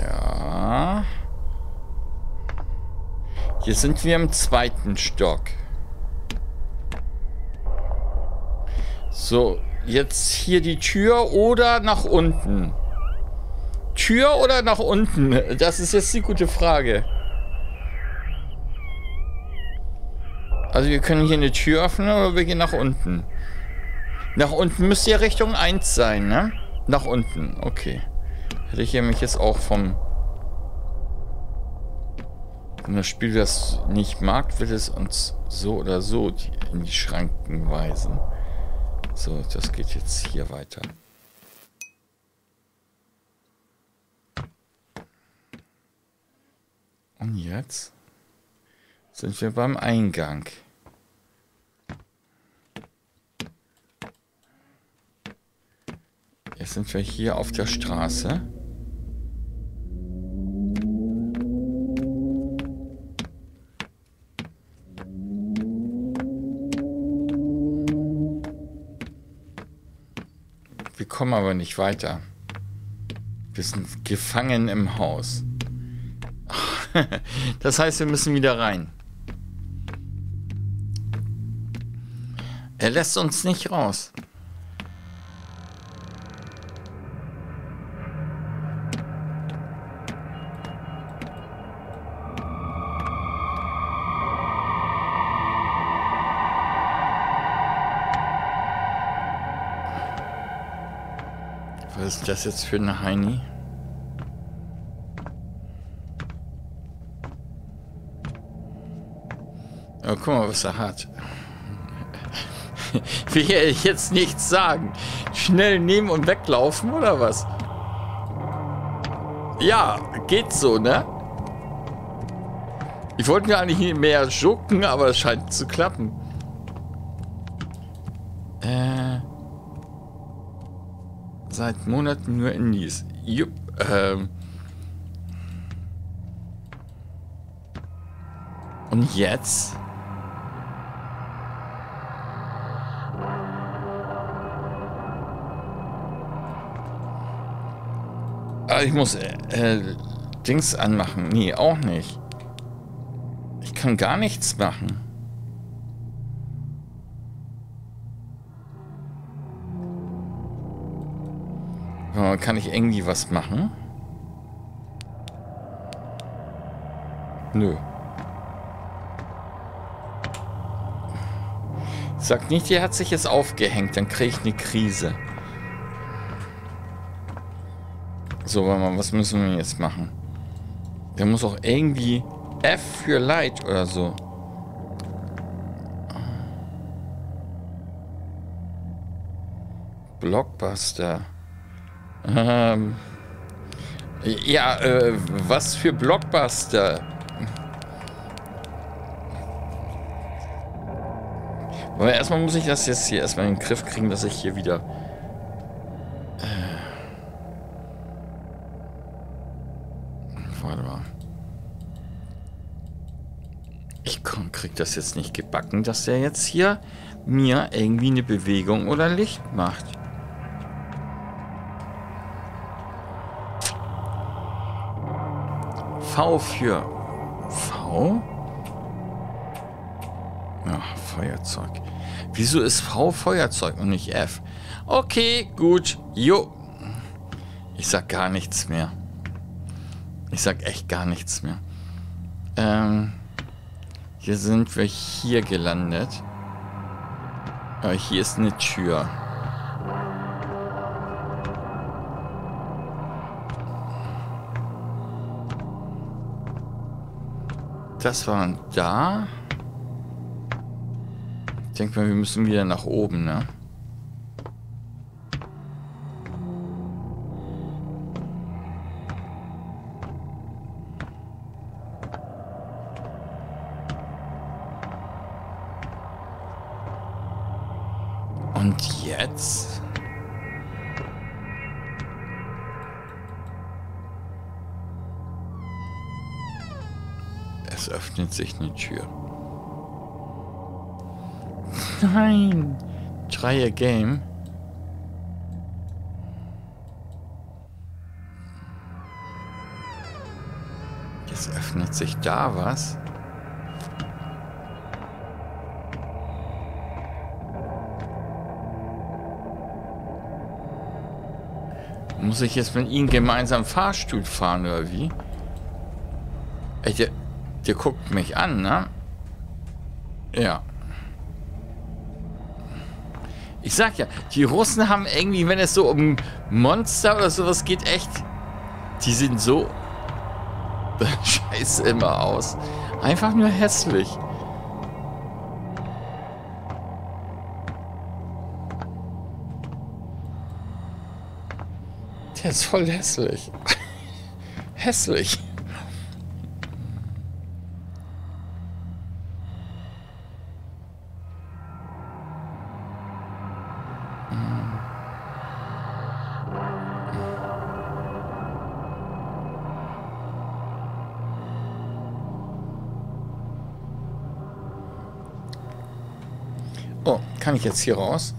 Ja. Hier sind wir im zweiten Stock. So, jetzt hier die Tür oder nach unten? Tür oder nach unten? Das ist jetzt die gute Frage. Also wir können hier eine Tür öffnen oder wir gehen nach unten. Nach unten müsste ja Richtung 1 sein, ne? Nach unten, okay. Hätte ich ja mich jetzt auch vom... Wenn das Spiel das nicht mag, wird es uns so oder so in die Schranken weisen. So, das geht jetzt hier weiter. Und jetzt sind wir beim Eingang. Jetzt sind wir hier auf der Straße. Wir kommen aber nicht weiter. Wir sind gefangen im Haus. (laughs) das heißt, wir müssen wieder rein. Er lässt uns nicht raus. Ist das jetzt für eine Heini? Oh, guck mal, was er hat. (laughs) Will ich jetzt nichts sagen. Schnell nehmen und weglaufen, oder was? Ja, geht so, ne? Ich wollte ja eigentlich mehr jucken, aber es scheint zu klappen. Äh, seit Monaten nur Indies. Jupp, ähm. Und jetzt? Ah, ich muss äh, äh, Dings anmachen. Nee, auch nicht. Ich kann gar nichts machen. Kann ich irgendwie was machen? Nö. Sagt nicht, der hat sich jetzt aufgehängt, dann kriege ich eine Krise. So, warte mal, was müssen wir jetzt machen? Der muss auch irgendwie F für Light oder so. Blockbuster. Ähm. Ja, äh, was für Blockbuster? Aber erstmal muss ich das jetzt hier erstmal in den Griff kriegen, dass ich hier wieder krieg das jetzt nicht gebacken, dass der jetzt hier mir irgendwie eine Bewegung oder Licht macht. V für V? Ach, Feuerzeug. Wieso ist V Feuerzeug und nicht F? Okay, gut. Jo. Ich sag gar nichts mehr. Ich sag echt gar nichts mehr. Ähm. Hier sind wir hier gelandet. Aber hier ist eine Tür. Das war da. Ich denke mal, wir müssen wieder nach oben, ne? Tür. nein. Try game. Jetzt öffnet sich da was. Muss ich jetzt mit ihm gemeinsam Fahrstuhl fahren oder wie? Ey, der guckt mich an, ne? Ja. Ich sag ja, die Russen haben irgendwie, wenn es so um Monster oder sowas geht, echt... Die sind so... (laughs) Scheiße immer aus. Einfach nur hässlich. Der ist voll hässlich. (laughs) hässlich. Kann ich jetzt hier raus?